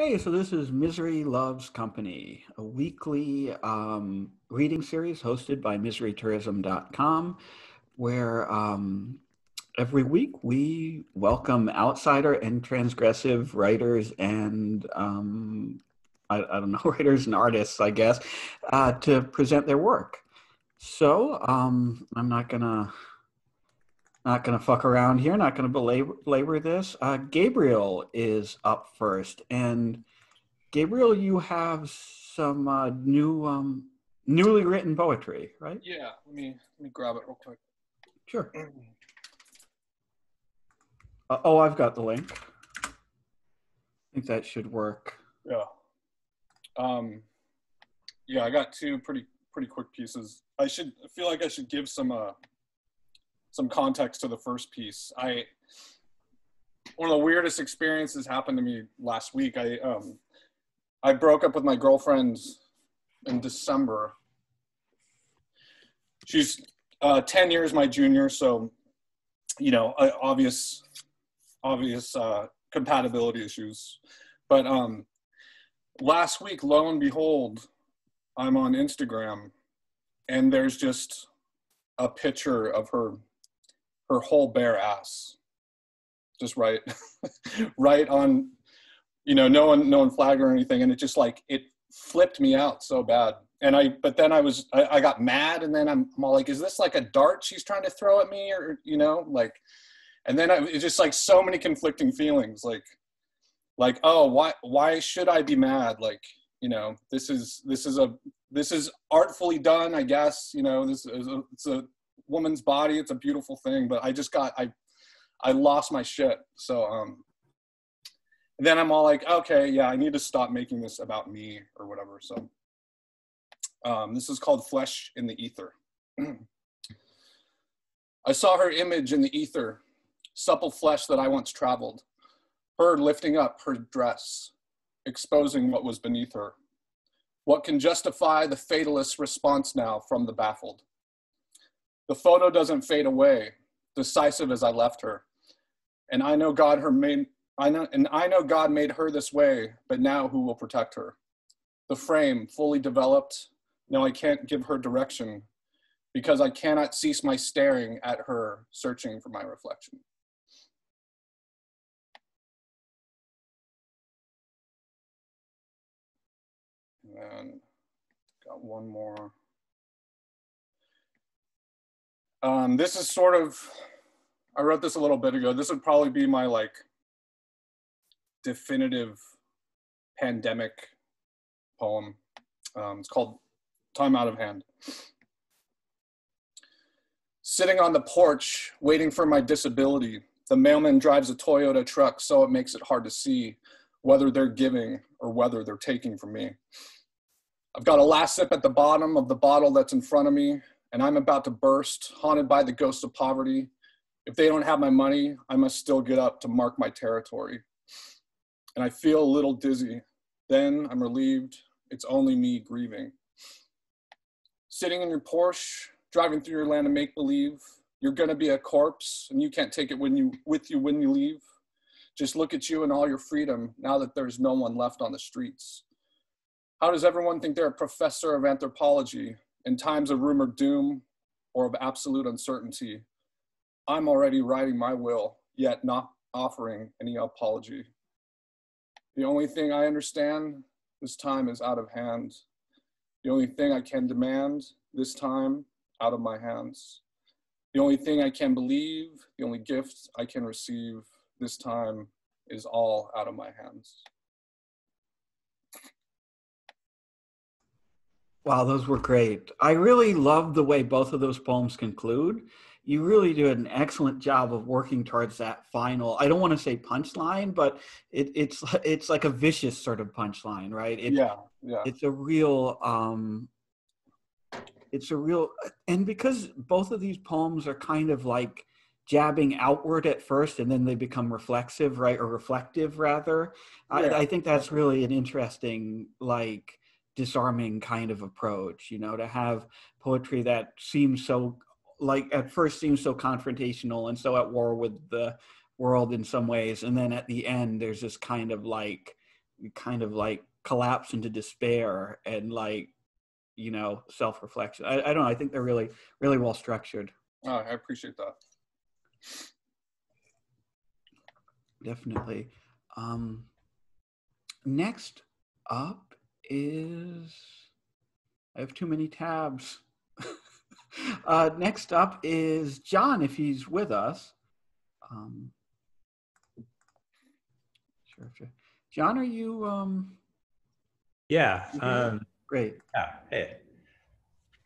Hey, so this is Misery Loves Company, a weekly um, reading series hosted by miserytourism.com, where um, every week we welcome outsider and transgressive writers and um, I, I, don't know, writers and artists, I guess, uh, to present their work. So um, I'm not gonna not going to fuck around here, not going to belabor, belabor this. Uh, Gabriel is up first. And Gabriel, you have some uh, new, um, newly written poetry, right? Yeah, let me, let me grab it real quick. Sure. Uh, oh, I've got the link. I think that should work. Yeah. Um, yeah, I got two pretty pretty quick pieces. I should I feel like I should give some uh some context to the first piece. I one of the weirdest experiences happened to me last week. I um, I broke up with my girlfriend in December. She's uh, ten years my junior, so you know, obvious obvious uh, compatibility issues. But um, last week, lo and behold, I'm on Instagram, and there's just a picture of her her whole bare ass. Just right right on you know no one no one flag or anything. And it just like it flipped me out so bad. And i but then i was i, I got mad and then I'm, I'm, all like is this like a dart she's trying to throw at me or you know like and then I, it's just like so many conflicting feelings. Like like oh why why should i be mad? Like you know this is this is a this is artfully done i guess you know this is a, it's a woman's body. It's a beautiful thing, but I just got I I lost my shit. So um then I'm all like, okay, yeah, I need to stop making this about me or whatever. So um, this is called Flesh in the Ether. I saw her image in the ether, supple flesh that I once traveled, her lifting up her dress, exposing what was beneath her. What can justify the fatalist response now from the baffled? The photo doesn't fade away, decisive as I left her. And I know God her made I know and I know God made her this way, but now who will protect her? The frame fully developed. No, I can't give her direction because I cannot cease my staring at her, searching for my reflection. And got one more. Um, this is sort of, I wrote this a little bit ago. This would probably be my like definitive pandemic poem. Um, it's called Time Out of Hand. Sitting on the porch, waiting for my disability, the mailman drives a Toyota truck so it makes it hard to see whether they're giving or whether they're taking from me. I've got a last sip at the bottom of the bottle that's in front of me, and I'm about to burst, haunted by the ghost of poverty. If they don't have my money, I must still get up to mark my territory. And I feel a little dizzy. Then I'm relieved it's only me grieving. Sitting in your Porsche, driving through your land of make believe, you're gonna be a corpse and you can't take it when you with you when you leave. Just look at you and all your freedom now that there's no one left on the streets. How does everyone think they're a professor of anthropology in times of rumored doom or of absolute uncertainty, I'm already writing my will, yet not offering any apology. The only thing I understand this time is out of hand. The only thing I can demand this time out of my hands. The only thing I can believe, the only gift I can receive this time is all out of my hands. Wow, those were great. I really love the way both of those poems conclude. You really do an excellent job of working towards that final. I don't want to say punchline, but it, it's it's like a vicious sort of punchline, right? It, yeah, yeah. It's a real, um, it's a real, and because both of these poems are kind of like jabbing outward at first, and then they become reflexive, right, or reflective rather. Yeah. I, I think that's really an interesting like disarming kind of approach you know to have poetry that seems so like at first seems so confrontational and so at war with the world in some ways and then at the end there's this kind of like kind of like collapse into despair and like you know self-reflection. I, I don't know i think they're really really well structured. Oh, i appreciate that. Definitely. Um next up is i have too many tabs uh next up is john if he's with us um sure, sure. john are you um yeah um Great. Yeah. Hey.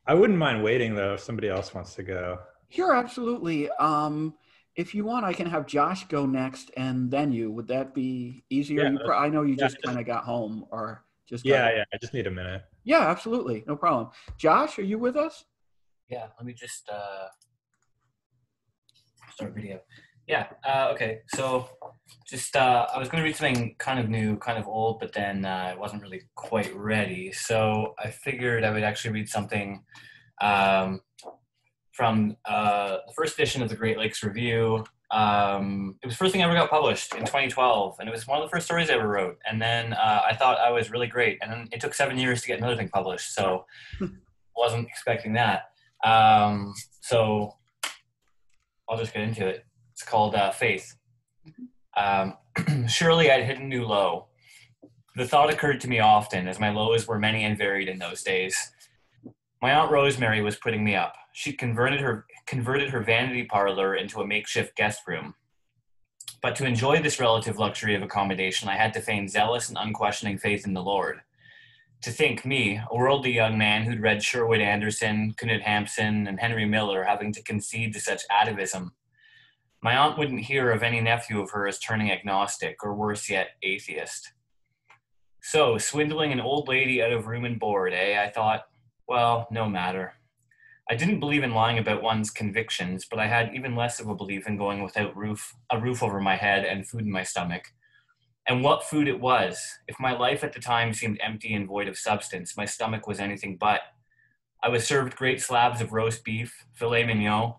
I wouldn't mind waiting though if somebody else wants to go. Sure, absolutely. Um, if you want, I can have Josh go next and then you. Would that be easier? Yeah, I know you yeah, just kind of got home or just. Yeah, yeah. I just need a minute. Yeah, absolutely. No problem. Josh, are you with us? Yeah, let me just uh, start video. Yeah, uh, okay. So just uh, I was going to read something kind of new, kind of old, but then uh, I wasn't really quite ready. So I figured I would actually read something um, from uh, the first edition of the Great Lakes Review. Um, it was the first thing I ever got published in 2012, and it was one of the first stories I ever wrote. And then uh, I thought I was really great, and then it took seven years to get another thing published. So wasn't expecting that. Um, so I'll just get into it. It's called uh, Faith. Um, surely I'd hit a new low. The thought occurred to me often, as my lows were many and varied in those days. My aunt Rosemary was putting me up. She converted her converted her vanity parlor into a makeshift guest room. But to enjoy this relative luxury of accommodation, I had to feign zealous and unquestioning faith in the Lord. To think me, a worldly young man who'd read Sherwood Anderson, Knut Hamsun, and Henry Miller, having to concede to such atavism. My aunt wouldn't hear of any nephew of hers turning agnostic, or worse yet, atheist. So, swindling an old lady out of room and board, eh? I thought, well, no matter. I didn't believe in lying about one's convictions, but I had even less of a belief in going without roof, a roof over my head and food in my stomach. And what food it was. If my life at the time seemed empty and void of substance, my stomach was anything but. I was served great slabs of roast beef, filet mignon,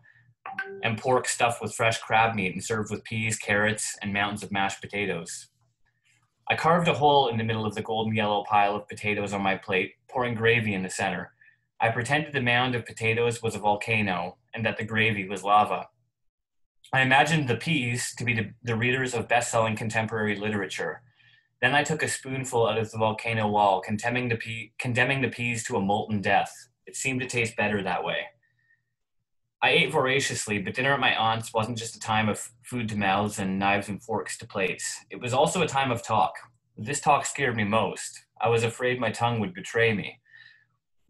and pork stuffed with fresh crab meat and served with peas, carrots, and mountains of mashed potatoes. I carved a hole in the middle of the golden yellow pile of potatoes on my plate, pouring gravy in the center. I pretended the mound of potatoes was a volcano and that the gravy was lava. I imagined the peas to be the, the readers of best selling contemporary literature. Then I took a spoonful out of the volcano wall, condemning the, pea, condemning the peas to a molten death. It seemed to taste better that way. I ate voraciously, but dinner at my aunt's wasn't just a time of food to mouths and knives and forks to plates. It was also a time of talk. This talk scared me most. I was afraid my tongue would betray me.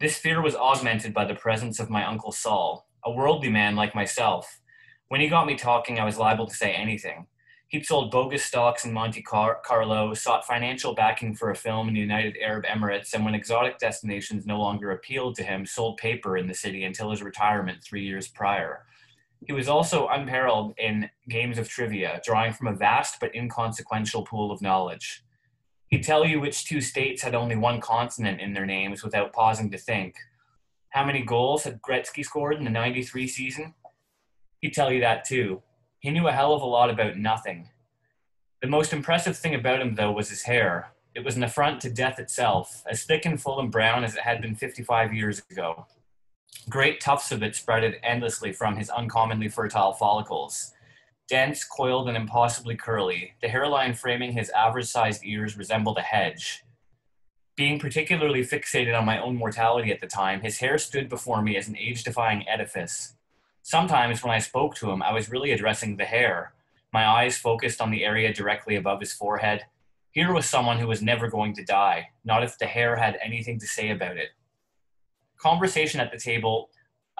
This fear was augmented by the presence of my Uncle Saul, a worldly man like myself. When he got me talking, I was liable to say anything. He'd sold bogus stocks in Monte Car- Carlo, sought financial backing for a film in the United Arab Emirates, and when exotic destinations no longer appealed to him, sold paper in the city until his retirement three years prior. He was also unparalleled in games of trivia, drawing from a vast but inconsequential pool of knowledge. He'd tell you which two states had only one consonant in their names without pausing to think. How many goals had Gretzky scored in the 93 season? He'd tell you that too. He knew a hell of a lot about nothing. The most impressive thing about him, though, was his hair. It was an affront to death itself, as thick and full and brown as it had been 55 years ago. Great tufts of it sprouted endlessly from his uncommonly fertile follicles. Dense, coiled, and impossibly curly, the hairline framing his average sized ears resembled a hedge. Being particularly fixated on my own mortality at the time, his hair stood before me as an age defying edifice. Sometimes when I spoke to him, I was really addressing the hair, my eyes focused on the area directly above his forehead. Here was someone who was never going to die, not if the hair had anything to say about it. Conversation at the table,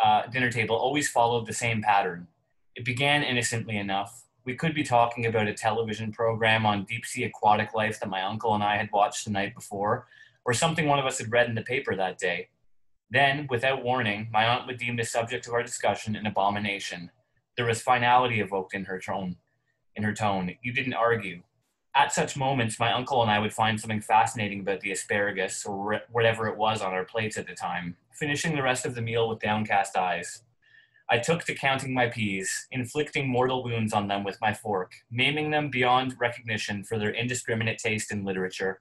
uh, dinner table, always followed the same pattern. It began innocently enough. We could be talking about a television program on deep sea aquatic life that my uncle and I had watched the night before, or something one of us had read in the paper that day. Then, without warning, my aunt would deem the subject of our discussion an abomination. There was finality evoked in her tone. In her tone, you didn't argue. At such moments, my uncle and I would find something fascinating about the asparagus or whatever it was on our plates at the time, finishing the rest of the meal with downcast eyes. I took to counting my peas, inflicting mortal wounds on them with my fork, maiming them beyond recognition for their indiscriminate taste in literature.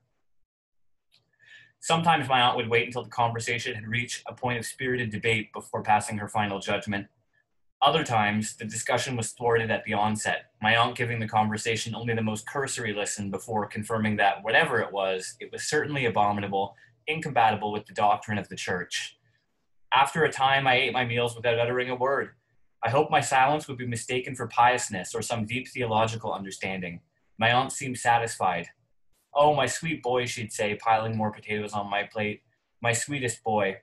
Sometimes my aunt would wait until the conversation had reached a point of spirited debate before passing her final judgment. Other times, the discussion was thwarted at the onset, my aunt giving the conversation only the most cursory listen before confirming that whatever it was, it was certainly abominable, incompatible with the doctrine of the church. After a time, I ate my meals without uttering a word. I hoped my silence would be mistaken for piousness or some deep theological understanding. My aunt seemed satisfied. Oh, my sweet boy, she'd say, piling more potatoes on my plate. My sweetest boy.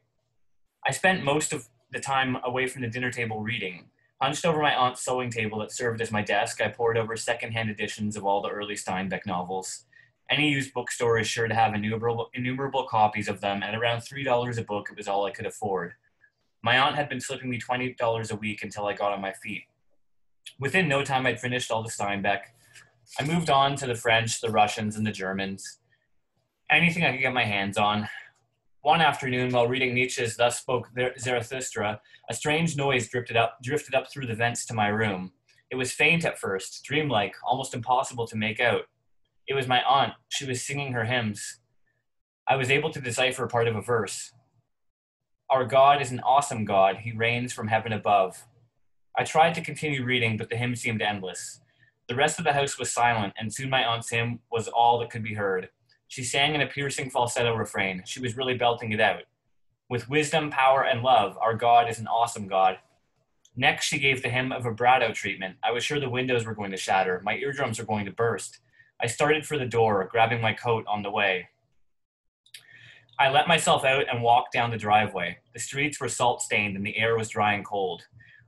I spent most of the time away from the dinner table reading. Hunched over my aunt's sewing table that served as my desk, I pored over secondhand editions of all the early Steinbeck novels. Any used bookstore is sure to have innumerable, innumerable copies of them, and around $3 a book, it was all I could afford. My aunt had been slipping me $20 a week until I got on my feet. Within no time, I'd finished all the Steinbeck. I moved on to the French, the Russians, and the Germans. Anything I could get my hands on. One afternoon, while reading Nietzsche's Thus Spoke Zarathustra, a strange noise drifted up, drifted up through the vents to my room. It was faint at first, dreamlike, almost impossible to make out. It was my aunt. She was singing her hymns. I was able to decipher part of a verse. Our God is an awesome God. He reigns from heaven above. I tried to continue reading, but the hymn seemed endless. The rest of the house was silent, and soon my aunt's hymn was all that could be heard. She sang in a piercing falsetto refrain. She was really belting it out. With wisdom, power, and love, our God is an awesome God. Next, she gave the hymn a vibrato treatment. I was sure the windows were going to shatter. My eardrums were going to burst. I started for the door, grabbing my coat on the way. I let myself out and walked down the driveway. The streets were salt stained and the air was dry and cold.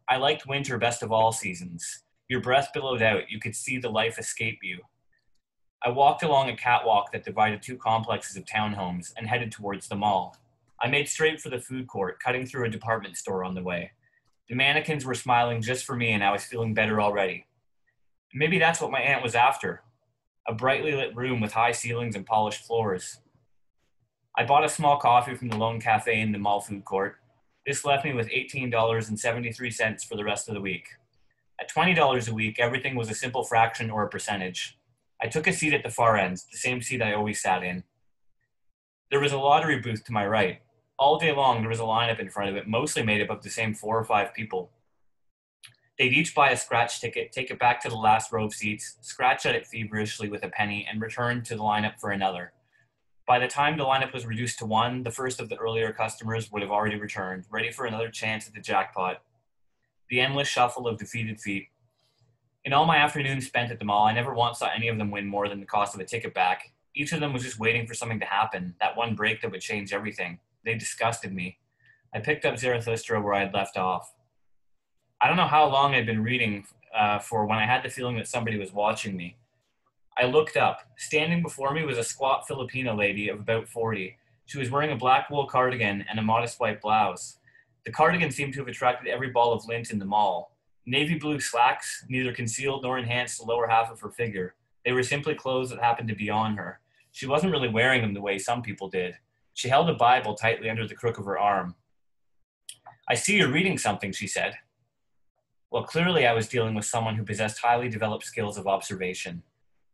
I liked winter best of all seasons. Your breath billowed out. You could see the life escape you. I walked along a catwalk that divided two complexes of townhomes and headed towards the mall. I made straight for the food court, cutting through a department store on the way. The mannequins were smiling just for me, and I was feeling better already. Maybe that's what my aunt was after a brightly lit room with high ceilings and polished floors. I bought a small coffee from the Lone Cafe in the mall food court. This left me with $18.73 for the rest of the week. At $20 a week, everything was a simple fraction or a percentage. I took a seat at the far end, the same seat I always sat in. There was a lottery booth to my right. All day long, there was a lineup in front of it, mostly made up of the same four or five people. They'd each buy a scratch ticket, take it back to the last row of seats, scratch at it feverishly with a penny, and return to the lineup for another. By the time the lineup was reduced to one, the first of the earlier customers would have already returned, ready for another chance at the jackpot. The endless shuffle of defeated feet in all my afternoons spent at the mall, I never once saw any of them win more than the cost of a ticket back. Each of them was just waiting for something to happen, that one break that would change everything. They disgusted me. I picked up Zarathustra where I had left off. I don't know how long I'd been reading uh, for when I had the feeling that somebody was watching me. I looked up. Standing before me was a squat Filipina lady of about 40. She was wearing a black wool cardigan and a modest white blouse. The cardigan seemed to have attracted every ball of lint in the mall. Navy blue slacks neither concealed nor enhanced the lower half of her figure. They were simply clothes that happened to be on her. She wasn't really wearing them the way some people did. She held a Bible tightly under the crook of her arm. I see you're reading something, she said. Well, clearly I was dealing with someone who possessed highly developed skills of observation.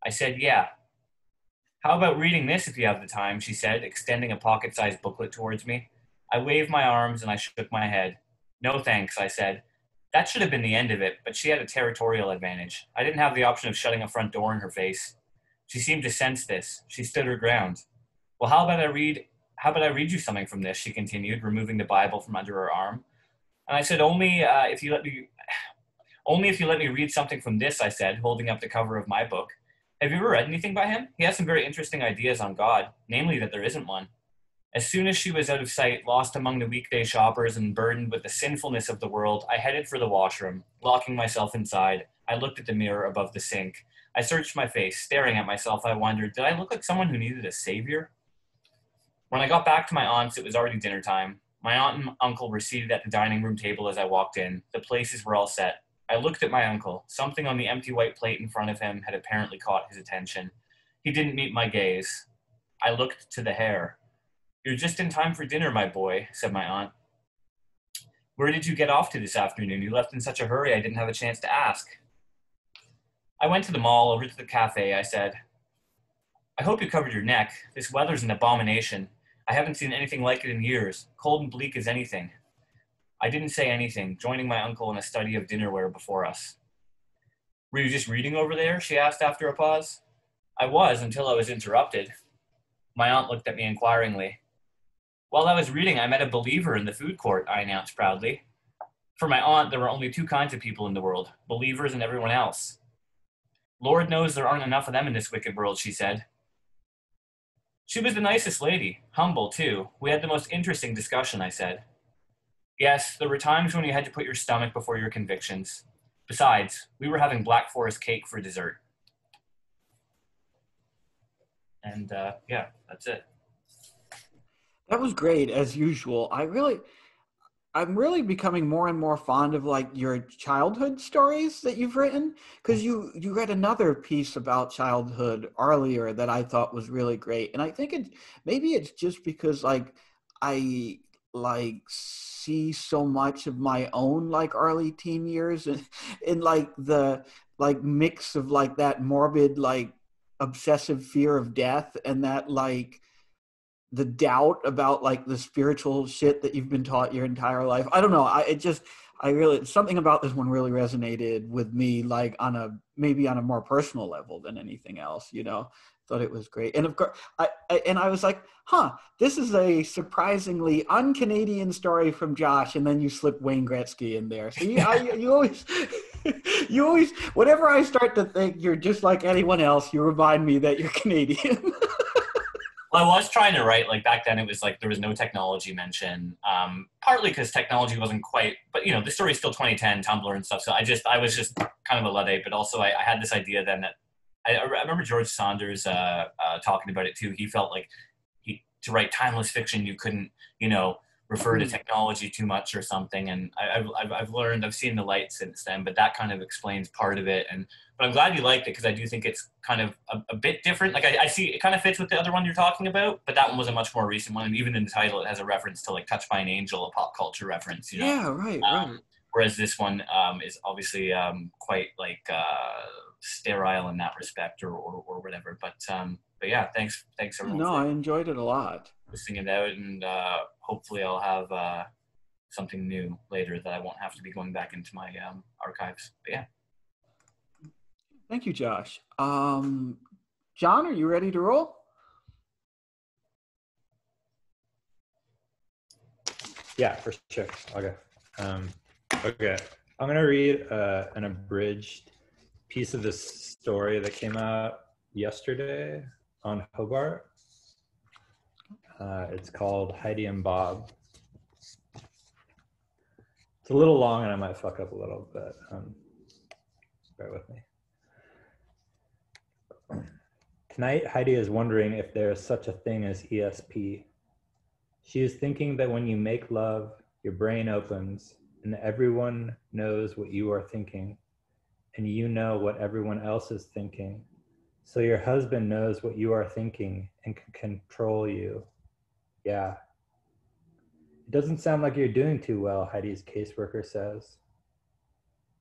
I said, Yeah. How about reading this if you have the time, she said, extending a pocket sized booklet towards me. I waved my arms and I shook my head. No thanks, I said. That should have been the end of it, but she had a territorial advantage. I didn't have the option of shutting a front door in her face. She seemed to sense this. She stood her ground. Well, how about I read how about I read you something from this? She continued, removing the Bible from under her arm. And I said, only uh, if you let me only if you let me read something from this, I said, holding up the cover of my book. Have you ever read anything by him? He has some very interesting ideas on God, namely that there isn't one. As soon as she was out of sight, lost among the weekday shoppers and burdened with the sinfulness of the world, I headed for the washroom. Locking myself inside, I looked at the mirror above the sink. I searched my face. Staring at myself, I wondered, did I look like someone who needed a savior? When I got back to my aunt's, it was already dinner time. My aunt and uncle were seated at the dining room table as I walked in. The places were all set. I looked at my uncle. Something on the empty white plate in front of him had apparently caught his attention. He didn't meet my gaze. I looked to the hair. You're just in time for dinner, my boy, said my aunt. Where did you get off to this afternoon? You left in such a hurry I didn't have a chance to ask. I went to the mall, over to the cafe, I said. I hope you covered your neck. This weather's an abomination. I haven't seen anything like it in years, cold and bleak as anything. I didn't say anything, joining my uncle in a study of dinnerware before us. Were you just reading over there? she asked after a pause. I was until I was interrupted. My aunt looked at me inquiringly. While I was reading, I met a believer in the food court, I announced proudly. For my aunt, there were only two kinds of people in the world believers and everyone else. Lord knows there aren't enough of them in this wicked world, she said. She was the nicest lady, humble too. We had the most interesting discussion, I said. Yes, there were times when you had to put your stomach before your convictions. Besides, we were having Black Forest cake for dessert. And uh, yeah, that's it. That was great as usual. I really, I'm really becoming more and more fond of like your childhood stories that you've written because you you read another piece about childhood earlier that I thought was really great, and I think it maybe it's just because like I like see so much of my own like early teen years and in like the like mix of like that morbid like obsessive fear of death and that like the doubt about like the spiritual shit that you've been taught your entire life. I don't know. I it just I really something about this one really resonated with me like on a maybe on a more personal level than anything else, you know. Thought it was great. And of course I, I and I was like, "Huh, this is a surprisingly un-Canadian story from Josh." And then you slip Wayne Gretzky in there. So you I, you always you always whenever I start to think you're just like anyone else, you remind me that you're Canadian. Well, I was trying to write like back then. It was like there was no technology mention. Um, partly because technology wasn't quite, but you know the story is still 2010, Tumblr and stuff. So I just I was just kind of a luddite, but also I, I had this idea then that I, I remember George Saunders uh, uh, talking about it too. He felt like he to write timeless fiction, you couldn't you know refer to hmm. technology too much or something. And I, have I've learned, I've seen the light since then, but that kind of explains part of it. And, but I'm glad you liked it because I do think it's kind of a, a bit different. Like I, I, see it kind of fits with the other one you're talking about, but that one was a much more recent one. And even in the title, it has a reference to like Touched by an Angel, a pop culture reference, you know? Yeah, right, um, right. Whereas this one um, is obviously um, quite like uh, sterile in that respect or, or, or whatever. But, um, but yeah, thanks. Thanks everyone. No, I enjoyed it a lot. Listening it out and uh, hopefully I'll have uh, something new later that I won't have to be going back into my um, archives. But yeah. Thank you, Josh. Um, John, are you ready to roll? Yeah, for sure. Okay. Um, okay. I'm going to read uh, an abridged piece of this story that came out yesterday on Hobart. Uh, it's called Heidi and Bob. It's a little long and I might fuck up a little, but um, bear with me. Tonight, Heidi is wondering if there is such a thing as ESP. She is thinking that when you make love, your brain opens and everyone knows what you are thinking, and you know what everyone else is thinking. So your husband knows what you are thinking and can control you. Yeah, it doesn't sound like you're doing too well, Heidi's caseworker says.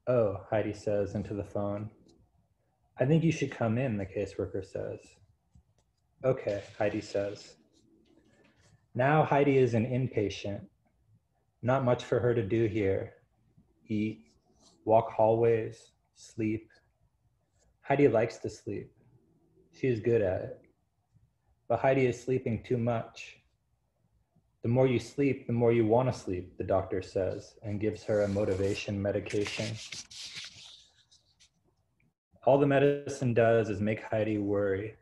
Oh, Heidi says into the phone. I think you should come in, the caseworker says. Okay, Heidi says. Now Heidi is an inpatient. Not much for her to do here. Eat, walk hallways, sleep. Heidi likes to sleep. She is good at it. But Heidi is sleeping too much. The more you sleep, the more you want to sleep, the doctor says, and gives her a motivation medication. All the medicine does is make Heidi worry.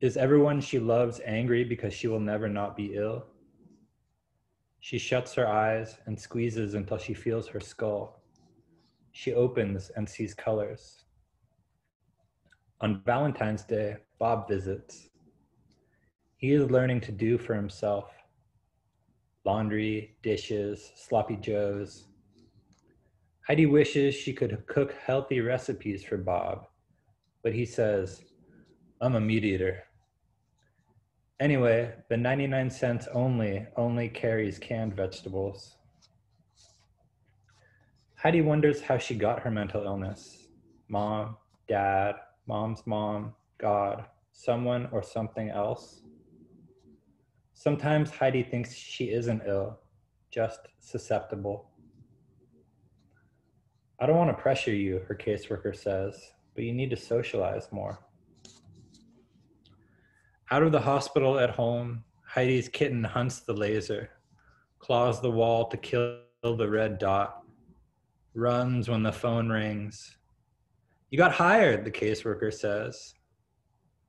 Is everyone she loves angry because she will never not be ill? She shuts her eyes and squeezes until she feels her skull. She opens and sees colors. On Valentine's Day, Bob visits. He is learning to do for himself laundry, dishes, sloppy joes. Heidi wishes she could cook healthy recipes for Bob, but he says, I'm a meat eater. Anyway, the 99 cents only only carries canned vegetables. Heidi wonders how she got her mental illness. Mom, dad, mom's mom, God, someone or something else. Sometimes Heidi thinks she isn't ill, just susceptible. I don't want to pressure you, her caseworker says, but you need to socialize more. Out of the hospital at home, Heidi's kitten hunts the laser, claws the wall to kill the red dot, runs when the phone rings. You got hired, the caseworker says.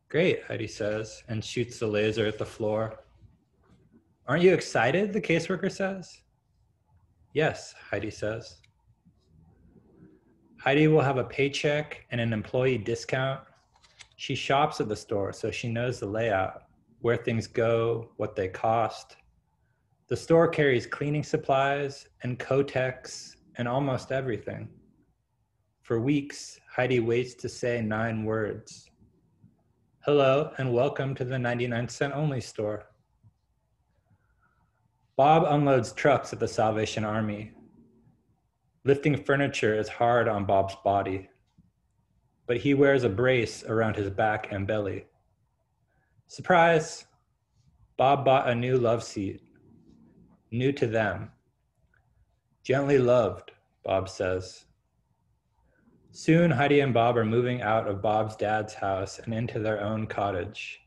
Great, Heidi says, and shoots the laser at the floor. Aren't you excited? The caseworker says. Yes, Heidi says. Heidi will have a paycheck and an employee discount she shops at the store, so she knows the layout, where things go, what they cost. The store carries cleaning supplies and Kotex and almost everything. For weeks, Heidi waits to say nine words. Hello and welcome to the 99 cent only store. Bob unloads trucks at the Salvation Army. Lifting furniture is hard on Bob's body but he wears a brace around his back and belly. Surprise! Bob bought a new love seat, new to them. Gently loved, Bob says. Soon, Heidi and Bob are moving out of Bob's dad's house and into their own cottage.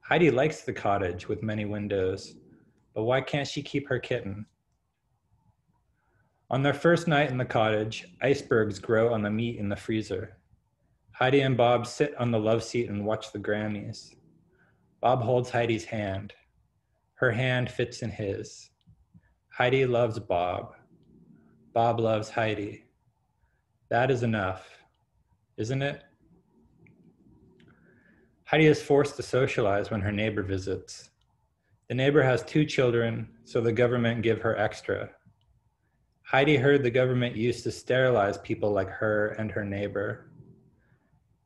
Heidi likes the cottage with many windows, but why can't she keep her kitten? On their first night in the cottage, icebergs grow on the meat in the freezer. Heidi and Bob sit on the love seat and watch the Grammys. Bob holds Heidi's hand. Her hand fits in his. Heidi loves Bob. Bob loves Heidi. That is enough, isn't it? Heidi is forced to socialize when her neighbor visits. The neighbor has two children, so the government give her extra. Heidi heard the government used to sterilize people like her and her neighbor.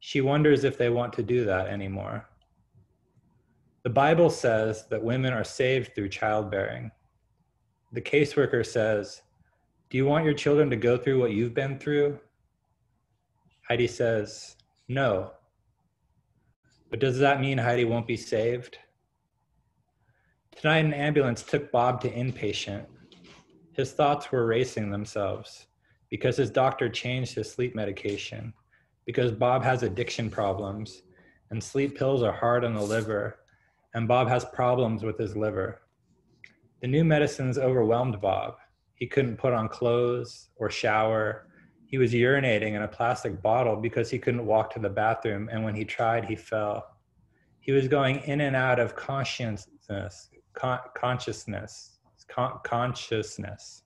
She wonders if they want to do that anymore. The Bible says that women are saved through childbearing. The caseworker says, Do you want your children to go through what you've been through? Heidi says, No. But does that mean Heidi won't be saved? Tonight, an ambulance took Bob to inpatient. His thoughts were racing themselves because his doctor changed his sleep medication because Bob has addiction problems and sleep pills are hard on the liver, and Bob has problems with his liver. The new medicines overwhelmed Bob. He couldn't put on clothes or shower. He was urinating in a plastic bottle because he couldn't walk to the bathroom, and when he tried, he fell. He was going in and out of consciousness, con- consciousness, con- consciousness.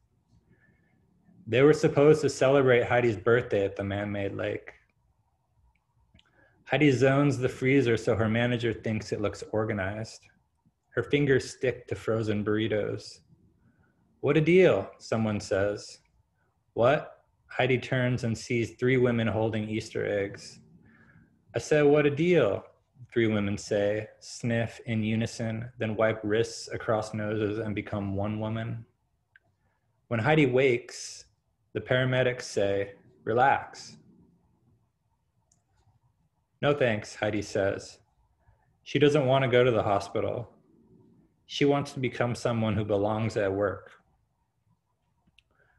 They were supposed to celebrate Heidi's birthday at the man made lake. Heidi zones the freezer so her manager thinks it looks organized. Her fingers stick to frozen burritos. What a deal, someone says. What? Heidi turns and sees three women holding Easter eggs. I said, What a deal, three women say, sniff in unison, then wipe wrists across noses and become one woman. When Heidi wakes, the paramedics say, Relax. No thanks, Heidi says. She doesn't want to go to the hospital. She wants to become someone who belongs at work.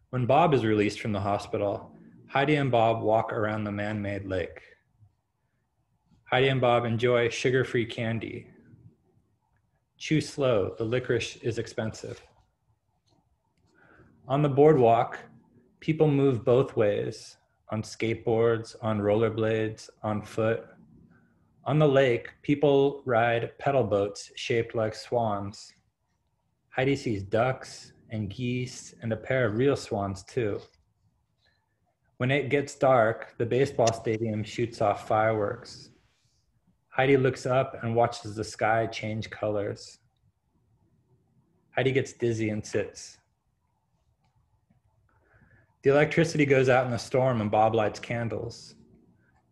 When Bob is released from the hospital, Heidi and Bob walk around the man made lake. Heidi and Bob enjoy sugar free candy. Chew slow, the licorice is expensive. On the boardwalk, people move both ways on skateboards, on rollerblades, on foot. On the lake, people ride pedal boats shaped like swans. Heidi sees ducks and geese and a pair of real swans too. When it gets dark, the baseball stadium shoots off fireworks. Heidi looks up and watches the sky change colors. Heidi gets dizzy and sits. The electricity goes out in the storm and Bob lights candles.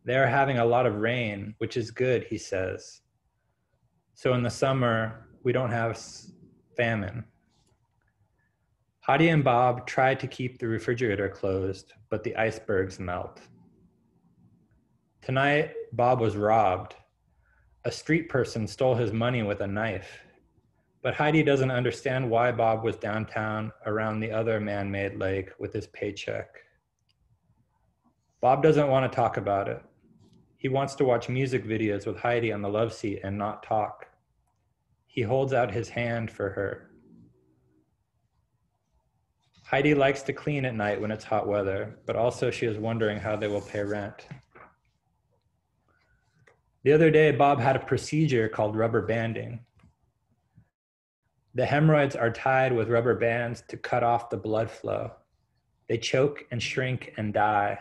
They are having a lot of rain, which is good, he says. So in the summer, we don't have famine. Heidi and Bob try to keep the refrigerator closed, but the icebergs melt. Tonight, Bob was robbed. A street person stole his money with a knife. But Heidi doesn't understand why Bob was downtown around the other man made lake with his paycheck. Bob doesn't want to talk about it. He wants to watch music videos with Heidi on the love seat and not talk. He holds out his hand for her. Heidi likes to clean at night when it's hot weather, but also she is wondering how they will pay rent. The other day, Bob had a procedure called rubber banding. The hemorrhoids are tied with rubber bands to cut off the blood flow. They choke and shrink and die.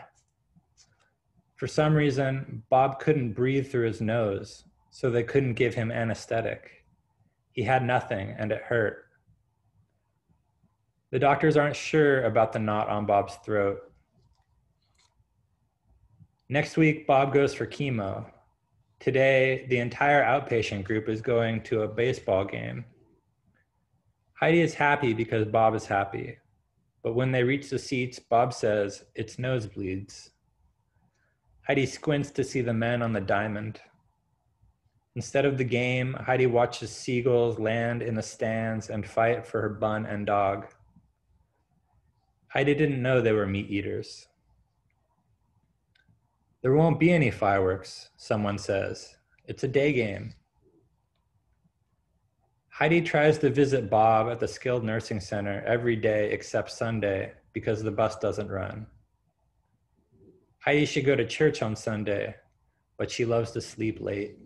For some reason, Bob couldn't breathe through his nose, so they couldn't give him anesthetic. He had nothing and it hurt. The doctors aren't sure about the knot on Bob's throat. Next week, Bob goes for chemo. Today, the entire outpatient group is going to a baseball game. Heidi is happy because Bob is happy. But when they reach the seats, Bob says, It's nosebleeds. Heidi squints to see the men on the diamond. Instead of the game, Heidi watches seagulls land in the stands and fight for her bun and dog. Heidi didn't know they were meat eaters. There won't be any fireworks, someone says. It's a day game. Heidi tries to visit Bob at the skilled nursing center every day except Sunday because the bus doesn't run. Heidi should go to church on Sunday, but she loves to sleep late.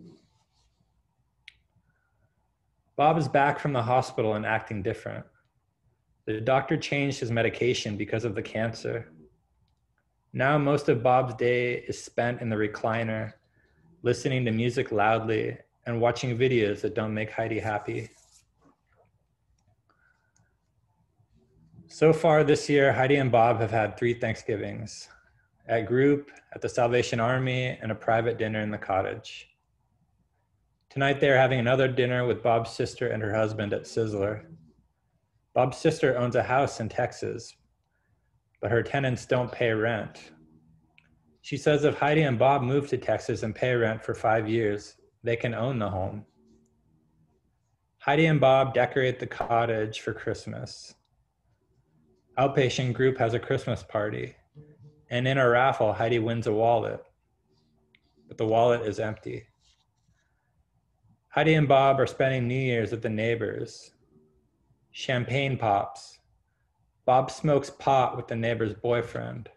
Bob is back from the hospital and acting different. The doctor changed his medication because of the cancer. Now, most of Bob's day is spent in the recliner, listening to music loudly and watching videos that don't make Heidi happy. So far this year, Heidi and Bob have had three Thanksgivings at group, at the Salvation Army, and a private dinner in the cottage. Tonight, they are having another dinner with Bob's sister and her husband at Sizzler. Bob's sister owns a house in Texas, but her tenants don't pay rent. She says if Heidi and Bob move to Texas and pay rent for five years, they can own the home. Heidi and Bob decorate the cottage for Christmas outpatient group has a Christmas party. And in a raffle, Heidi wins a wallet, but the wallet is empty. Heidi and Bob are spending New Year's at the neighbors. Champagne pops. Bob smokes pot with the neighbor's boyfriend.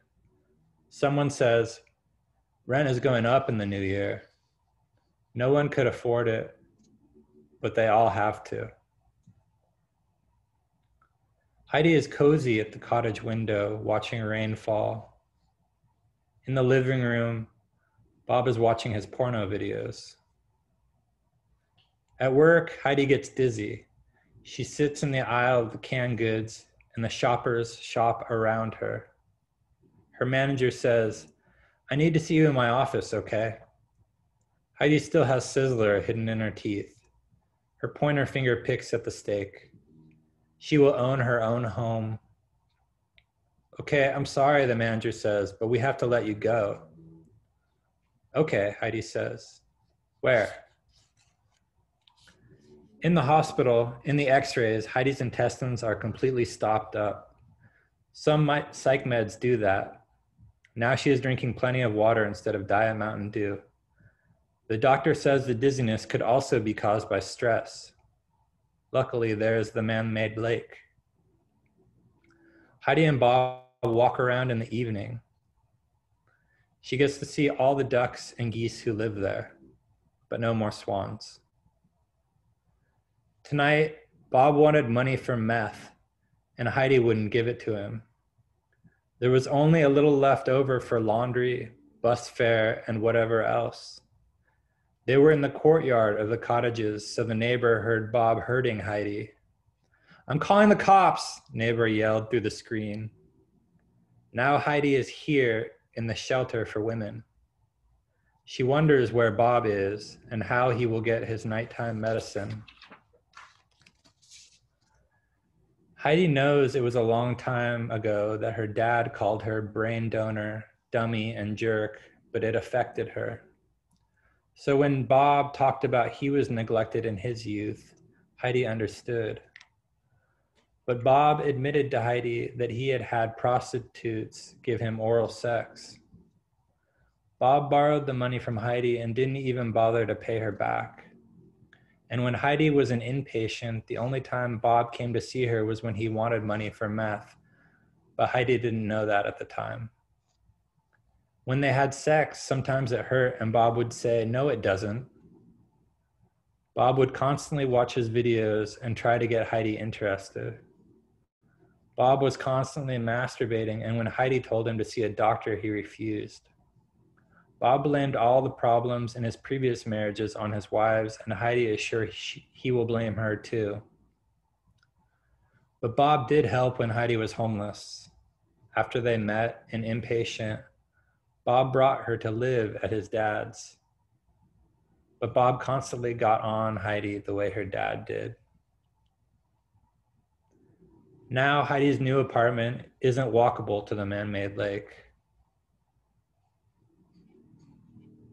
Someone says, Rent is going up in the new year. No one could afford it, but they all have to. Heidi is cozy at the cottage window, watching rain fall. In the living room, Bob is watching his porno videos. At work, Heidi gets dizzy. She sits in the aisle of the canned goods, and the shoppers shop around her. Her manager says, I need to see you in my office, okay? Heidi still has Sizzler hidden in her teeth. Her pointer finger picks at the steak. She will own her own home. Okay, I'm sorry, the manager says, but we have to let you go. Okay, Heidi says. Where? In the hospital, in the x rays, Heidi's intestines are completely stopped up. Some psych meds do that. Now she is drinking plenty of water instead of Diet Mountain Dew. The doctor says the dizziness could also be caused by stress. Luckily, there's the man made lake. Heidi and Bob walk around in the evening. She gets to see all the ducks and geese who live there, but no more swans. Tonight, Bob wanted money for meth, and Heidi wouldn't give it to him. There was only a little left over for laundry, bus fare, and whatever else. They were in the courtyard of the cottages, so the neighbor heard Bob hurting Heidi. I'm calling the cops, neighbor yelled through the screen. Now Heidi is here in the shelter for women. She wonders where Bob is and how he will get his nighttime medicine. Heidi knows it was a long time ago that her dad called her brain donor, dummy, and jerk, but it affected her. So when Bob talked about he was neglected in his youth, Heidi understood. But Bob admitted to Heidi that he had had prostitutes give him oral sex. Bob borrowed the money from Heidi and didn't even bother to pay her back. And when Heidi was an inpatient, the only time Bob came to see her was when he wanted money for meth. But Heidi didn't know that at the time. When they had sex, sometimes it hurt, and Bob would say, No, it doesn't. Bob would constantly watch his videos and try to get Heidi interested. Bob was constantly masturbating, and when Heidi told him to see a doctor, he refused. Bob blamed all the problems in his previous marriages on his wives, and Heidi is sure she, he will blame her too. But Bob did help when Heidi was homeless. After they met and inpatient, Bob brought her to live at his dad's. But Bob constantly got on Heidi the way her dad did. Now, Heidi's new apartment isn't walkable to the man made lake.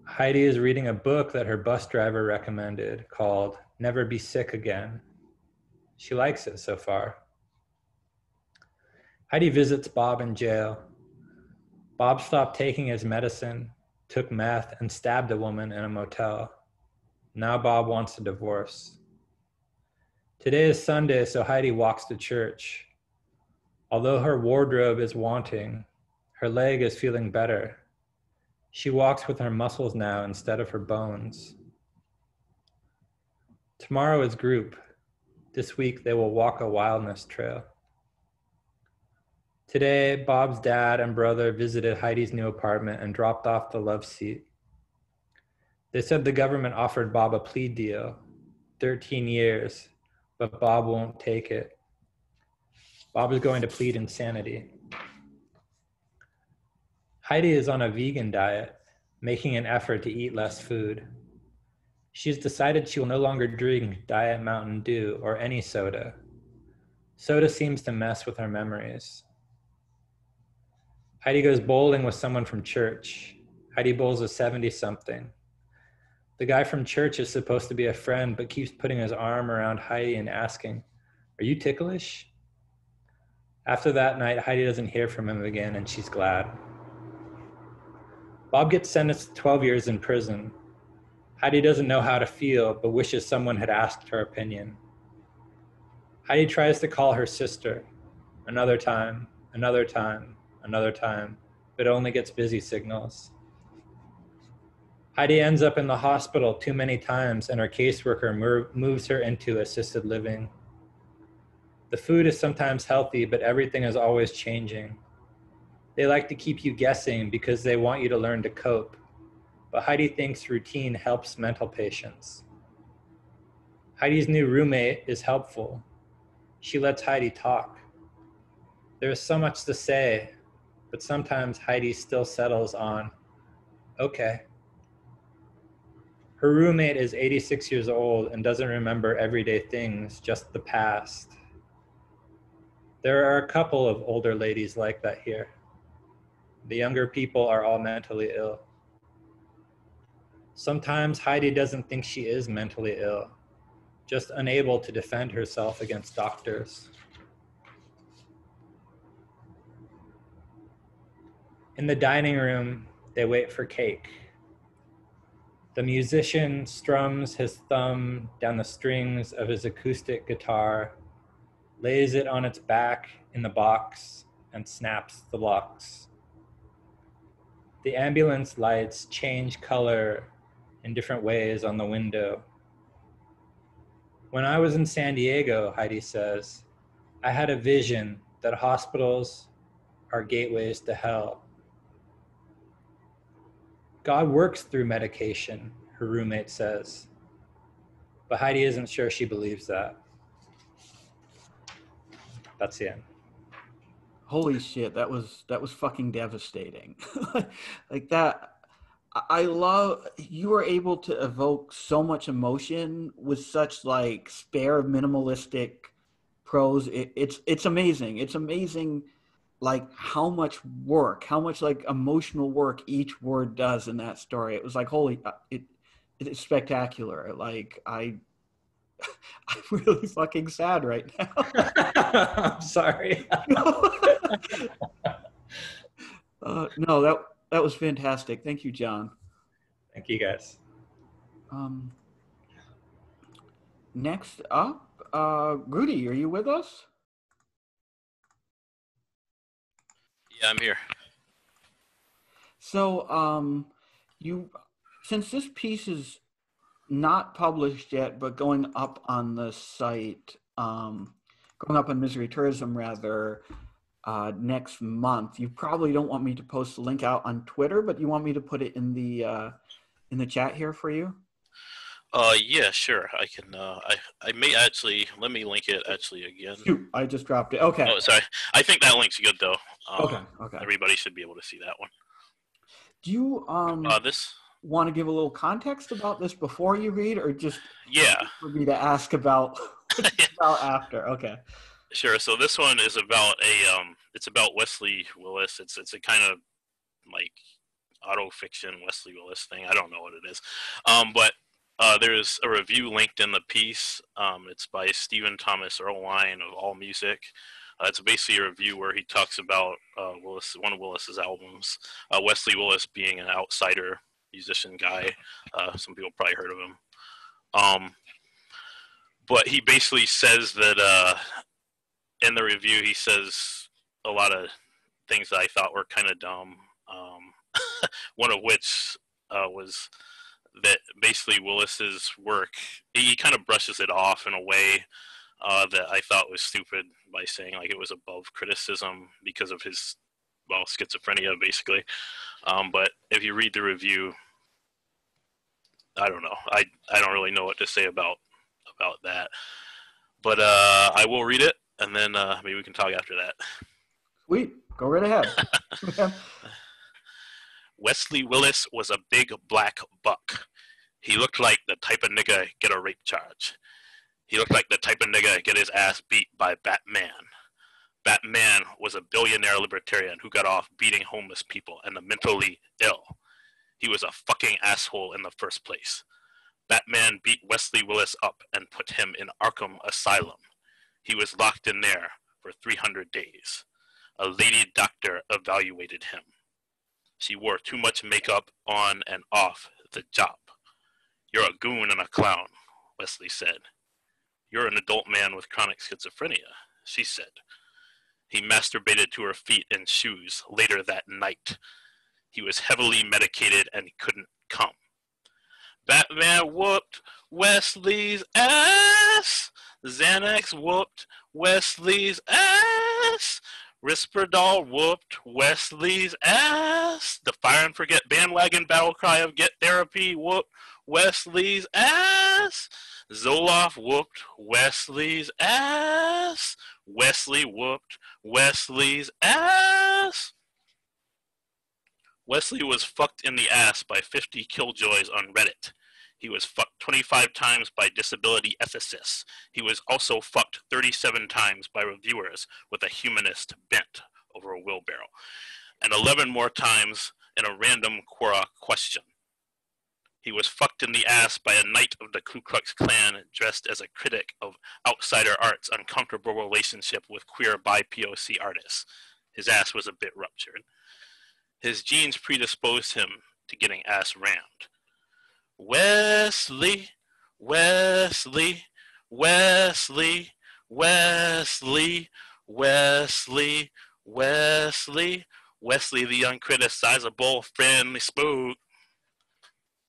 Heidi is reading a book that her bus driver recommended called Never Be Sick Again. She likes it so far. Heidi visits Bob in jail. Bob stopped taking his medicine, took meth, and stabbed a woman in a motel. Now Bob wants a divorce. Today is Sunday, so Heidi walks to church. Although her wardrobe is wanting, her leg is feeling better. She walks with her muscles now instead of her bones. Tomorrow is group. This week they will walk a wildness trail. Today, Bob's dad and brother visited Heidi's new apartment and dropped off the love seat. They said the government offered Bob a plea deal 13 years, but Bob won't take it. Bob is going to plead insanity. Heidi is on a vegan diet, making an effort to eat less food. She's decided she will no longer drink Diet Mountain Dew or any soda. Soda seems to mess with her memories. Heidi goes bowling with someone from church. Heidi bowls a 70 something. The guy from church is supposed to be a friend, but keeps putting his arm around Heidi and asking, Are you ticklish? After that night, Heidi doesn't hear from him again, and she's glad. Bob gets sentenced to 12 years in prison. Heidi doesn't know how to feel, but wishes someone had asked her opinion. Heidi tries to call her sister. Another time, another time, another time, but only gets busy signals. Heidi ends up in the hospital too many times, and her caseworker moves her into assisted living. The food is sometimes healthy, but everything is always changing. They like to keep you guessing because they want you to learn to cope. But Heidi thinks routine helps mental patients. Heidi's new roommate is helpful. She lets Heidi talk. There is so much to say, but sometimes Heidi still settles on, okay. Her roommate is 86 years old and doesn't remember everyday things, just the past. There are a couple of older ladies like that here. The younger people are all mentally ill. Sometimes Heidi doesn't think she is mentally ill, just unable to defend herself against doctors. In the dining room, they wait for cake. The musician strums his thumb down the strings of his acoustic guitar, lays it on its back in the box, and snaps the locks the ambulance lights change color in different ways on the window. When I was in San Diego, Heidi says, I had a vision that hospitals are gateways to hell. God works through medication, her roommate says. But Heidi isn't sure she believes that. That's the end. Holy shit that was that was fucking devastating. Like that i love you were able to evoke so much emotion with such like spare minimalistic prose. It, it's it's amazing. It's amazing like how much work how much like emotional work each word does in that story. It was like holy uh, it it's spectacular. Like i I'm really fucking sad right now. I'm sorry. uh, no, that that was fantastic. Thank you, John. Thank you, guys. Um, next up, uh, Rudy, are you with us? Yeah, I'm here. So, um, you, since this piece is not published yet, but going up on the site, um, going up on Misery Tourism rather, uh, next month. You probably don't want me to post the link out on Twitter, but you want me to put it in the uh, in the chat here for you. Uh, yeah, sure. I can. Uh, I I may actually let me link it actually again. Shoot, I just dropped it. Okay. Oh, sorry. I think that link's good though. Um, okay. Okay. Everybody should be able to see that one. Do you um Uh, this. Want to give a little context about this before you read, or just Yeah, for me to ask about about after? Okay. sure. So this one is about a um. It's about Wesley Willis. It's it's a kind of like auto fiction Wesley Willis thing. I don't know what it is. Um, but uh, there's a review linked in the piece. Um, it's by Stephen Thomas Erlewine of All Music. Uh, it's basically a review where he talks about uh, Willis, one of Willis's albums. Uh, Wesley Willis being an outsider musician guy. Uh, some people probably heard of him. Um, but he basically says that uh, in the review, he says a lot of things that I thought were kind of dumb. Um, one of which uh, was that basically Willis's work, he kind of brushes it off in a way uh, that I thought was stupid by saying like it was above criticism because of his well schizophrenia basically. Um, but if you read the review, I don't know. I I don't really know what to say about about that. But uh, I will read it, and then uh, maybe we can talk after that. Sweet. Go right ahead. Wesley Willis was a big black buck. He looked like the type of nigga get a rape charge. He looked like the type of nigga get his ass beat by Batman. Batman was a billionaire libertarian who got off beating homeless people and the mentally ill. He was a fucking asshole in the first place. Batman beat Wesley Willis up and put him in Arkham Asylum. He was locked in there for 300 days. A lady doctor evaluated him. She wore too much makeup on and off the job. You're a goon and a clown, Wesley said. You're an adult man with chronic schizophrenia, she said. He masturbated to her feet and shoes later that night. He was heavily medicated and couldn't come. Batman whooped Wesley's ass. Xanax whooped Wesley's ass. Risperdal whooped Wesley's ass. The Fire and Forget bandwagon battle cry of Get Therapy whooped Wesley's ass. Zoloft whooped Wesley's ass. Wesley whooped Wesley's ass. Wesley was fucked in the ass by 50 killjoys on Reddit. He was fucked 25 times by disability ethicists. He was also fucked 37 times by reviewers with a humanist bent over a wheelbarrow, and 11 more times in a random Quora question. He was fucked in the ass by a knight of the Ku Klux Klan dressed as a critic of outsider art's uncomfortable relationship with queer BIPOC artists. His ass was a bit ruptured. His genes predisposed him to getting ass rammed. Wesley, Wesley, Wesley, Wesley, Wesley, Wesley, Wesley the uncriticizable, friendly spook.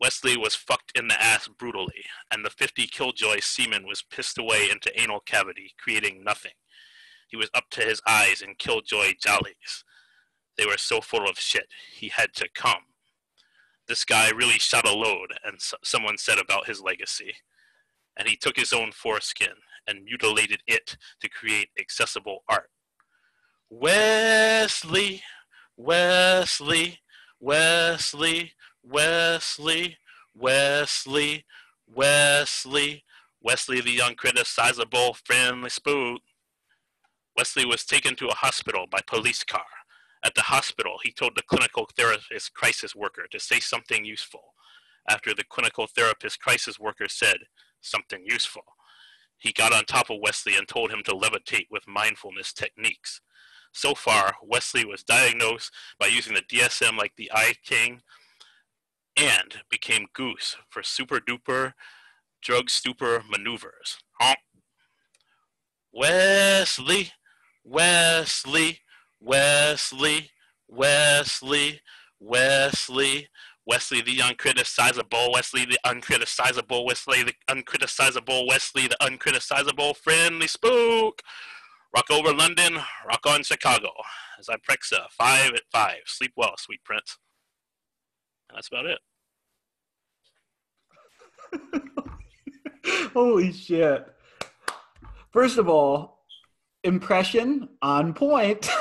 Wesley was fucked in the ass brutally, and the 50 killjoy semen was pissed away into anal cavity, creating nothing. He was up to his eyes in killjoy jollies. They were so full of shit, he had to come. This guy really shot a load, and so- someone said about his legacy. And he took his own foreskin and mutilated it to create accessible art. Wesley, Wesley, Wesley, Wesley, Wesley, Wesley, Wesley the uncriticizable, friendly spook. Wesley was taken to a hospital by police car. At the hospital, he told the clinical therapist crisis worker to say something useful. After the clinical therapist crisis worker said something useful, He got on top of Wesley and told him to levitate with mindfulness techniques. So far, Wesley was diagnosed by using the DSM like the I Ching and became Goose for super duper drug stupor maneuvers. Wesley, Wesley, Wesley, Wesley, Wesley, Wesley the uncriticizable, Wesley the uncriticizable, Wesley the uncriticizable, Wesley the uncriticizable, friendly spook. Rock over London, rock on Chicago. As I Prexa, uh, five at five. Sleep well, sweet prince. And that's about it. Holy shit. First of all, impression on point.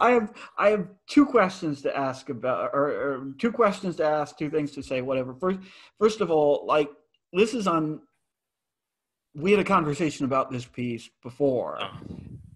I have I have two questions to ask about, or, or, two questions to ask, two things to say, whatever. First, first of all, like this is on. We had a conversation about this piece before, Oh.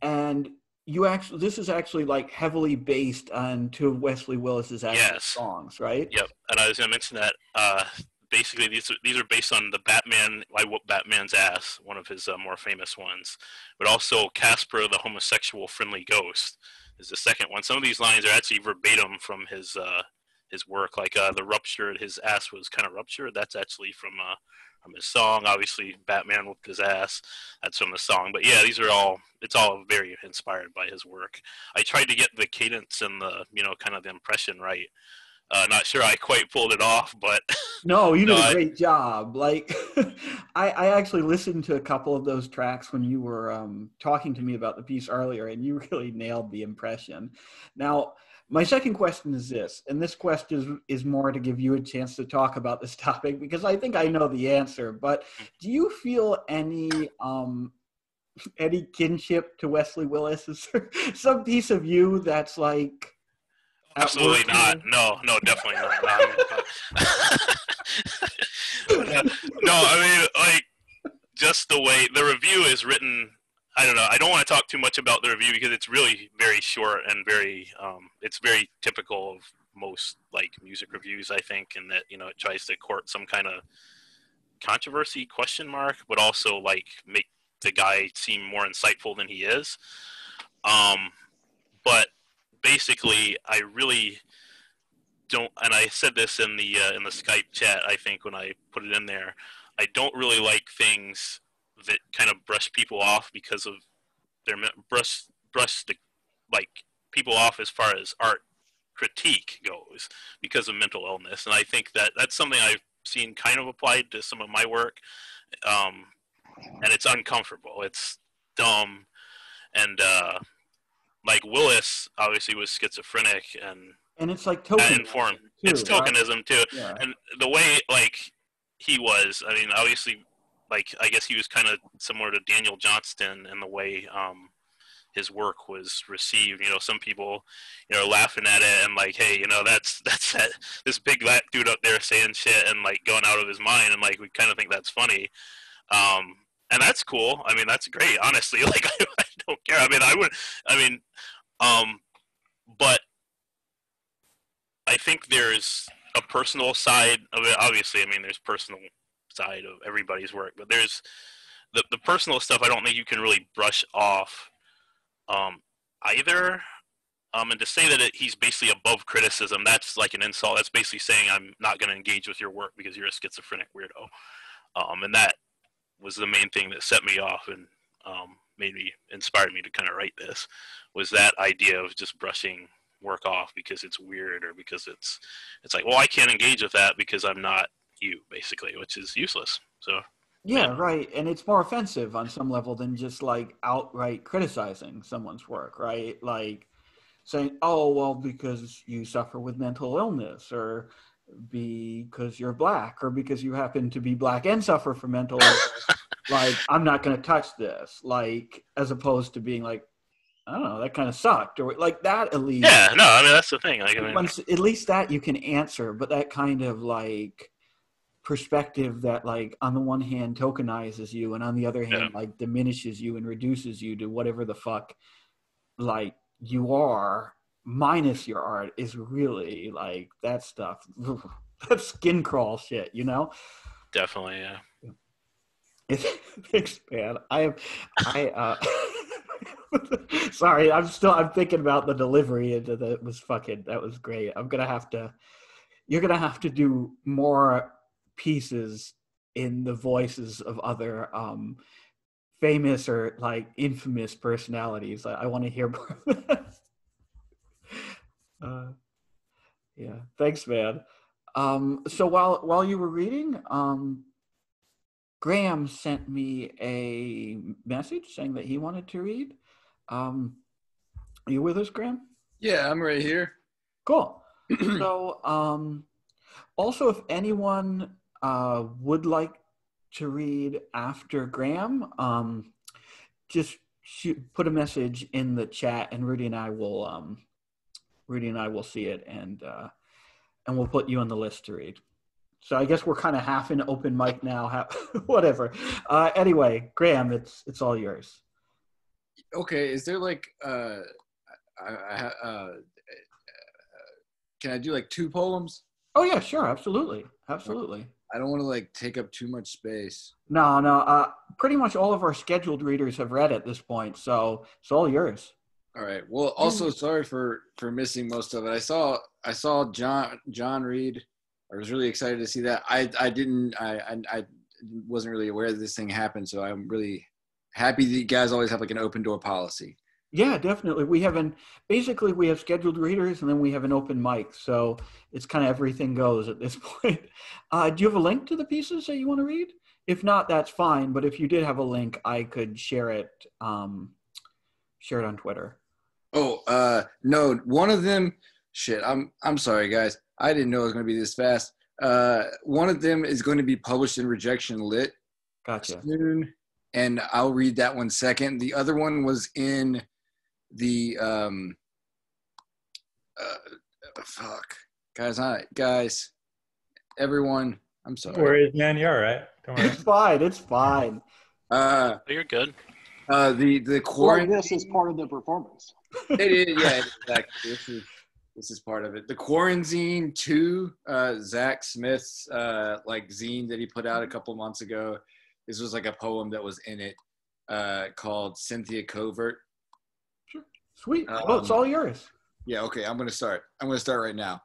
and you actually this is actually like heavily based on two of Wesley Willis's actual Yes. songs, right? Yep, and I was gonna mention that. Uh, basically, these are, these are based on the Batman. I whoop Batman's ass, one of his uh, more famous ones, but also Casper the homosexual friendly ghost is the second one. Some of these lines are actually verbatim from his uh, his work, like uh, the ruptured. His ass was kind of ruptured. That's actually from uh, from his song. Obviously, Batman whooped his ass. That's from the song. But yeah, these are all. It's all very inspired by his work. I tried to get the cadence and the you know kind of the impression right. Uh, not sure I quite pulled it off, but No, you did No, a I- great job. Like, I, I actually listened to a couple of those tracks when you were um, talking to me about the piece earlier, and you really nailed the impression. Now, my second question is this, and this question is, is more to give you a chance to talk about this topic because I think I know the answer. But do you feel any um, any kinship to Wesley Willis? Is there some piece of you that's like absolutely not. No, no, definitely not. no, no, I mean like just the way the review is written. I don't know. I don't want to talk too much about the review because it's really very short and very. Um, it's very typical of most like music reviews. I think, in that you know it tries to court some kind of controversy question mark, but also like make the guy seem more insightful than he is. Um, but basically, I really don't, and I said this in the uh, in the Skype chat. I think when I put it in there, I don't really like things that kind of brush people off because of their brush brush the like people off as far as art critique goes because of mental illness, and I think that that's something I've seen kind of applied to some of my work, um, and it's uncomfortable. It's dumb, and uh, like Willis obviously was schizophrenic and and it's like that token informed. too, It's right? tokenism too, Yeah. and the way like he was. I mean, obviously, like I guess he was kind of similar to Daniel Johnston in the way um, his work was received. You know, some people, you know, laughing at it and like, hey, you know, that's that's that this big black dude up there saying shit and like going out of his mind, and like we kind of think that's funny. Um, and that's cool. I mean, that's great. Honestly, like I don't care. I mean, I would. I mean, um, but I think there's a personal side of it. Obviously, I mean, there's personal side of everybody's work, but there's the the personal stuff. I don't think you can really brush off um, either. Um, and to say that it, he's basically above criticism, that's like an insult. That's basically saying I'm not going to engage with your work because you're a schizophrenic weirdo. Um, and that was the main thing that set me off and um, made me inspired me to kind of write this was that idea of just brushing work off because it's weird or because it's it's like well I can't engage with that because I'm not you basically which is useless so Yeah, right. And it's more offensive on some level than just like outright criticizing someone's work, right? Like saying, oh, well, because you suffer with mental illness or because you're black or because you happen to be black and suffer from mental illness. Like, I'm not going to touch this. Like, as opposed to being like, I don't know, that kind of sucked or like that at least yeah no I mean that's the thing like I mean, once at least that you can answer but that kind of like perspective that like on the one hand tokenizes you and on the other hand Yeah. like diminishes you and reduces you to whatever the fuck like you are minus your art is really like that stuff that's skin crawl shit you know definitely yeah Thanks, man. I am. I. uh Sorry, I'm still. I'm thinking about the delivery. And that was fucking. That was great. I'm gonna have to. You're gonna have to do more pieces in the voices of other um famous or like infamous personalities. I, I want to hear more. Of that. Uh, yeah. Thanks, man. Um, so while while you were reading, um, Graham sent me a message saying that he wanted to read. Um, are you with us, Graham? Yeah, I'm right here. Cool. so, um, also, if anyone uh, would like to read after Graham, um, just shoot, put a message in the chat, and Rudy and I will um, Rudy and I will see it, and uh, and we'll put you on the list to read. So I guess we're kind of half in open mic now. Half, whatever. Uh, anyway, Graham, it's it's all yours. Okay, is there like uh, I, I, uh, can I do like two poems? Oh yeah, sure, absolutely, absolutely. I don't want to like take up too much space. No, no. Uh, pretty much all of our scheduled readers have read at this point, so it's all yours. All right. Well, also sorry for for missing most of it. I saw I saw John John read. I was really excited to see that. I I didn't I I, I wasn't really aware that this thing happened, so I'm really happy that you guys always have like an open door policy. Yeah, definitely. We have an basically we have scheduled readers and then we have an open mic, so it's kind of everything goes at this point. Uh, do you have a link to the pieces that you want to read? If not, that's fine. But if you did have a link, I could share it. Um, share it on Twitter. Oh, uh, no, one of them. Shit, I'm I'm sorry, guys. I didn't know it was going to be this fast. Uh, one of them is going to be published in Rejection Lit Gotcha. soon, and I'll read that one second. The other one was in the um, uh, fuck, guys, I guys, everyone. I'm sorry. Where is man? You're all right. Don't worry. It's fine. It's fine. Uh, Oh, you're good. uh, the the Or quarantine. this is part of the performance. it is, yeah, exactly. This is this is part of it. The quarantine two, uh, Zach Smith's uh, like zine that he put out a couple months ago. This was like a poem that was in it uh, called Cynthia Covert. Sure. Sweet. oh, it's Um, all yours. Yeah, okay, I'm gonna start. I'm gonna start right now.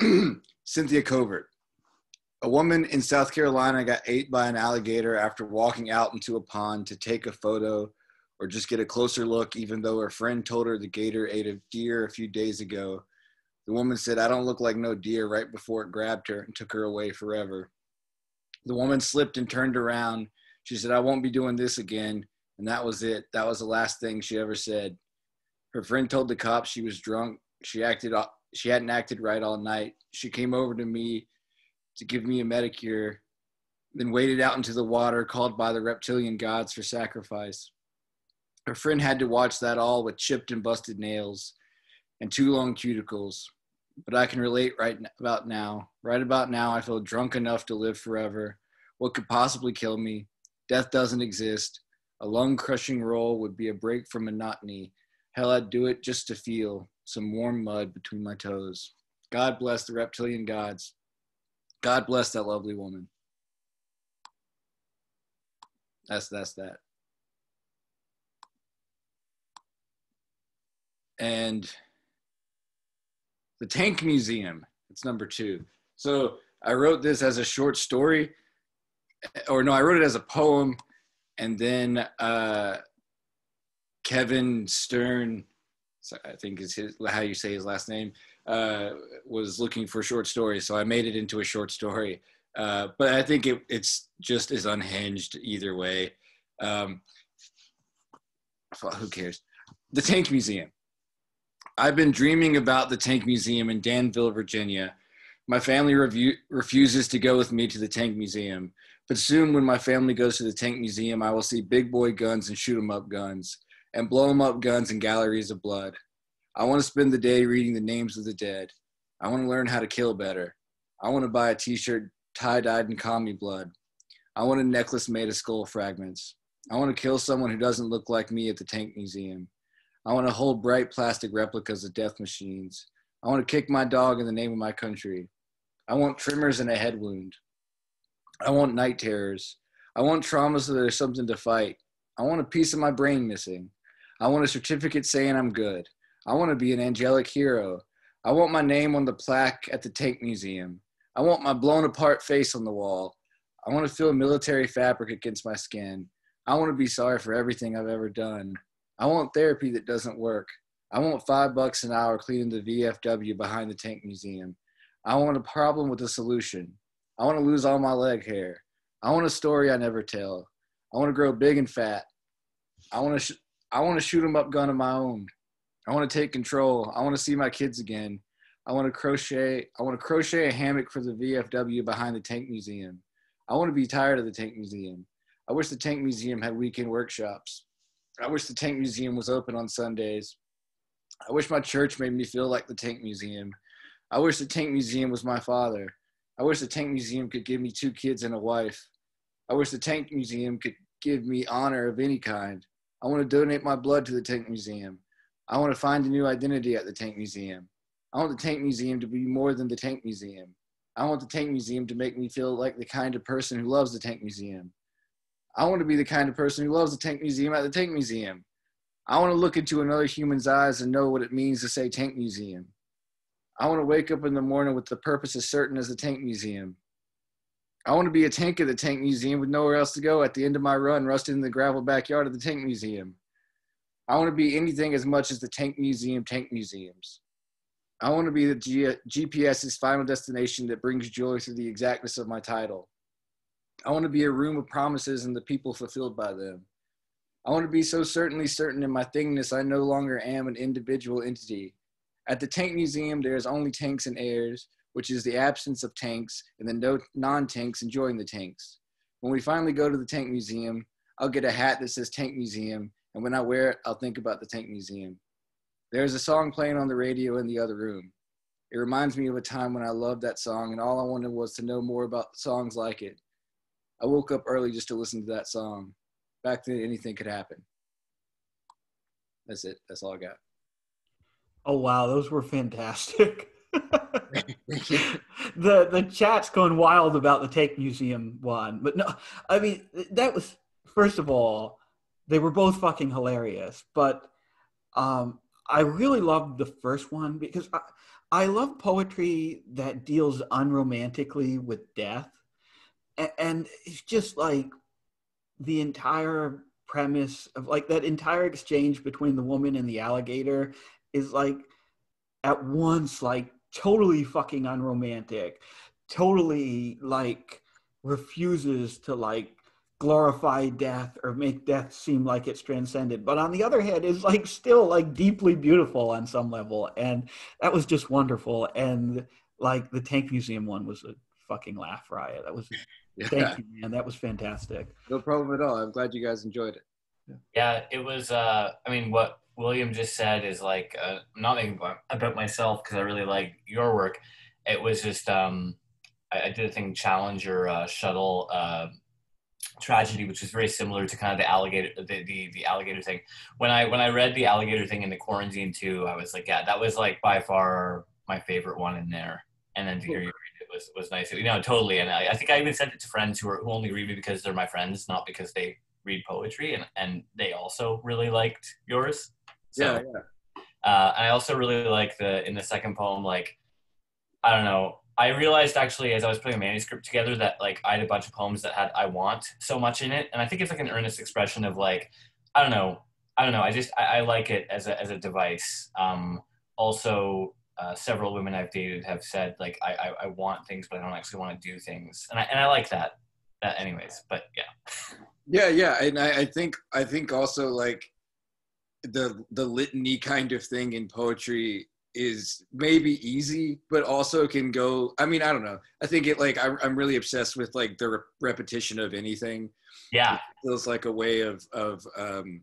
Cynthia Covert. A woman in South Carolina got ate by an alligator after walking out into a pond to take a photo or just get a closer look, even though her friend told her the gator ate a deer a few days ago. The woman said, I don't look like no deer right before it grabbed her and took her away forever. The woman slipped and turned around. She said, I won't be doing this again. And that was it. That was the last thing she ever said. Her friend told the cops she was drunk. She acted she hadn't acted right all night. She came over to me to give me a medicure, then waded out into the water called by the reptilian gods for sacrifice. Her friend had to watch that all with chipped and busted nails and two long cuticles. But I can relate right about now. Right about now, I feel drunk enough to live forever. What could possibly kill me? Death doesn't exist. A lung crushing roll would be a break from monotony. Hell, I'd do it just to feel some warm mud between my toes. God bless the reptilian gods. God bless that lovely woman. That's that's that. And the Tank Museum. It's number two. So I wrote this as a short story, or no, I wrote it as a poem, and then uh, Kevin Stern, I think is his how you say his last name, uh, was looking for short stories, so I made it into a short story. Uh, but I think it, it's just as unhinged either way. Um, who cares? The Tank Museum. I've been dreaming about the Tank Museum in Danville, Virginia. My family review, refuses to go with me to the Tank Museum, but soon when my family goes to the Tank Museum, I will see big boy guns and shoot 'em up guns and blow 'em up guns and galleries of blood. I want to spend the day reading the names of the dead. I want to learn how to kill better. I want to buy a t-shirt tie-dyed in commie blood. I want a necklace made of skull fragments. I want to kill someone who doesn't look like me at the Tank Museum. I want to hold bright plastic replicas of death machines. I want to kick my dog in the name of my country. I want tremors and a head wound. I want night terrors. I want trauma so there's something to fight. I want a piece of my brain missing. I want a certificate saying I'm good. I want to be an angelic hero. I want my name on the plaque at the Tank Museum. I want my blown apart face on the wall. I want to feel military fabric against my skin. I want to be sorry for everything I've ever done. I want therapy that doesn't work. I want five bucks an hour cleaning the VFW behind the Tank Museum. I want a problem with a solution. I want to lose all my leg hair. I want a story I never tell. I want to grow big and fat. I want to sh- I want to shoot 'em up gun of my own. I want to take control. I want to see my kids again. I want to crochet. I want to crochet a hammock for the VFW behind the Tank Museum. I want to be tired of the Tank Museum. I wish the Tank Museum had weekend workshops. I wish the Tank Museum was open on Sundays. I wish my church made me feel like the Tank Museum. I wish the Tank Museum was my father. I wish the Tank Museum could give me two kids and a wife. I wish the Tank Museum could give me honor of any kind. I want to donate my blood to the Tank Museum. I want to find a new identity at the Tank Museum. I want the Tank Museum to be more than the Tank Museum. I want the Tank Museum to make me feel like the kind of person who loves the Tank Museum. I want to be the kind of person who loves the Tank Museum at the Tank Museum. I want to look into another human's eyes and know what it means to say Tank Museum. I want to wake up in the morning with the purpose as certain as the Tank Museum. I want to be a tank at the Tank Museum with nowhere else to go at the end of my run, rusted in the gravel backyard of the Tank Museum. I want to be anything as much as the Tank Museum Tank Museums. I want to be the G- GPS's final destination that brings joy through the exactness of my title. I want to be a room of promises and the people fulfilled by them. I want to be so certainly certain in my thingness I no longer am an individual entity. At the Tank Museum, there is only tanks and airs, which is the absence of tanks, and then no non-tanks enjoying the tanks. When we finally go to the Tank Museum, I'll get a hat that says Tank Museum, and when I wear it, I'll think about the Tank Museum. There's a song playing on the radio in the other room. It reminds me of a time when I loved that song, and all I wanted was to know more about songs like it. I woke up early just to listen to that song. Back then, anything could happen. That's it. That's all I got. Oh wow, those were fantastic. the the chat's going wild about the Tank Museum one, but no, I mean that was first of all, they were both fucking hilarious. But um, I really loved the first one because I, I love poetry that deals unromantically with death, and, it's just like the entire premise of like that entire exchange between the woman and the alligator is like at once like totally fucking unromantic, totally like refuses to like glorify death or make death seem like it's transcended. But on the other hand is like still like deeply beautiful on some level. And that was just wonderful. And like the tank museum one was a fucking laugh riot. That was Yeah. thank you man that was fantastic No problem at all. I'm glad you guys enjoyed it. Yeah, it was. Uh, I mean, what William just said is like uh, I'm not making about- about myself because I really like your work. It was just um, I, I did a thing Challenger uh, shuttle uh, tragedy, which was very similar to kind of the alligator the, the the alligator thing. When I when I read the alligator thing in the quarantine too, I was like, yeah, that was like by far my favorite one in there. And then to hear you read it was was nice. You know, totally. And I, I think I even sent it to friends who are who only read me because they're my friends, not because they read poetry, and and they also really liked yours. So, Yeah, yeah. uh, and I also really like the in the second poem, like I don't know. I realized actually as I was putting a manuscript together that like I had a bunch of poems that had I want so much in it, and I think it's like an earnest expression of like I don't know, I don't know. I just I, I like it as a as a device. Um, also, uh, several women I've dated have said like I, I I want things, but I don't actually want to do things, and I and I like that. Uh, anyways, but yeah, Yeah, yeah, and I, I think I think also like the the litany kind of thing in poetry is maybe easy, but also can go. I mean, I don't know. I think it like I, I'm really obsessed with like the re- repetition of anything. yeah, It feels like a way of of um,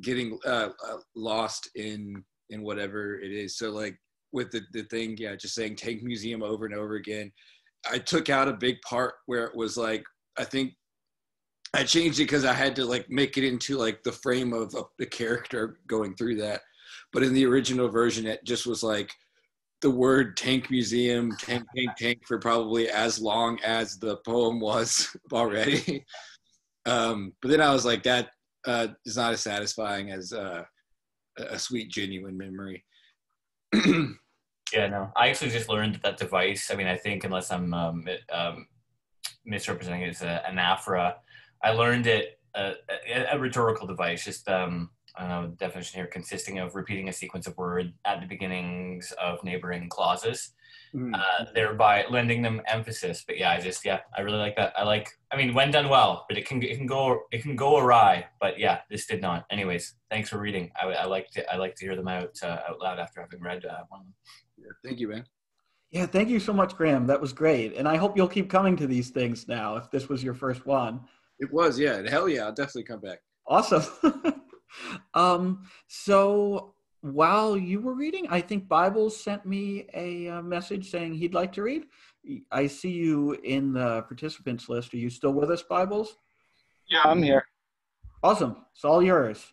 getting uh, uh, lost in in whatever it is. So like with the the thing, yeah, just saying Tank Museum over and over again. I took out a big part where it was like I think I changed it because I had to like make it into like the frame of, of the character going through that. But in the original version, it just was like the word tank museum, tank, tank, tank for probably as long as the poem was already. Um, but then I was like, that uh, is not as satisfying as uh, a a sweet, genuine memory. Yeah, no. I actually just learned that, that device. I mean, I think unless I'm um, um, misrepresenting it, it's a, an. I learned it uh, a, a rhetorical device. Just um, I don't know definition here, consisting of repeating a sequence of words at the beginnings of neighboring clauses, Mm. uh, thereby lending them emphasis. But yeah, I just yeah, I really like that. I like. I mean, when done well, but it can it can go it can go awry. But yeah, this did not. Anyways, thanks for reading. I, I like to I like to hear them out uh, out loud after having read uh, one of them. Thank you, man. Yeah, thank you so much, Graham. That was great. And I hope you'll keep coming to these things now if this was your first one. It was, yeah. Hell yeah, I'll definitely come back. Awesome. um, so while you were reading, I think Bibles sent me a, uh message saying he'd like to read. I see you in the participants list. Are you still with us, Bibles? Yeah, I'm here. Awesome. It's all yours.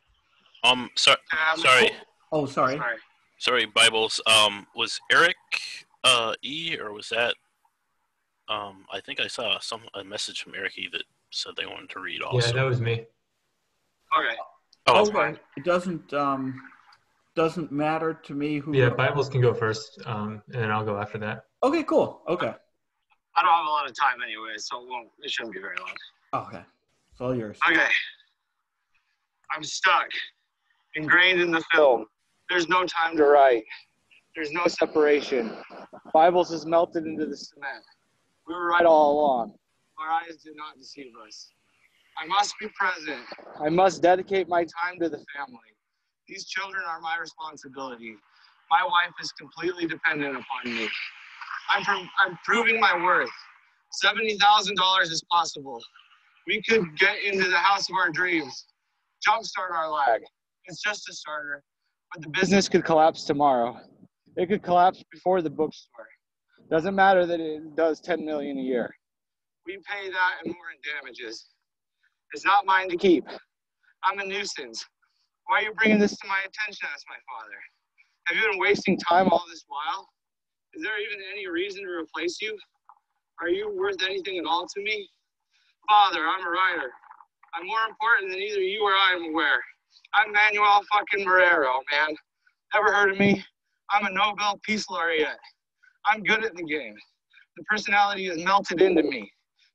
Um, so, Um, sorry, Oh, sorry. Sorry. sorry, Bibles. Um, was Eric uh E or was that? Um, I think I saw some a message from Eric E that said they wanted to read also. Yeah, that was me. All right. oh, Okay. Oh, It doesn't um doesn't matter to me who. Yeah, Bibles can go first, um, and then I'll go after that. Okay, cool. Okay. I don't have a lot of time anyway, so it won't. It shouldn't be very long. Okay. It's all yours. Okay. I'm stuck, ingrained in the film. There's no time to write. There's no separation. Bibles is melted into the cement. We were right all along. Our eyes did not deceive us. I must be present. I must dedicate my time to the family. These children are my responsibility. My wife is completely dependent upon me. I'm, I'm proving my worth. $70,000 is possible. We could get into the house of our dreams, jumpstart our lag. It's just a starter, but the business could collapse tomorrow. It could collapse before the bookstore. Doesn't matter that it does 10 million a year. We pay that and more in damages. It's not mine to keep. I'm a nuisance. Why are you bringing this to my attention? asked my father. Have you been wasting time all this while? Is there even any reason to replace you? Are you worth anything at all to me? Father, I'm a writer. I'm more important than either you or I am aware. I'm Manuel fucking Marrero, man. Ever heard of me? I'm a Nobel Peace Laureate. I'm good at the game. The personality is melted into me.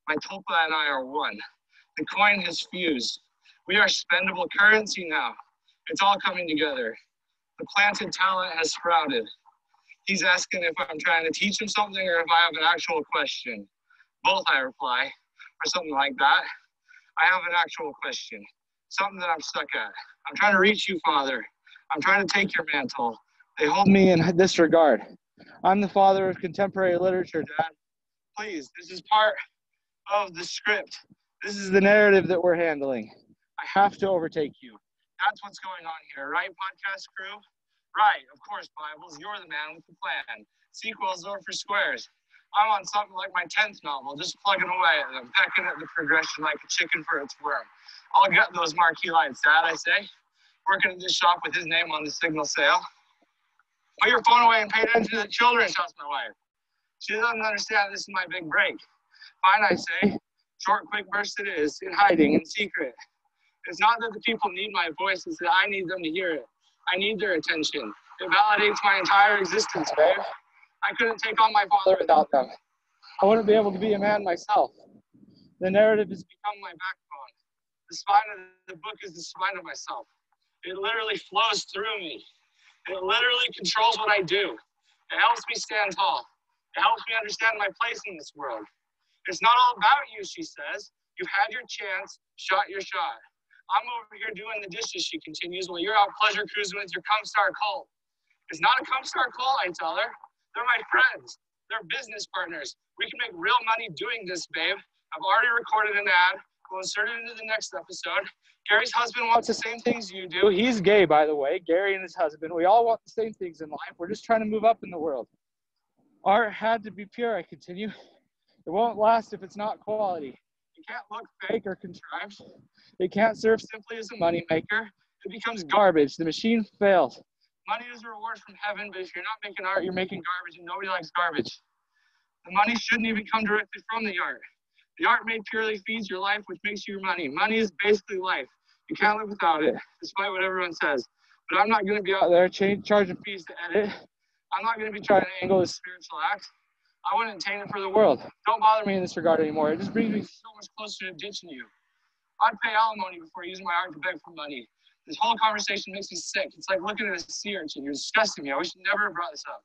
My tulpa and I are one. The coin has fused. We are spendable currency now. It's all coming together. The planted talent has sprouted. He's asking if I'm trying to teach him something or if I have an actual question. Both, I reply, or something like that. I have an actual question, something that I'm stuck at. I'm trying to reach you, Father. I'm trying to take your mantle. They hold me in disregard. I'm the father of contemporary literature, Dad. Please, this is part of the script. This is the narrative that we're handling. I have to overtake you. That's what's going on here, right, podcast crew? Right, of course, Bibles. You're the man with the plan. Sequels are for squares. I'm on something like my 10th novel, just plugging away and I'm pecking at the progression like a chicken for its worm. I'll get those marquee lights, Dad, I say. Working at this shop with his name on the signal sale. Put your phone away and pay attention to the children, shouts my wife. She doesn't understand this is my big break. Fine, I say. Short, quick burst it is, in hiding, in secret. It's not that the people need my voice, it's that I need them to hear it. I need their attention. It validates my entire existence, babe. I couldn't take on my father without them. I wouldn't be able to be a man myself. The narrative has become my backbone. The spine of the book is the spine of myself. It literally flows through me. It literally controls what I do. It helps me stand tall. It helps me understand my place in this world. It's not all about you, she says. You had your chance, shot your shot. I'm over here doing the dishes, she continues, while you're out pleasure cruising with your Comstar cult. It's not a Comstar cult, I tell her. They're my friends. They're business partners. We can make real money doing this, babe. I've already recorded an ad. We'll insert it into the next episode. Gary's husband wants the same things you do. He's gay, by the way. Gary and his husband. We all want the same things in life. We're just trying to move up in the world. Art had to be pure, I continue. It won't last if it's not quality. It can't look fake or contrived. It can't serve simply as a moneymaker. It becomes garbage. The machine fails. Money is a reward from heaven, but if you're not making art, you're making garbage, and nobody likes garbage. The money shouldn't even come directly from the art. The art made purely feeds your life, which makes you your money. Money is basically life. You can't live without it, despite what everyone says. But I'm not going to be out there cha- charging fees to edit. I'm not going to be trying to angle this spiritual act. I wouldn't attain it for the world. Don't bother me in this regard anymore. It just brings me so much closer to ditching you. I'd pay alimony before using my art to beg for money. This whole conversation makes me sick. It's like looking at a sea urchin. You're disgusting me. I wish you never brought this up.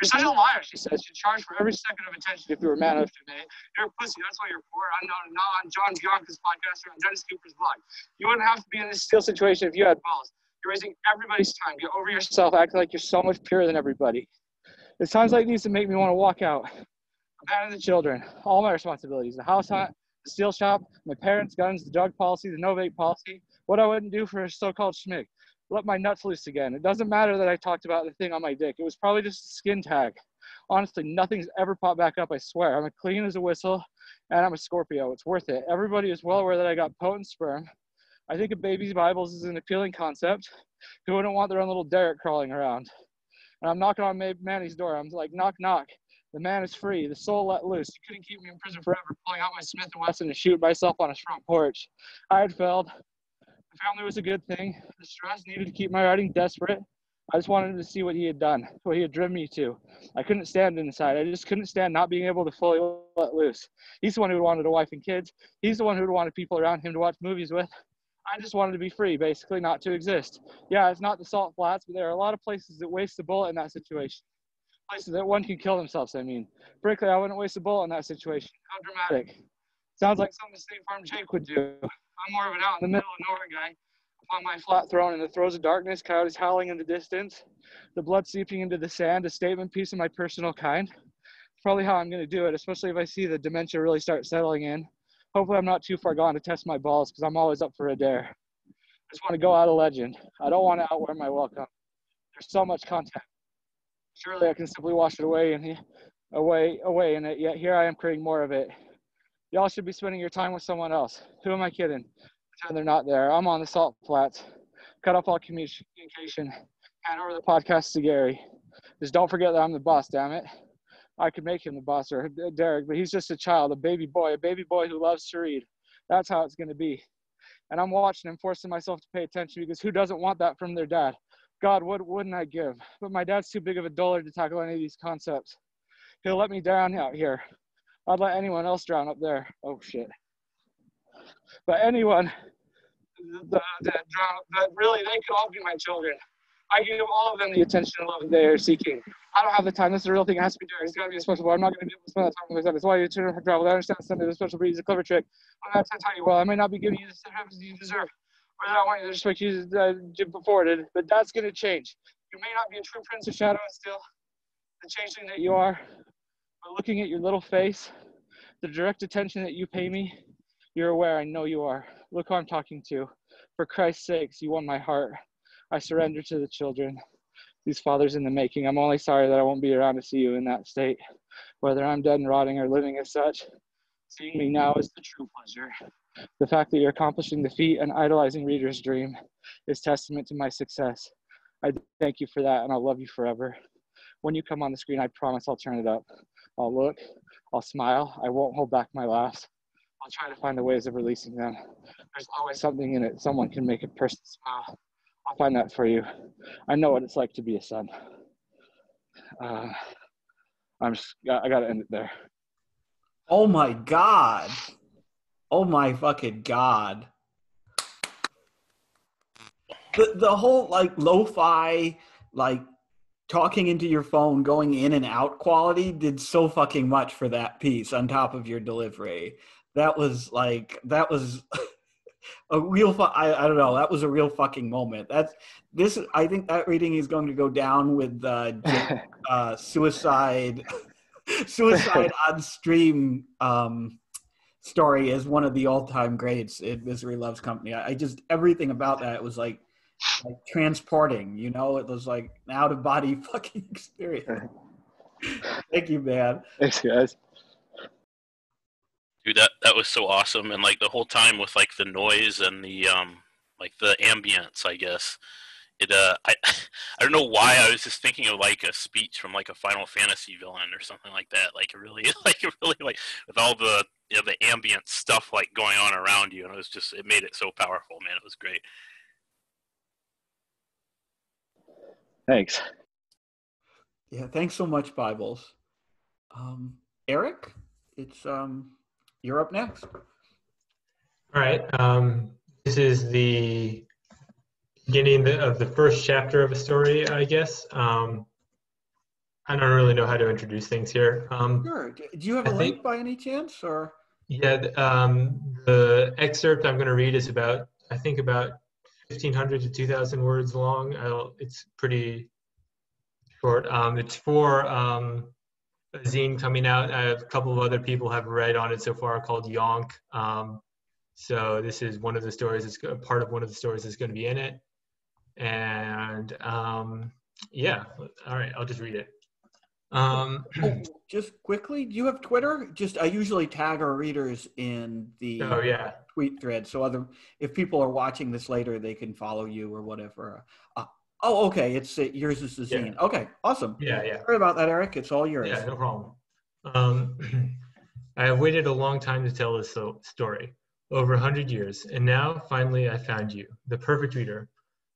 You're such a liar, she says. You charge for every second of attention if you were man enough to me. You're a pussy. That's why you're poor. I'm not, not on John Bianca's podcast or on Dennis Cooper's blog. You wouldn't have to be in this steel situation if you had balls. You're wasting everybody's time. Get over yourself. Act like you're so much purer than everybody. It's times like these that make me want to walk out. Abandon the children. All my responsibilities. The house hunt, the steel shop, my parents' guns, the drug policy, the no vape policy. What I wouldn't do for a so-called schmick let my nuts loose again. It doesn't matter that I talked about the thing on my dick. It was probably just a skin tag. Honestly, nothing's ever popped back up, I swear. I'm as clean as a whistle and I'm a Scorpio. It's worth it. Everybody is well aware that I got potent sperm. I think a baby's Bibles is an appealing concept. Who wouldn't want their own little Derek crawling around? And I'm knocking on Manny's door. I'm like, knock, knock. The man is free. The soul let loose. You couldn't keep me in prison forever, pulling out my Smith & Wesson and shooting myself on his front porch. I had failed family was a good thing. The stress needed to keep my writing desperate. I just wanted to see what he had done, what he had driven me to. I couldn't stand inside. I just couldn't stand not being able to fully let loose. He's the one who wanted a wife and kids. He's the one who wanted people around him to watch movies with. I just wanted to be free, basically, not to exist. Yeah, it's not the salt flats, but there are a lot of places that waste a bullet in that situation. Places that one can kill themselves, I mean. Brinkley, I wouldn't waste a bullet in that situation. How dramatic. Sounds like something State Farm Jake would do. I'm more of an out in the middle of nowhere guy. On my flat throne in the throes of darkness, coyotes howling in the distance, the blood seeping into the sand, a statement piece of my personal kind. Probably how I'm going to do it, especially if I see the dementia really start settling in. Hopefully, I'm not too far gone to test my balls because I'm always up for a dare. I just want to go out a legend. I don't want to outwear my welcome. There's so much content. Surely I can simply wash it away and away, away it. Yet here I am creating more of it. Y'all should be spending your time with someone else. Who am I kidding? Pretend they're not there. I'm on the salt flats. Cut off all communication. Hand over the podcast to Gary. Just don't forget that I'm the boss, damn it. I could make him the boss or Derek, but he's just a child, a baby boy, a baby boy who loves to read. That's how it's going to be. And I'm watching and forcing myself to pay attention because who doesn't want that from their dad? God, what wouldn't I give? But my dad's too big of a dullard to tackle any of these concepts. He'll let me down out here. I'd let anyone else drown up there. Oh shit. But anyone that, that that really, they could all be my children. I give all of them the attention and love they are seeking. I don't have the time. This is a real thing. It has to be done. It's got to be a special boy. I'm not going to be able to spend that time with my son. That's why you turn travel. I understand Sunday, the special breed is a clever trick. I'm not to tell you well. I may not be giving you the service you deserve, or that I want you to respect you uh, afforded, but that's going to change. You may not be a true prince of shadow and still the changeling that you are, but looking at your little face, the direct attention that you pay me, you're aware I know you are. Look who I'm talking to. For Christ's sakes, you won my heart. I surrender to the children. These fathers in the making. I'm only sorry that I won't be around to see you in that state. Whether I'm dead and rotting or living as such, seeing me now is the true pleasure. The fact that you're accomplishing the feat and idolizing reader's dream is testament to my success. I thank you for that, and I'll love you forever. When you come on the screen, I promise I'll turn it up. I'll look, I'll smile, I won't hold back my laughs. I'll try to find the ways of releasing them. There's always something in it. Someone can make a person smile. I'll find that for you. I know what it's like to be a son. Uh, I'm just, I gotta end it there. Oh my god. Oh my fucking god. The the whole like lo-fi like talking into your phone, going in and out quality did so fucking much for that piece on top of your delivery. That was like that was a real fu- I, I don't know that was a real fucking moment. That's this i think that reading is going to go down with uh, uh suicide suicide on stream um story is one of the all-time greats in misery loves company. I, I just everything about that was like like transporting you know? It was like an out of body fucking experience. Thank you man. Thanks, guys. Dude that that was so awesome and like the whole time with like the noise and the um like the ambience i guess it uh i i don't know why i was just thinking of like a speech from like a final fantasy villain or something like that like really like really like with all the you know the ambient stuff like going on around you, and it was just it made it so powerful, man. It was great. Thanks. Yeah, thanks so much, Bibles. Um, Eric, it's um, you're up next. All right. Um, this is the beginning of the first chapter of a story, I guess. Um, I don't really know how to introduce things here. Um, Sure. Do you have a I link think- by any chance, or? yeah, um, the excerpt I'm going to read is about, I think, about 1,500 to 2,000 words long. I'll, it's pretty short. Um, it's for um, zine coming out. A couple of other people have read on it so far called Yonk. Um, so this is one of the stories. It's part of one of the stories that's going to be in it. And um, yeah, all right, I'll just read it. Um, Oh, just quickly, do you have Twitter? Just I usually tag our readers in the oh yeah, tweet thread, so other if people are watching this later, they can follow you or whatever. Uh, oh, okay. It's uh, yours is the Yeah. zine. Okay, awesome. yeah, yeah. Sorry about that, Eric. It's all yours. Yeah, no problem. Um, I have waited a long time to tell this so- story, over a hundred years, and now finally I found you, the perfect reader,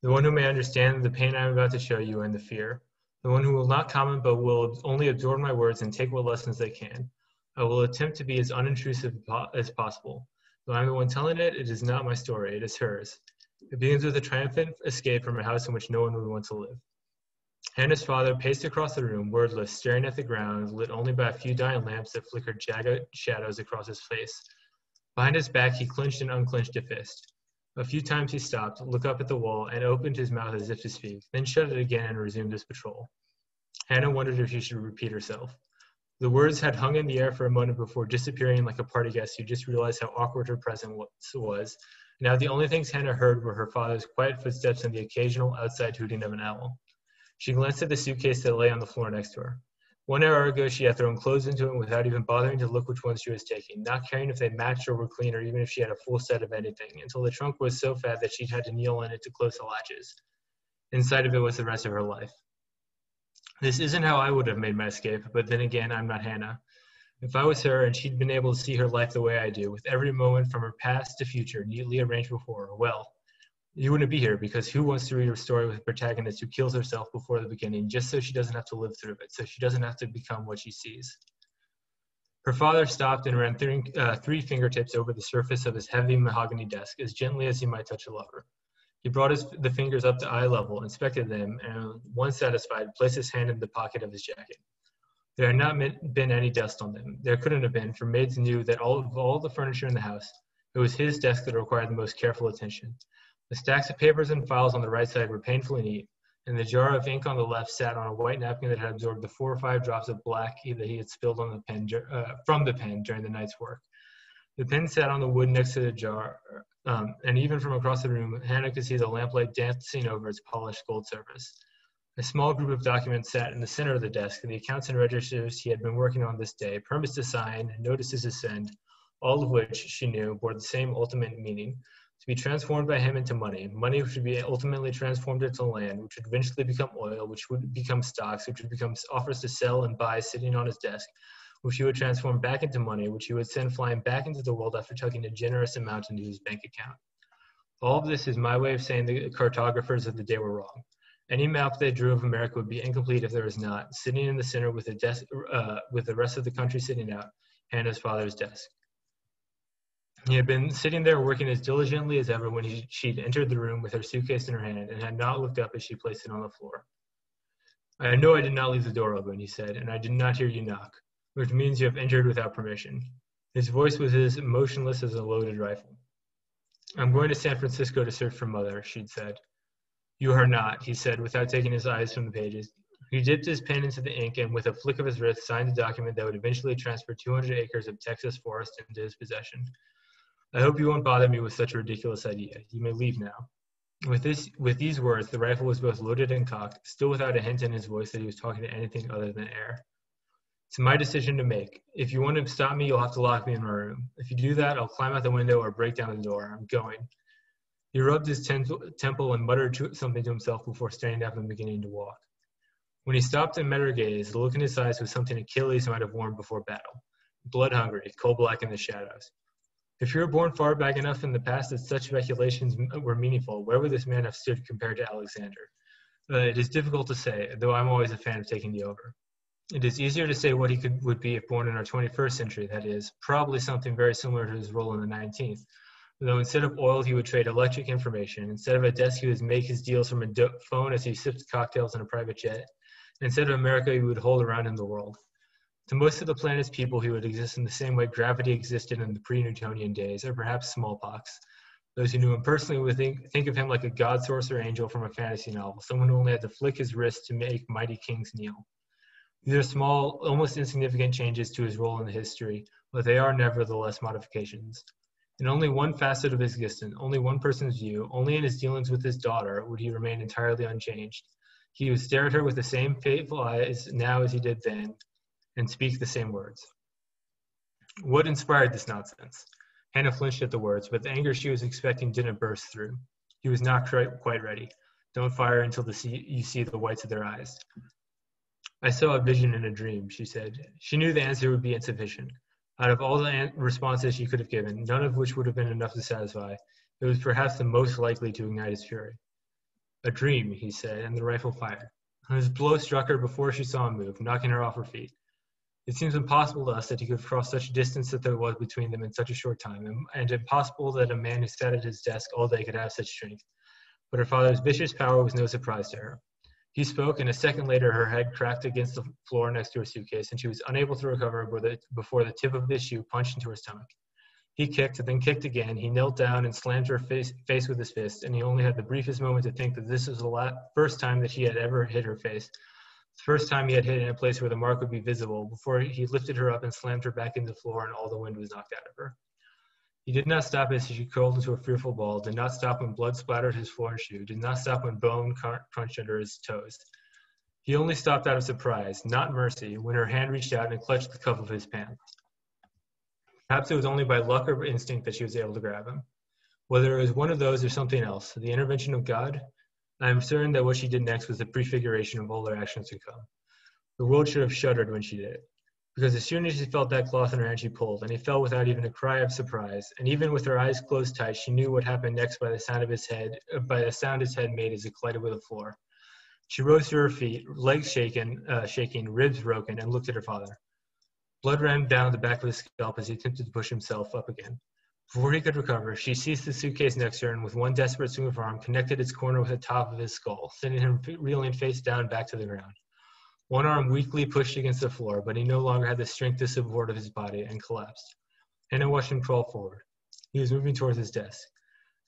the one who may understand the pain I am about to show you and the fear, the one who will not comment but will only absorb my words and take what lessons they can. I will attempt to be as unintrusive po- as possible. Though I'm the one telling it, it is not my story, it is hers. It begins with a triumphant escape from a house in which no one would want to live. Hannah's father paced across the room, wordless, staring at the ground, lit only by a few dying lamps that flickered jagged shadows across his face. Behind his back, he clenched and unclenched a fist. A few times he stopped, looked up at the wall, and opened his mouth as if to speak, then shut it again and resumed his patrol. Hannah wondered if she should repeat herself. The words had hung in the air for a moment before disappearing like a party guest who just realized how awkward her presence was. Now the only things Hannah heard were her father's quiet footsteps and the occasional outside hooting of an owl. She glanced at the suitcase that lay on the floor next to her. One hour ago, she had thrown clothes into it without even bothering to look which ones she was taking, not caring if they matched or were clean or even if she had a full set of anything, until the trunk was so fat that she'd had to kneel in it to close the latches. Inside of it was the rest of her life. This isn't how I would have made my escape, but then again, I'm not Hannah. If I was her and she'd been able to see her life the way I do, with every moment from her past to future neatly arranged before her, well, you wouldn't be here because who wants to read a story with a protagonist who kills herself before the beginning just so she doesn't have to live through it, so she doesn't have to become what she sees? Her father stopped and ran three, uh, three fingertips over the surface of his heavy mahogany desk as gently as he might touch a lover. He brought his, the fingers up to eye level, inspected them, and once satisfied, placed his hand in the pocket of his jacket. There had not been- any dust on them. There couldn't have been, for maids knew that all of all the furniture in the house, it was his desk that required the most careful attention. The stacks of papers and files on the right side were painfully neat, and the jar of ink on the left sat on a white napkin that had absorbed the four or five drops of black that he had spilled on the pen uh, from the pen during the night's work. The pen sat on the wood next to the jar, um, and even from across the room, Hannah could see the lamplight dancing over its polished gold surface. A small group of documents sat in the center of the desk, the accounts and registers he had been working on this day, permits to sign, notices to send, all of which, she knew, bore the same ultimate meaning to be transformed by him into money, money which would be ultimately transformed into land, which would eventually become oil, which would become stocks, which would become offers to sell and buy sitting on his desk, which he would transform back into money, which he would send flying back into the world after tucking a generous amount into his bank account. All of this is my way of saying the cartographers of the day were wrong. Any map they drew of America would be incomplete if there was not, sitting in the center with the, uh, with the rest of the country sitting out, Hannah's father's desk. He had been sitting there working as diligently as ever when he, she'd entered the room with her suitcase in her hand and had not looked up as she placed it on the floor. I know I did not leave the door open, he said, and I did not hear you knock, which means you have entered without permission. His voice was as motionless as a loaded rifle. I'm going to San Francisco to search for mother, she'd said. You are not, he said, without taking his eyes from the pages. He dipped his pen into the ink and, with a flick of his wrist, signed a document that would eventually transfer 200 acres of Texas forest into his possession. I hope you won't bother me with such a ridiculous idea. You may leave now. With this, with these words, the rifle was both loaded and cocked, still without a hint in his voice that he was talking to anything other than air. It's my decision to make. If you want to stop me, you'll have to lock me in my room. If you do that, I'll climb out the window or break down the door. I'm going. He rubbed his temple and muttered something to himself before standing up and beginning to walk. When he stopped and met her gaze, the look in his eyes was something Achilles might have worn before battle. blood hungry, coal black in the shadows. If you were born far back enough in the past that such speculations were meaningful, where would this man have stood compared to Alexander? Uh, it is difficult to say, though I'm always a fan of taking the over. It is easier to say what he could would be if born in our 21st century, that is, probably something very similar to his role in the 19th. Though instead of oil, he would trade electric information. Instead of a desk, he would make his deals from a do- phone as he sipped cocktails in a private jet. Instead of America, he would hold around in the world. To most of the planet's people, he would exist in the same way gravity existed in the pre-Newtonian days, or perhaps smallpox. Those who knew him personally would think, think of him like a god sorcerer angel from a fantasy novel, someone who only had to flick his wrist to make mighty kings kneel. These are small, almost insignificant changes to his role in the history, but they are nevertheless modifications. In only one facet of his existence, only one person's view, only in his dealings with his daughter would he remain entirely unchanged. He would stare at her with the same fateful eyes now as he did then, and speak the same words. What inspired this nonsense? Hannah flinched at the words, but the anger she was expecting didn't burst through. He was not quite ready. Don't fire until see, you see the whites of their eyes. I saw a vision in a dream, she said. She knew the answer would be insufficient. Out of all the responses she could have given, none of which would have been enough to satisfy, it was perhaps the most likely to ignite his fury. A dream, he said, and the rifle fired. His blow struck her before she saw him move, knocking her off her feet. It seems impossible to us that he could cross such distance that there was between them in such a short time, and, and impossible that a man who sat at his desk all day could have such strength. But her father's vicious power was no surprise to her. He spoke, and a second later, her head cracked against the floor next to her suitcase, and she was unable to recover before the tip of his shoe punched into her stomach. He kicked, and then kicked again. He knelt down and slammed her face, face with his fist, and he only had the briefest moment to think that this was the last, first time that he had ever hit her face. The first time he had hit in a place where the mark would be visible, before he lifted her up and slammed her back into the floor, and all the wind was knocked out of her. He did not stop as she curled into a fearful ball, did not stop when blood splattered his floor shoe, did not stop when bone crunched under his toes. He only stopped out of surprise, not mercy, when her hand reached out and clutched the cuff of his pants. Perhaps it was only by luck or instinct that she was able to grab him. Whether it was one of those or something else, the intervention of God, I am certain that what she did next was the prefiguration of all their actions to come. The world should have shuddered when she did it because as soon as she felt that cloth in her hand, she pulled, and he fell without even a cry of surprise. And even with her eyes closed tight, she knew what happened next by the sound of his head, uh, by the sound his head made as it collided with the floor. She rose to her feet, legs shaken, uh, shaking, ribs broken, and looked at her father. Blood ran down the back of his scalp as he attempted to push himself up again. Before he could recover, she seized the suitcase next to her and with one desperate swing of her arm connected its corner with the top of his skull, sending him reeling face down back to the ground. One arm weakly pushed against the floor, but he no longer had the strength to support of his body and collapsed. Hannah watched him crawl forward. He was moving towards his desk.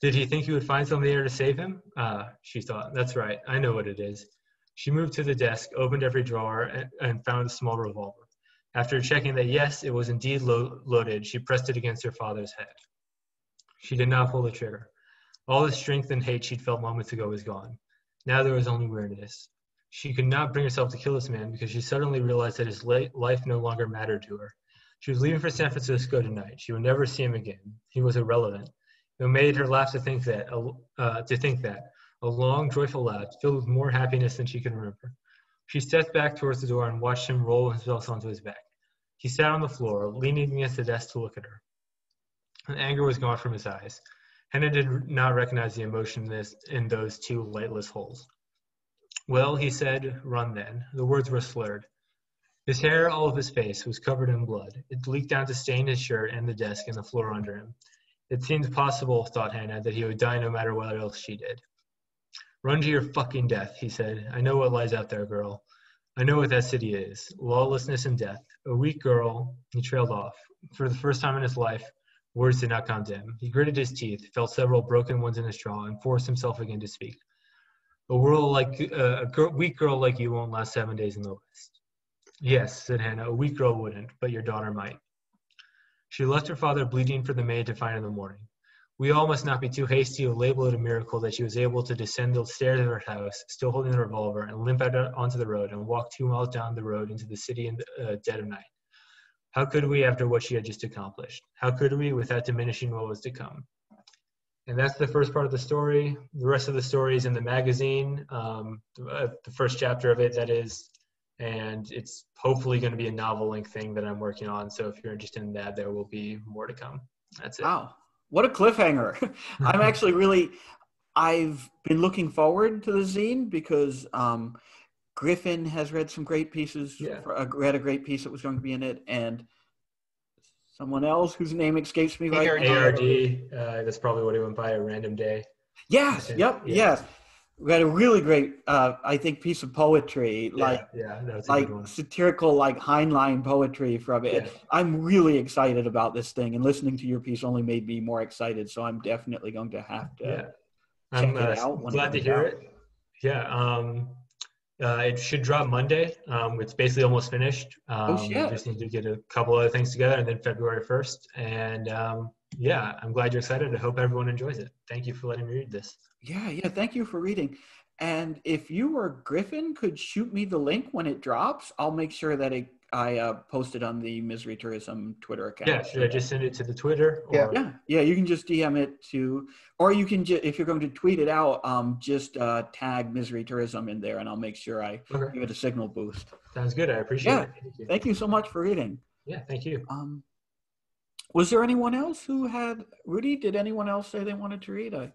Did he think he would find something there to save him? Ah, she thought. That's right. I know what it is. She moved to the desk, opened every drawer, and, and found a small revolver. After checking that yes, it was indeed lo- loaded, she pressed it against her father's head. She did not pull the trigger. All the strength and hate she'd felt moments ago was gone. Now there was only weariness. She could not bring herself to kill this man because she suddenly realized that his life no longer mattered to her. She was leaving for San Francisco tonight. She would never see him again. He was irrelevant. It made her laugh to think that, uh, to think that, a long, joyful laugh, filled with more happiness than she could remember. She stepped back towards the door and watched him roll himself onto his back. He sat on the floor, leaning against the desk to look at her. The anger was gone from his eyes. Hannah did not recognize the emotion in those two lightless holes. Well, he said, run then. The words were slurred. His hair, all of his face, was covered in blood. It leaked down to stain his shirt and the desk and the floor under him. It seemed possible, thought Hannah, that he would die no matter what else she did. Run to your fucking death, he said. I know what lies out there, girl. I know what that city is. Lawlessness and death. A weak girl. He trailed off. For the first time in his life, words did not come to him. He gritted his teeth, felt several broken ones in his jaw, and forced himself again to speak. A world like uh, a girl, weak girl like you won't last seven days in the West. Yes, said Hannah, a weak girl wouldn't, but your daughter might. She left her father bleeding for the maid to find in the morning. We all must not be too hasty to label it a miracle that she was able to descend the stairs of her house, still holding the revolver, and limp out onto the road and walk two miles down the road into the city in the uh, dead of night. How could we after what she had just accomplished? How could we without diminishing what was to come? And that's the first part of the story. The rest of the story is in the magazine, um, the, uh, the, first chapter of it, that is, and it's hopefully going to be a novel length thing that I'm working on. So if you're interested in that, there will be more to come. That's it. Wow. What a cliffhanger. I'm actually really, I've been looking forward to the zine because um, Griffin has read some great pieces, Yeah. uh, read a great piece that was going to be in it. And someone else whose name escapes me right now. ARD, uh, that's probably what he went by, a random day. Yes. Yeah. Yep. Yeah. Yes. We had a really great, uh, I think, piece of poetry, like yeah, like satirical, like Heinlein poetry from it. Yeah. I'm really excited about this thing, and listening to your piece only made me more excited. So I'm definitely going to have to. Yeah. I'm check it uh, out glad to hear out. it. Yeah. Um, uh, it should drop Monday. Um, it's basically almost finished. Um, Oh, shit. Just need to get a couple other things together, and then February 1st. And um, yeah, I'm glad you're excited. I hope everyone enjoys it. Thank you for letting me read this. Yeah, yeah. Thank you for reading. And if you or Griffin could shoot me the link when it drops, I'll make sure that it, I uh, post it on the Misery Tourism Twitter account. Yeah. Should I just send it to the Twitter? Or, Yeah. Yeah, yeah. You can just DM it to, or you can just, if you're going to tweet it out, um, just uh, tag Misery Tourism in there, and I'll make sure I Okay. give it a signal boost. Sounds good. I appreciate Yeah. it. Thank you. Thank you so much for reading. Yeah. Thank you. Um, was there anyone else who had Rudy? Did anyone else say they wanted to read? I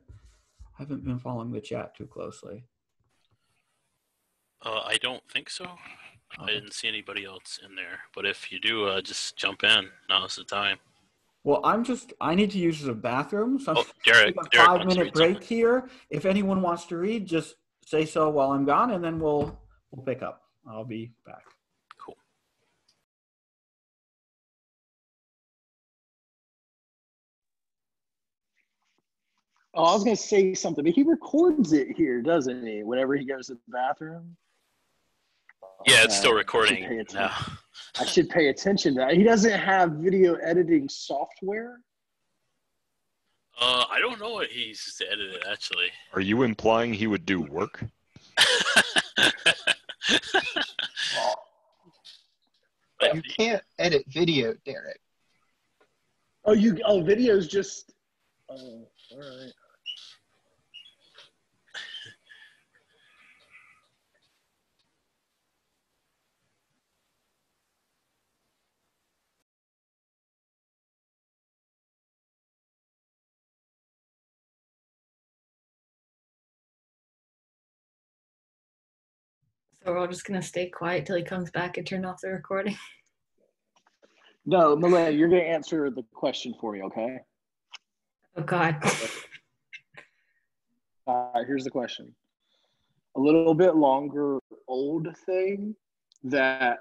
haven't been following the chat too closely. Uh, I don't think so. I didn't see anybody else in there. But if you do, uh, just jump in. Now's the time. Well, I'm just I need to use the bathroom, so I'm Oh, Derek, take a Derek five minute break something. here. If anyone wants to read, just say so while I'm gone, and then we'll we'll pick up. I'll be back. Cool. Oh, I was gonna say something, but he records it here, doesn't he? Whenever he goes to the bathroom. Yeah, it's still Uh, I should recording now. I should pay attention to that. He doesn't have video editing software. Uh, I don't know what he's edited actually. Are you implying he would do work? But You can't edit video, Derek. Oh, you oh, video's just. Oh, all right. So we're all just gonna stay quiet till he comes back and turn off the recording. No, Malay, you're gonna answer the question for you, okay? Oh God. All right, here's the question. A little bit longer old thing that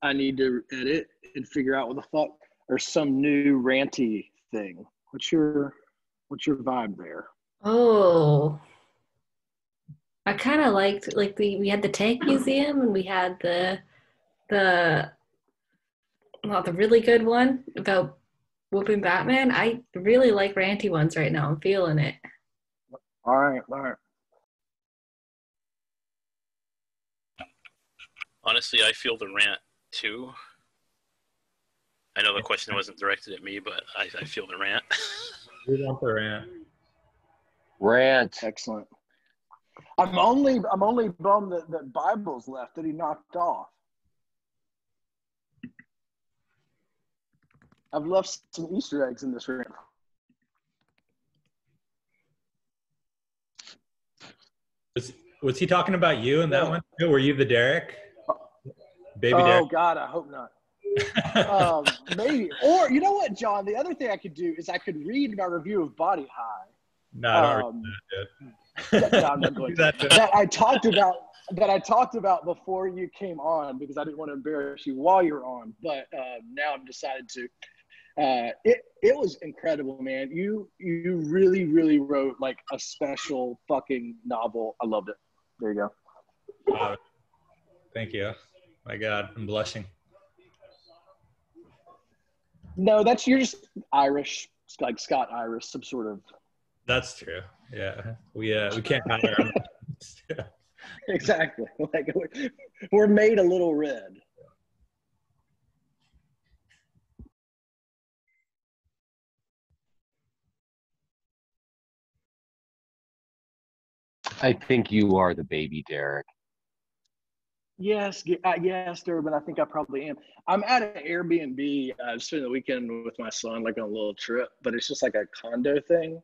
I need to edit and figure out what the fuck, or some new ranty thing. What's your what's your vibe there? Oh. I kind of liked like we we had the tank hmm. museum and we had the the well the really good one about whooping Batman. I really like ranty ones right now. I'm feeling it. All right, all right. honestly, I feel the rant too. I know the question wasn't directed at me, but I, I feel the rant. We want the rant. Rant. Excellent. I'm only I'm only bummed that, that Bible's left that he knocked off. I've left some Easter eggs in this room. Was, was he talking about you in that No. one too? Were you the Derek? Baby oh Derek? God, I hope not. um, maybe. Or you know what, John? The other thing I could do is I could read my review of Body High no, I don't um, that, no, I'm not going that, that I talked about that I talked about before you came on because I didn't want to embarrass you while you're on, but uh, now I've decided to. Uh, it it was incredible, man. You you really really wrote like a special fucking novel. I loved it. There you go. Wow. Thank you. My God, I'm blushing. No, that's you're just Irish, like Scots Irish, some sort of That's true. Yeah, we uh, we can't hide our emotions. exactly. Like we're, we're made a little red. I think you are the baby, Derek. Yes, ge- uh, yes, Durbin. I think I probably am. I'm at an Airbnb. uh, I'm spent the weekend with my son, like on a little trip, but it's just like a condo thing.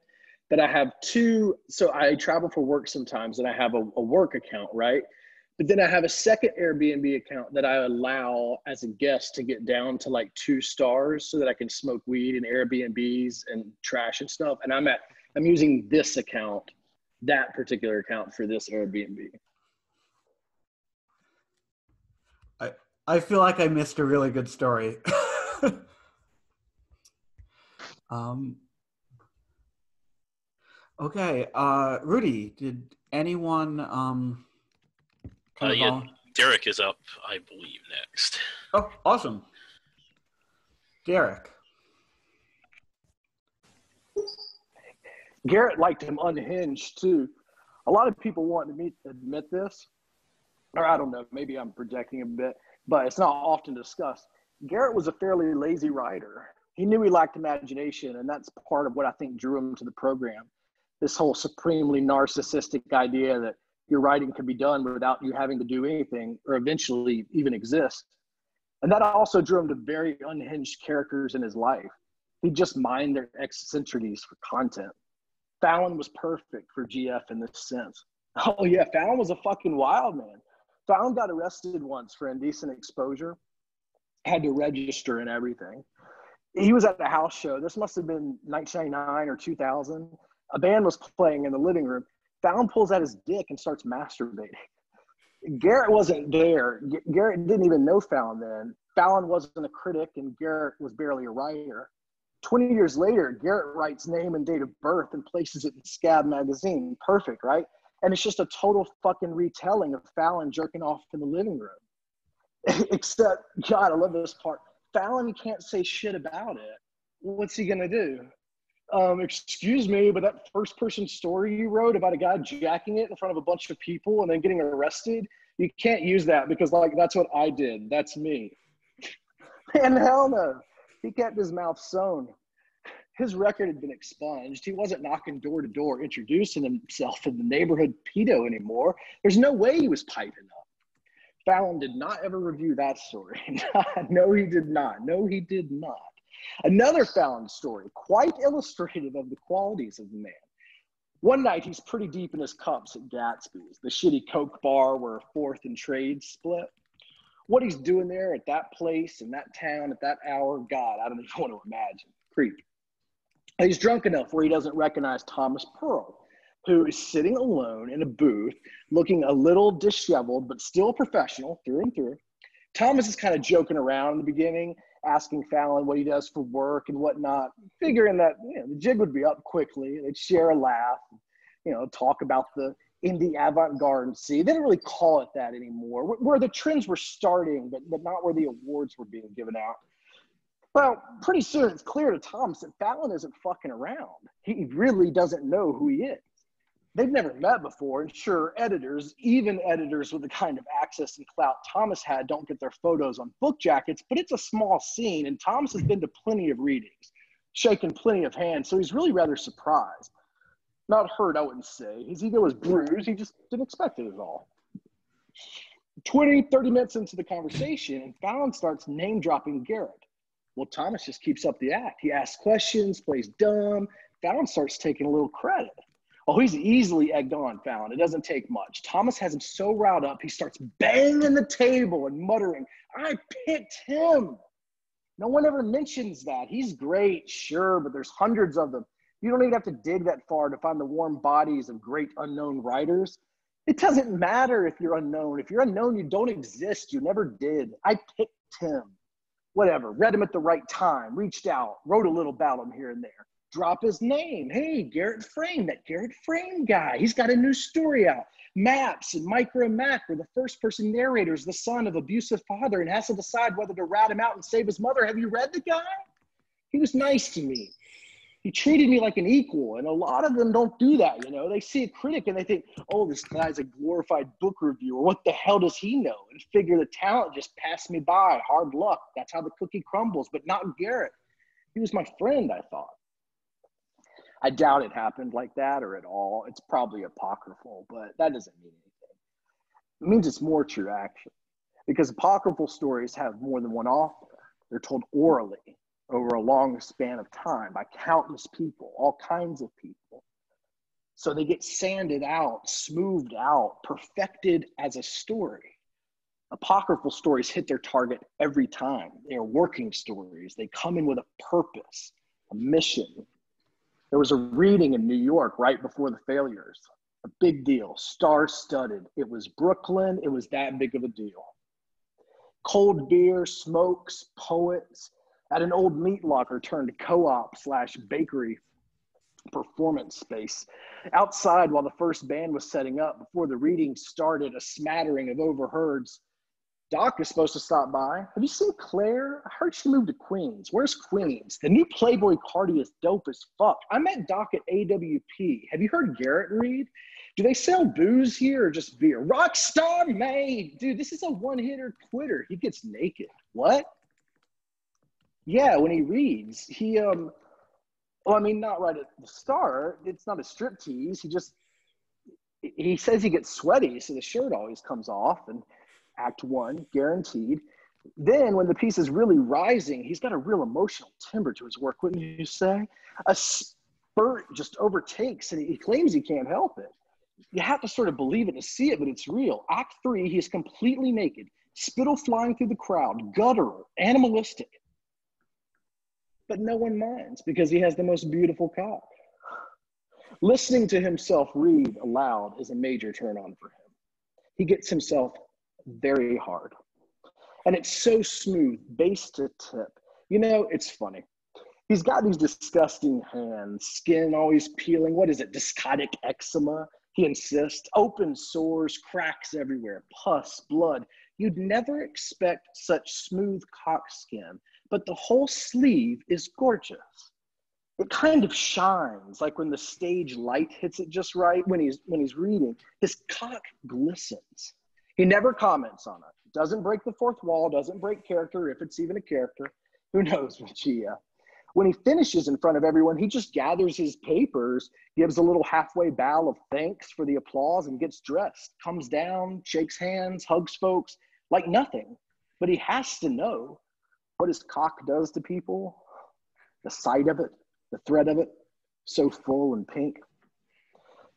That I have two. So I travel for work sometimes, and I have a, a work account, right? But then I have a second Airbnb account that I allow as a guest to get down to like two stars, so that I can smoke weed in Airbnbs and trash and stuff. And I'm at. I'm using this account, that particular account for this Airbnb. I I feel like I missed a really good story. um. Okay, uh, Rudy, did anyone um? Uh, yeah, vol- Derek is up, I believe, next. Oh, awesome. Derek. Garrett liked him unhinged too. A lot of people want to meet, admit this, or I don't know, maybe I'm projecting a bit, but it's not often discussed. Garrett was a fairly lazy writer. He knew he lacked imagination, and that's part of what I think drew him to the program. This whole supremely narcissistic idea that your writing can be done without you having to do anything or eventually even exist. And that also drew him to very unhinged characters in his life. He just mined their eccentricities for content. Fallon was perfect for GF in this sense. Oh yeah, Fallon was a fucking wild man. Fallon got arrested once for indecent exposure, had to register and everything. He was at a house show. This must have been 1999 or 2000. A band was playing in the living room. Fallon pulls out his dick and starts masturbating. Garrett wasn't there. Garrett didn't even know Fallon then. Fallon wasn't a critic, and Garrett was barely a writer. 20 years later, Garrett writes name and date of birth and places it in Scab magazine. Perfect, right? And it's just a total fucking retelling of Fallon jerking off in the living room. Except, God, I love this part. Fallon can't say shit about it. What's he gonna do? Um, excuse me, but that first person story you wrote about a guy jacking it in front of a bunch of people and then getting arrested, you can't use that because like that's what I did. That's me. And hell no. He kept his mouth sewn. His record had been expunged. He wasn't knocking door to door introducing himself in the neighborhood pedo anymore. There's no way he was piping up. Fallon did not ever review that story. no, he did not. No, he did not. Another Fallon story, quite illustrative of the qualities of the man. One night, he's pretty deep in his cups at Gatsby's, the shitty Coke bar where fourth and trade split. What he's doing there at that place, in that town, at that hour, God, I don't even want to imagine. Creep. He's drunk enough where he doesn't recognize Thomas Pearl, who is sitting alone in a booth, looking a little disheveled, but still professional through and through. Thomas is kind of joking around in the beginning, asking Fallon what he does for work and whatnot, figuring that you know, the jig would be up quickly. They'd share a laugh, you know, talk about the indie avant-garde scene. They didn't really call it that anymore, where, where the trends were starting, but, but not where the awards were being given out. Well, pretty soon it's clear to Thomas that Fallon isn't fucking around. He really doesn't know who he is. They've never met before, and sure, editors, even editors with the kind of access and clout Thomas had, don't get their photos on book jackets, but it's a small scene, and Thomas has been to plenty of readings, shaken plenty of hands, so he's really rather surprised. Not hurt, I wouldn't say. His ego was bruised, he just didn't expect it at all. 20, 30 minutes into the conversation, and Fallon starts name dropping Garrett. Well, Thomas just keeps up the act. He asks questions, plays dumb. Fallon starts taking a little credit. Oh, he's easily egged on, Fallon. It doesn't take much. Thomas has him so riled up, he starts banging the table and muttering, I picked him. No one ever mentions that. He's great, sure, but there's hundreds of them. You don't even have to dig that far to find the warm bodies of great unknown writers. It doesn't matter if you're unknown. If you're unknown, you don't exist. You never did. I picked him. Whatever. Read him at the right time, reached out, wrote a little about him here and there. Drop his name. Hey, Garrett Frame, that Garrett Frame guy. He's got a new story out. Maps and Micro and Mac were the first person narrators, the son of abusive father, and has to decide whether to rat him out and save his mother. Have you read the guy? He was nice to me he treated me like an equal and a lot of them don't do that you know they see a critic and they think oh this guy's a glorified book reviewer what the hell does he know and figure the talent just passed me by hard luck that's how the cookie crumbles but not garrett he was my friend i thought i doubt it happened like that or at all it's probably apocryphal but that doesn't mean anything it means it's more true actually because apocryphal stories have more than one author. They're told orally over a long span of time by countless people, all kinds of people. So they get sanded out, smoothed out, perfected as a story. Apocryphal stories hit their target every time. They are working stories. They come in with a purpose, a mission. There was a reading in New York right before the failures, a big deal, star studded. It was Brooklyn, it was that big of a deal. Cold beer, smokes, poets at an old meat locker turned co op slash bakery performance space. Outside, while the first band was setting up, before the reading started, a smattering of overheards Doc is supposed to stop by. Have you seen Claire? I heard she moved to Queens. Where's Queens? The new Playboi Carti is dope as fuck. I met Doc at AWP. Have you heard Garrett read? Do they sell booze here or just beer? Rockstar made. Dude, this is a one hitter quitter. He gets naked. What? Yeah, when he reads, he, um, well, I mean, not right at the start. It's not a strip tease. He just, he says he gets sweaty, so the shirt always comes off. And act one, guaranteed. Then, when the piece is really rising, he's got a real emotional timber to his work, wouldn't you say? A spurt just overtakes, and he claims he can't help it. You have to sort of believe it to see it, but it's real. Act three, he is completely naked, spittle flying through the crowd, guttural, animalistic. But no one minds because he has the most beautiful cock. Listening to himself read aloud is a major turn on for him. He gets himself very hard. And it's so smooth, base to tip. You know, it's funny. He's got these disgusting hands, skin always peeling. What is it, Discotic eczema? He insists. Open sores, cracks everywhere, pus, blood. You'd never expect such smooth cock skin, but the whole sleeve is gorgeous. It kind of shines, like when the stage light hits it just right when he's when he's reading. His cock glistens. He never comments on it. Doesn't break the fourth wall, doesn't break character, if it's even a character. Who knows with uh, Gia? When he finishes in front of everyone, he just gathers his papers, gives a little halfway bow of thanks for the applause, and gets dressed. Comes down, shakes hands, hugs folks like nothing. But he has to know what his cock does to people, the sight of it, the threat of it, so full and pink.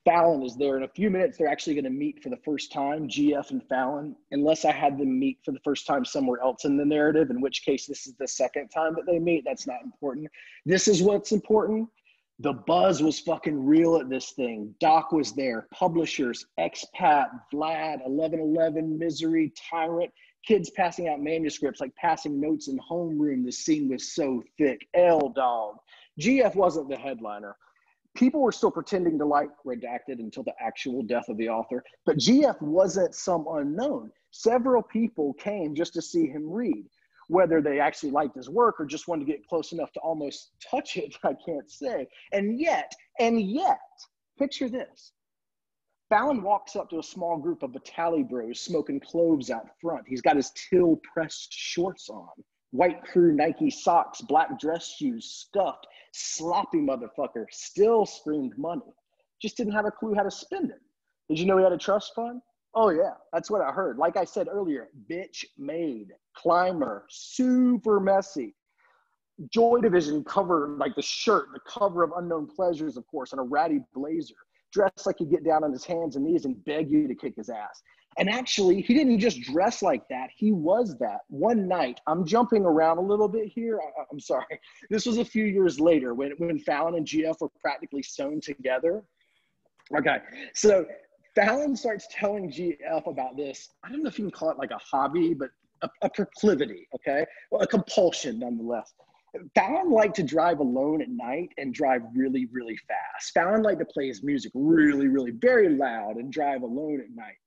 Fallon is there in a few minutes. They're actually going to meet for the first time, GF and Fallon, unless I had them meet for the first time somewhere else in the narrative, in which case this is the second time that they meet. That's not important. This is what's important. The buzz was fucking real at this thing. Doc was there, publishers, expat, Vlad, 1111, Misery, Tyrant, kids passing out manuscripts, like passing notes in homeroom. The scene was so thick. L Dog. GF wasn't the headliner people were still pretending to like redacted until the actual death of the author but gf wasn't some unknown. Several people came just to see him read whether they actually liked his work or just wanted to get close enough to almost touch it i can't say. And yet and yet picture this. Fallon walks up to a small group of Batali bros smoking cloves out front. He's got his till pressed shorts on, white crew Nike socks, black dress shoes, stuffed sloppy motherfucker, still screamed money. Just didn't have a clue how to spend it. Did you know he had a trust fund? Oh, yeah, that's what I heard. Like I said earlier, bitch made, climber, super messy. Joy Division cover, like the shirt, the cover of Unknown Pleasures, of course, and a ratty blazer. Dressed like he'd get down on his hands and knees and beg you to kick his ass. And actually, he didn't just dress like that. He was that. One night, I'm jumping around a little bit here. I, am sorry. This was a few years later when, when Fallon and GF were practically sewn together. Okay. So Fallon starts telling GF about this. I don't know if you can call it like a hobby, but a, a proclivity. Okay. Well, a compulsion nonetheless. Fallon liked to drive alone at night and drive really, really fast. Fallon liked to play his music really, really very loud and drive alone at night.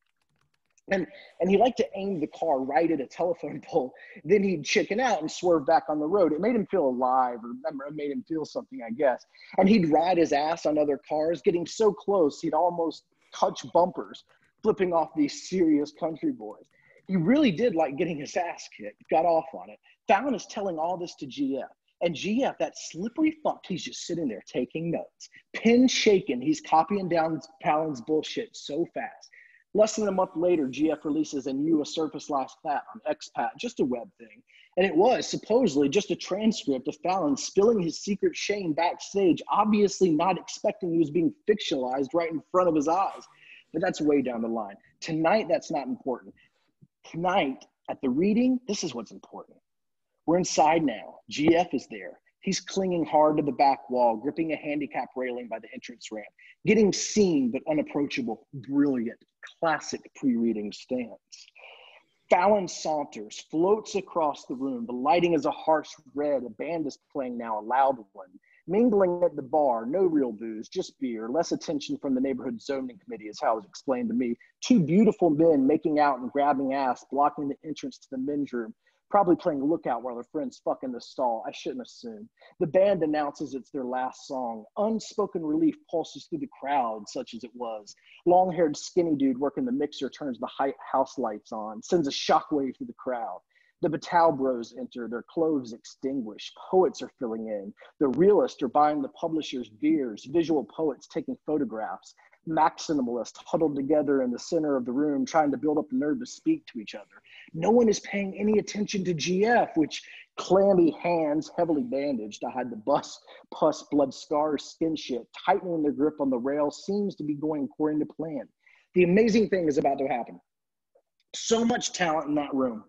And, and he liked to aim the car right at a telephone pole. Then he'd chicken out and swerve back on the road. It made him feel alive, or it made him feel something, I guess. And he'd ride his ass on other cars, getting so close he'd almost touch bumpers, flipping off these serious country boys. He really did like getting his ass kicked, got off on it. Fallon is telling all this to GF. And GF, that slippery fuck, he's just sitting there taking notes. Pen shaking, he's copying down Fallon's bullshit so fast. Less than a month later, GF releases a new A Surface Last Flat on XPAT, just a web thing. And it was supposedly just a transcript of Fallon spilling his secret shame backstage, obviously not expecting he was being fictionalized right in front of his eyes. But that's way down the line. Tonight, that's not important. Tonight, at the reading, this is what's important. We're inside now. GF is there. He's clinging hard to the back wall, gripping a handicap railing by the entrance ramp, getting seen but unapproachable. Brilliant, classic pre reading stance. Fallon saunters, floats across the room. The lighting is a harsh red. A band is playing now, a loud one. Mingling at the bar, no real booze, just beer. Less attention from the neighborhood zoning committee, is how it was explained to me. Two beautiful men making out and grabbing ass, blocking the entrance to the men's room probably playing lookout while their friends fuck in the stall. I shouldn't assume. The band announces it's their last song. Unspoken relief pulses through the crowd, such as it was. Long haired skinny dude working the mixer turns the house lights on, sends a shockwave through the crowd. The Batal Bros enter, their clothes extinguished. Poets are filling in. The realists are buying the publisher's beers. Visual poets taking photographs maximalists huddled together in the center of the room trying to build up the nerve to speak to each other. No one is paying any attention to GF, which clammy hands, heavily bandaged to hide the bus, pus, blood scars, skin shit, tightening their grip on the rail seems to be going according to plan. The amazing thing is about to happen. So much talent in that room.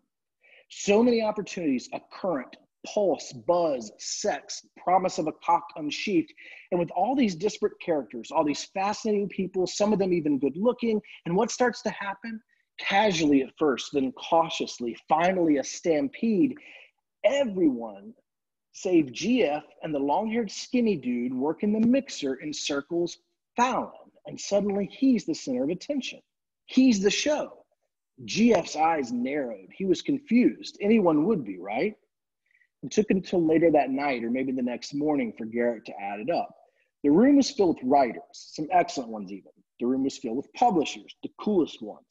So many opportunities, a current, pulse, buzz, sex, promise of a cock unsheathed. And with all these disparate characters, all these fascinating people, some of them even good looking, and what starts to happen? Casually at first, then cautiously, finally a stampede. Everyone, save GF and the long haired skinny dude working the mixer encircles Fallon. And suddenly he's the center of attention. He's the show. GF's eyes narrowed. He was confused. Anyone would be, right? It took until later that night or maybe the next morning for Garrett to add it up. The room was filled with writers, some excellent ones even. The room was filled with publishers, the coolest ones.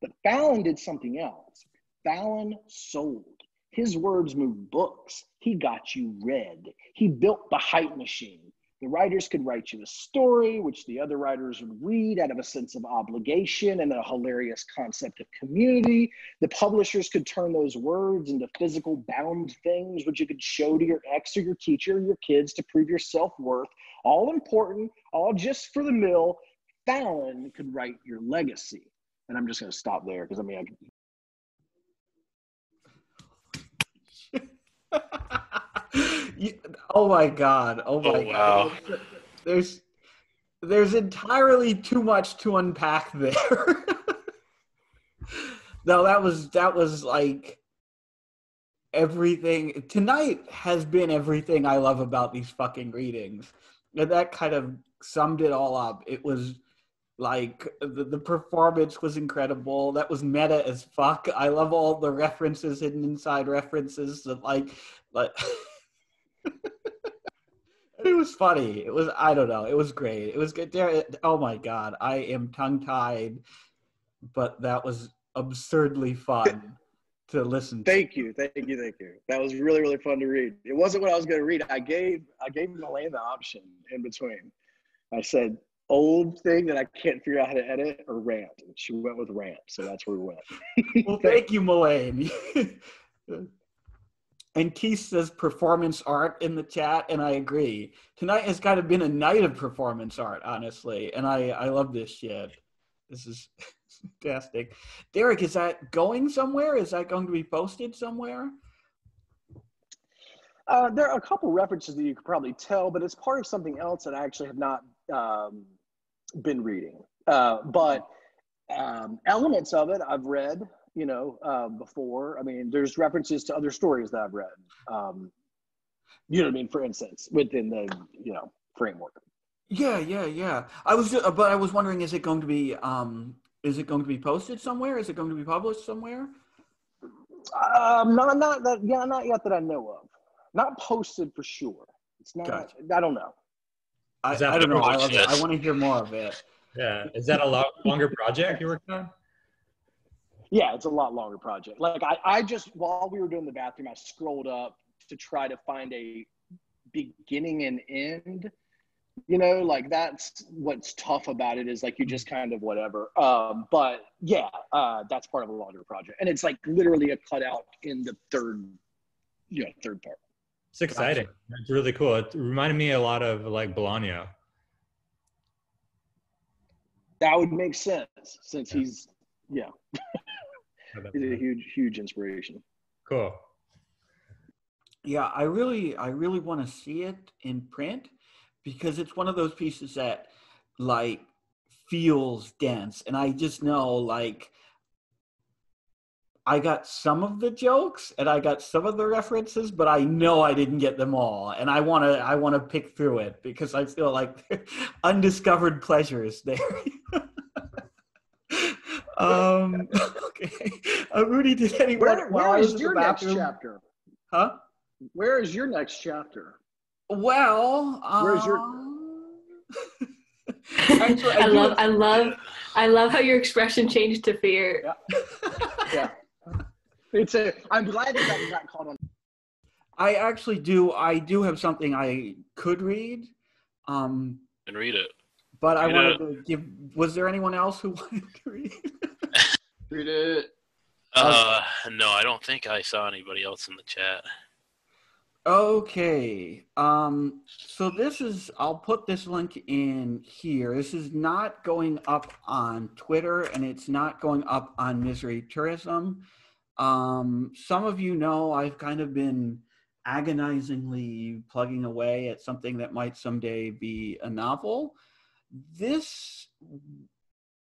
But Fallon did something else. Fallon sold. His words moved books. He got you read. He built the hype machine. The writers could write you a story, which the other writers would read out of a sense of obligation and a hilarious concept of community. The publishers could turn those words into physical bound things, which you could show to your ex or your teacher or your kids to prove your self worth. All important, all just for the mill. Fallon could write your legacy. And I'm just going to stop there because I mean, I oh my god! Oh my Oh, wow. god! There's there's entirely too much to unpack there. no, that was that was like everything. Tonight has been everything I love about these fucking readings, and that kind of summed it all up. It was like the, the performance was incredible. That was meta as fuck. I love all the references, hidden inside references. That like, like. it was funny. It was I don't know. It was great. It was good. There. Oh my god, I am tongue tied, but that was absurdly fun to listen. to. Thank you, thank you, thank you. That was really, really fun to read. It wasn't what I was going to read. I gave I gave Elaine the option in between. I said old thing that I can't figure out how to edit or rant. She went with rant, so that's where we went. Well, thank you, Mullane. and Keith says performance art in the chat, and I agree. Tonight has kind of been a night of performance art, honestly, and I I love this shit. This is fantastic. Derek, is that going somewhere? Is that going to be posted somewhere? Uh, there are a couple references that you could probably tell, but it's part of something else that I actually have not um, been reading. Uh, but um, elements of it I've read, you know, uh, before. I mean, there's references to other stories that I've read. Um, you know what I mean? For instance, within the you know framework. Yeah, yeah, yeah. I was, just, but I was wondering, is it going to be, um, is it going to be posted somewhere? Is it going to be published somewhere? Um, not not that yeah, not yet that I know of. Not posted for sure. It's not. Gotcha. I don't know. I, Is that I don't know. I, love it. I want to hear more of it. Yeah. Is that a lo- longer project you're working on? Yeah, it's a lot longer project. Like I, I just while we were doing the bathroom, I scrolled up to try to find a beginning and end you know like that's what's tough about it is like you just kind of whatever um but yeah uh that's part of a longer project and it's like literally a cutout in the third you know third part It's exciting. It's really cool. It reminded me a lot of like Bolaño. that would make sense since he's yeah he's a huge huge inspiration Cool. Yeah, I really, I really want to see it in print because it's one of those pieces that like feels dense, and I just know like I got some of the jokes and I got some of the references, but I know I didn't get them all, and I want to, I want to pick through it because I feel like undiscovered pleasures there. um, okay, uh, Rudy, did anyone? where, while I where was is in the your next chapter Huh? where is your next chapter Well, Where's your- um, Actually, I I do- love, I love, I love how your expression changed to fear. yeah it's a i'm glad that that got caught on I actually do. I do have something I could read, um, And read it. but I wanted it. to give. Was there anyone else who wanted to read? Read it. Uh, no, I don't think I saw anybody else in the chat. Okay. Um, so this is, I'll put this link in here. This is not going up on Twitter and it's not going up on Misery Tourism. Um, some of you know I've kind of been agonizingly plugging away at something that might someday be a novel. This,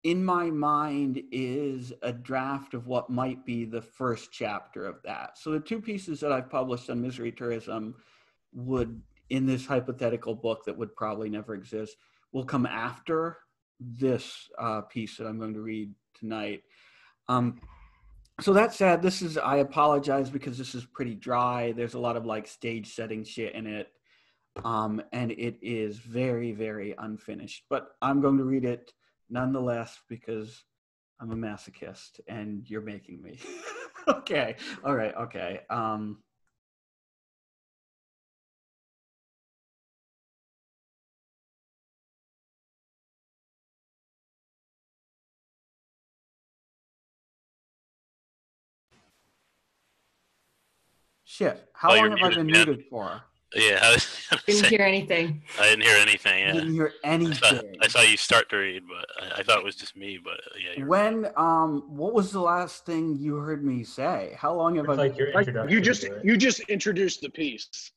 in my mind, is a draft of what might be the first chapter of that. So the two pieces that I've published on misery tourism would, in this hypothetical book that would probably never exist, will come after this uh, piece that I'm going to read tonight. Um, so that said, this is I apologize because this is pretty dry. There's a lot of like stage setting shit in it. Um, and it is very, very unfinished. But I'm going to read it nonetheless because I'm a masochist and you're making me. okay. All right. Okay. Um, shit. How Oh, long have I been muted, man. muted for? Yeah, I was Didn't say, hear anything. I didn't hear anything. Yeah. Didn't hear I saw, anything. I saw you start to read, but I, I thought it was just me. But uh, yeah, you're When um what was the last thing you heard me say? How long have I It's like your introduction. you just you just introduced the piece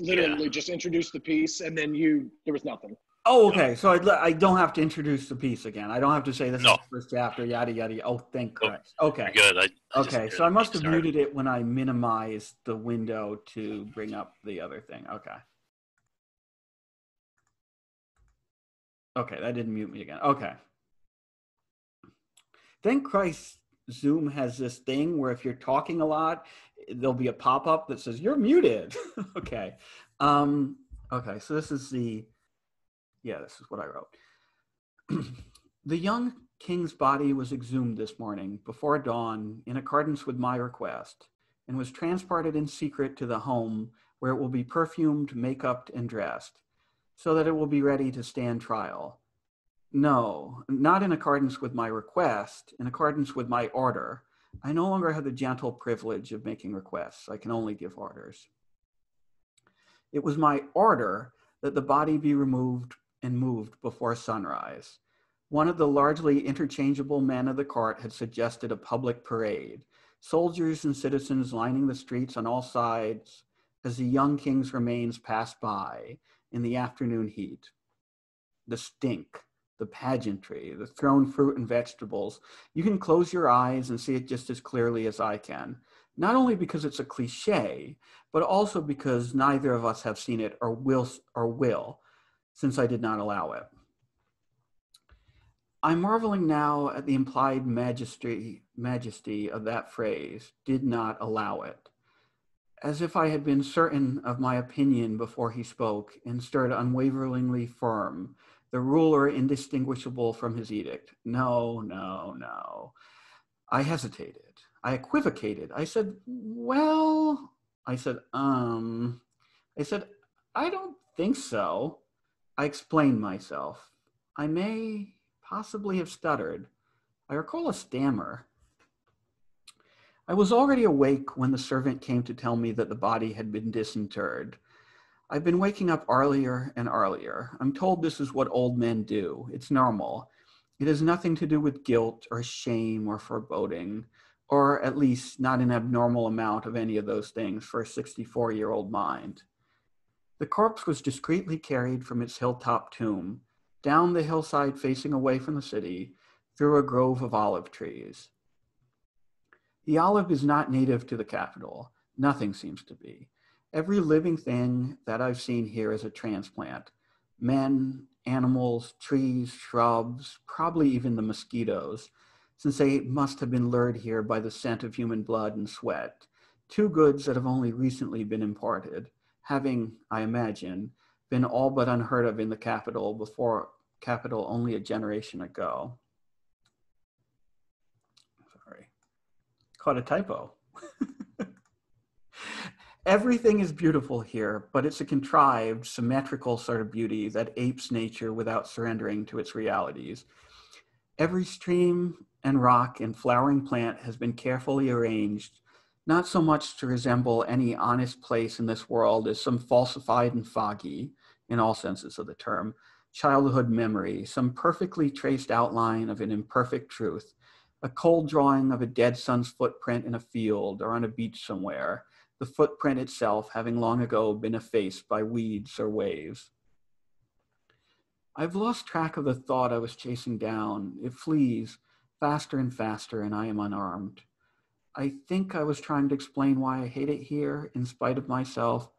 literally just introduced the piece and then you there was nothing Oh, okay. So I, I don't have to introduce the piece again. I don't have to say this No. is the first chapter, yada yada. Oh, thank Nope. Christ. Okay. you're good. I, I Okay. So I must have start. muted it when I minimized the window to bring up the other thing. Okay. Okay, that didn't mute me again. Okay. Thank Christ Zoom has this thing where if you're talking a lot, there'll be a pop-up that says you're muted. okay. Um, okay, so this is the yeah, this is what I wrote. the young king's body was exhumed this morning before dawn in accordance with my request and was transported in secret to the home where it will be perfumed, make-upped, and dressed so that it will be ready to stand trial. No, not in accordance with my request, in accordance with my order. I no longer have the gentle privilege of making requests. I can only give orders. It was my order that the body be removed and moved before sunrise. One of the largely interchangeable men of the court had suggested a public parade, soldiers and citizens lining the streets on all sides as the young king's remains passed by in the afternoon heat. The stink, the pageantry, the thrown fruit and vegetables, you can close your eyes and see it just as clearly as I can. Not only because it's a cliche, but also because neither of us have seen it or will or will, since I did not allow it. I'm marveling now at the implied majesty, majesty of that phrase, did not allow it. As if I had been certain of my opinion before he spoke and stood unwaveringly firm, the ruler indistinguishable from his edict. No, no, no. I hesitated. I equivocated. I said, well, I said, um, I said, I don't think so. I explained myself. I may possibly have stuttered. I recall a stammer. I was already awake when the servant came to tell me that the body had been disinterred. I've been waking up earlier and earlier. I'm told this is what old men do. It's normal. It has nothing to do with guilt or shame or foreboding, or at least not an abnormal amount of any of those things for a 64 year old mind. The corpse was discreetly carried from its hilltop tomb, down the hillside facing away from the city, through a grove of olive trees. The olive is not native to the capital. Nothing seems to be. Every living thing that I've seen here is a transplant. Men, animals, trees, shrubs, probably even the mosquitoes, since they must have been lured here by the scent of human blood and sweat, two goods that have only recently been imported, having, I imagine, been all but unheard of in the capital before capital only a generation ago. Sorry, caught a typo. Everything is beautiful here, but it's a contrived, symmetrical sort of beauty that apes nature without surrendering to its realities. Every stream and rock and flowering plant has been carefully arranged, not so much to resemble any honest place in this world as some falsified and foggy, in all senses of the term, childhood memory, some perfectly traced outline of an imperfect truth, a cold drawing of a dead son's footprint in a field or on a beach somewhere, the footprint itself having long ago been effaced by weeds or waves. I've lost track of the thought I was chasing down. It flees faster and faster, and I am unarmed. I think I was trying to explain why I hate it here, in spite of myself,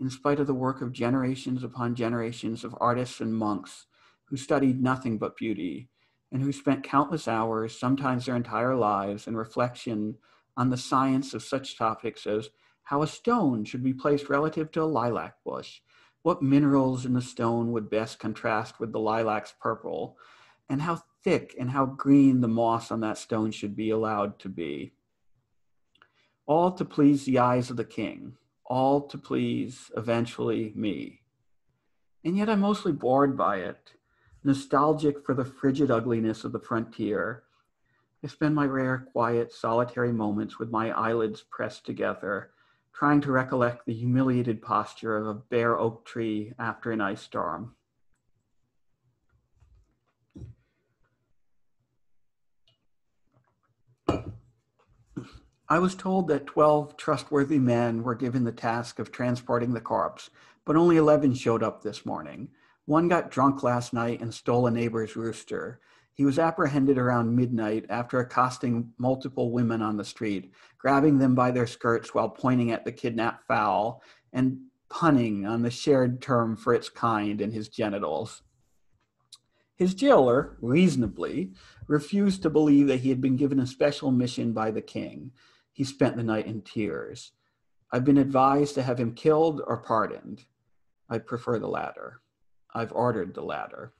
in spite of the work of generations upon generations of artists and monks who studied nothing but beauty and who spent countless hours, sometimes their entire lives, in reflection on the science of such topics as how a stone should be placed relative to a lilac bush, what minerals in the stone would best contrast with the lilac's purple, and how thick and how green the moss on that stone should be allowed to be. All to please the eyes of the king, all to please, eventually, me. And yet I'm mostly bored by it, nostalgic for the frigid ugliness of the frontier. I spend my rare, quiet, solitary moments with my eyelids pressed together, trying to recollect the humiliated posture of a bare oak tree after an ice storm. I was told that 12 trustworthy men were given the task of transporting the corpse, but only 11 showed up this morning. One got drunk last night and stole a neighbor's rooster. He was apprehended around midnight after accosting multiple women on the street, grabbing them by their skirts while pointing at the kidnapped fowl and punning on the shared term for its kind and his genitals. His jailer, reasonably, refused to believe that he had been given a special mission by the king. He spent the night in tears. I've been advised to have him killed or pardoned. I prefer the latter. I've ordered the latter.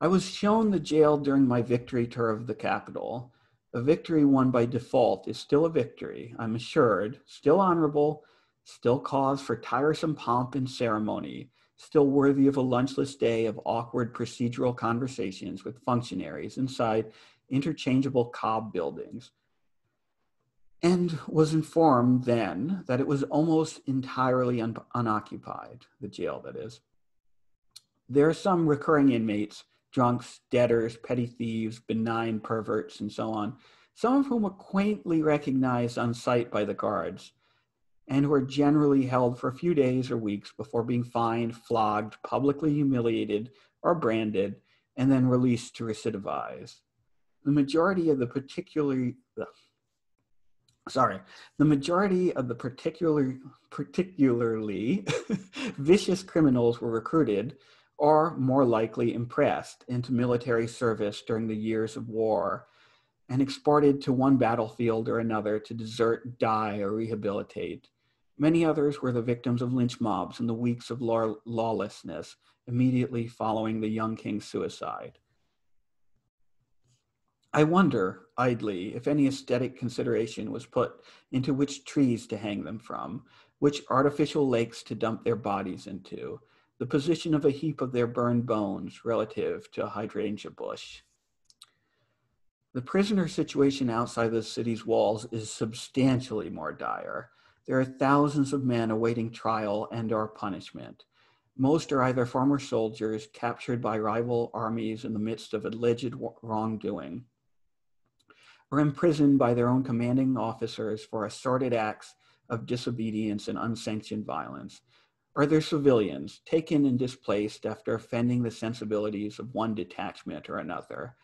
I was shown the jail during my victory tour of the capital. A victory won by default is still a victory, I'm assured, still honorable, still cause for tiresome pomp and ceremony, still worthy of a lunchless day of awkward procedural conversations with functionaries inside interchangeable cob buildings. And was informed then that it was almost entirely un- unoccupied, the jail that is. There are some recurring inmates drunks, debtors, petty thieves, benign perverts, and so on, some of whom are quaintly recognized on sight by the guards, and who are generally held for a few days or weeks before being fined, flogged, publicly humiliated, or branded, and then released to recidivize. The majority of the particularly sorry, the majority of the particular, particularly vicious criminals were recruited or more likely impressed into military service during the years of war and exported to one battlefield or another to desert, die, or rehabilitate. Many others were the victims of lynch mobs in the weeks of law- lawlessness immediately following the young king's suicide. I wonder, idly, if any aesthetic consideration was put into which trees to hang them from, which artificial lakes to dump their bodies into, the position of a heap of their burned bones relative to a hydrangea bush. The prisoner situation outside the city's walls is substantially more dire. There are thousands of men awaiting trial and or punishment. Most are either former soldiers captured by rival armies in the midst of alleged wrongdoing, or imprisoned by their own commanding officers for assorted acts of disobedience and unsanctioned violence, or they're civilians taken and displaced after offending the sensibilities of one detachment or another.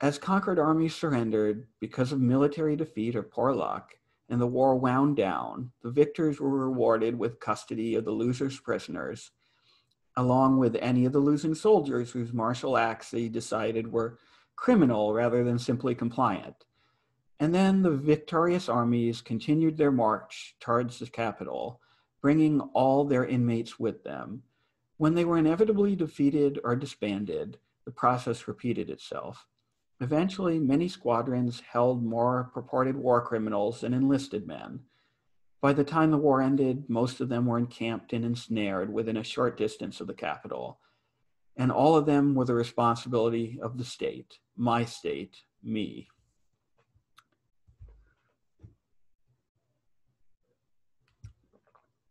As conquered armies surrendered because of military defeat or poor luck, and the war wound down, the victors were rewarded with custody of the losers' prisoners, along with any of the losing soldiers whose martial acts they decided were criminal rather than simply compliant. And then the victorious armies continued their march towards the capital, bringing all their inmates with them. When they were inevitably defeated or disbanded, the process repeated itself. Eventually, many squadrons held more purported war criminals than enlisted men. By the time the war ended, most of them were encamped and ensnared within a short distance of the capital. And all of them were the responsibility of the state, my state, me.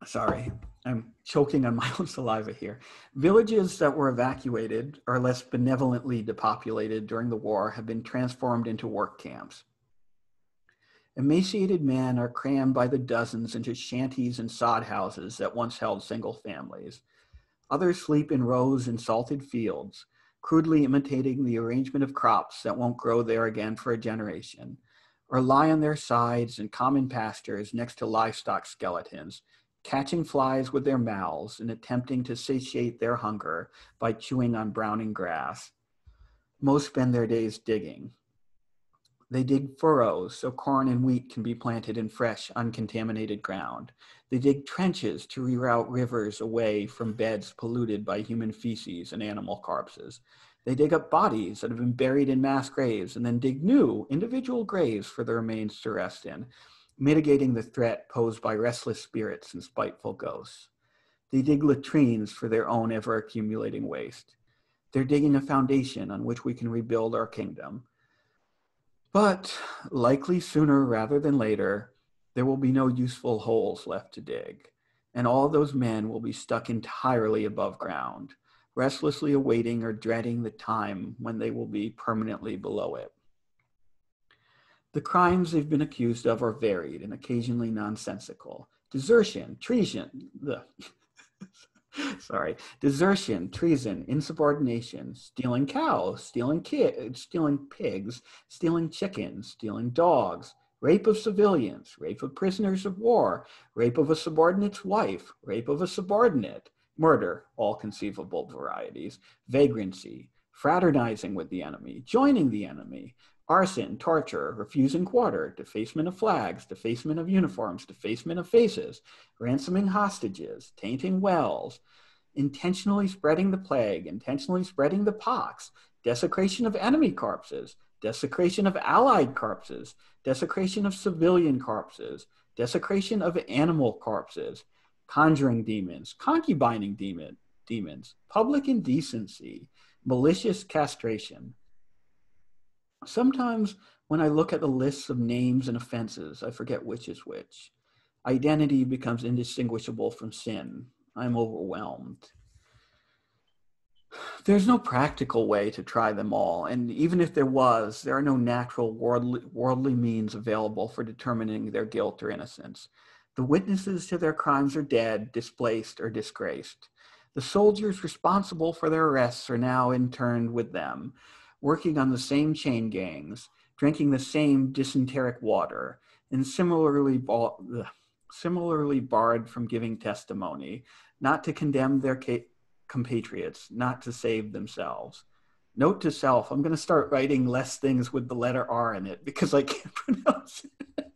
Sorry, I'm choking on my own saliva here. Villages that were evacuated or less benevolently depopulated during the war have been transformed into work camps. Emaciated men are crammed by the dozens into shanties and sod houses that once held single families. Others sleep in rows in salted fields, crudely imitating the arrangement of crops that won't grow there again for a generation, or lie on their sides in common pastures next to livestock skeletons catching flies with their mouths and attempting to satiate their hunger by chewing on browning grass. Most spend their days digging. They dig furrows so corn and wheat can be planted in fresh, uncontaminated ground. They dig trenches to reroute rivers away from beds polluted by human feces and animal corpses. They dig up bodies that have been buried in mass graves and then dig new individual graves for the remains to rest in mitigating the threat posed by restless spirits and spiteful ghosts. They dig latrines for their own ever accumulating waste. They're digging a foundation on which we can rebuild our kingdom. But likely sooner rather than later, there will be no useful holes left to dig, and all those men will be stuck entirely above ground, restlessly awaiting or dreading the time when they will be permanently below it. The crimes they've been accused of are varied and occasionally nonsensical. Desertion, treason, the sorry, desertion, treason, insubordination, stealing cows, stealing kids, stealing pigs, stealing chickens, stealing dogs, rape of civilians, rape of prisoners of war, rape of a subordinate's wife, rape of a subordinate, murder, all conceivable varieties, vagrancy, fraternizing with the enemy, joining the enemy, arson, torture, refusing quarter, defacement of flags, defacement of uniforms, defacement of faces, ransoming hostages, tainting wells, intentionally spreading the plague, intentionally spreading the pox, desecration of enemy corpses, desecration of allied corpses, desecration of civilian corpses, desecration of animal corpses, conjuring demons, concubining demon, demons, public indecency, malicious castration, Sometimes when I look at the lists of names and offenses, I forget which is which. Identity becomes indistinguishable from sin. I'm overwhelmed. There's no practical way to try them all, and even if there was, there are no natural worldly, worldly means available for determining their guilt or innocence. The witnesses to their crimes are dead, displaced, or disgraced. The soldiers responsible for their arrests are now interned with them working on the same chain gangs, drinking the same dysenteric water, and similarly, similarly barred from giving testimony, not to condemn their compatriots, not to save themselves. Note to self, I'm going to start writing less things with the letter R in it because I can't pronounce it.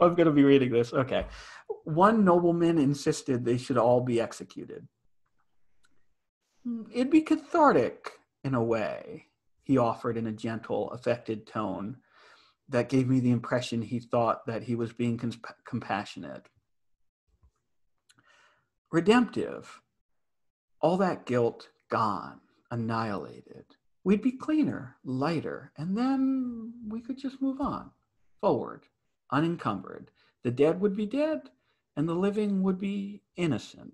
I'm going to be reading this. Okay. One nobleman insisted they should all be executed. Hmm, it'd be cathartic in a way he offered in a gentle, affected tone that gave me the impression he thought that he was being compassionate. Redemptive, All that guilt gone, annihilated. We'd be cleaner, lighter, and then we could just move on, forward, unencumbered. The dead would be dead, and the living would be innocent.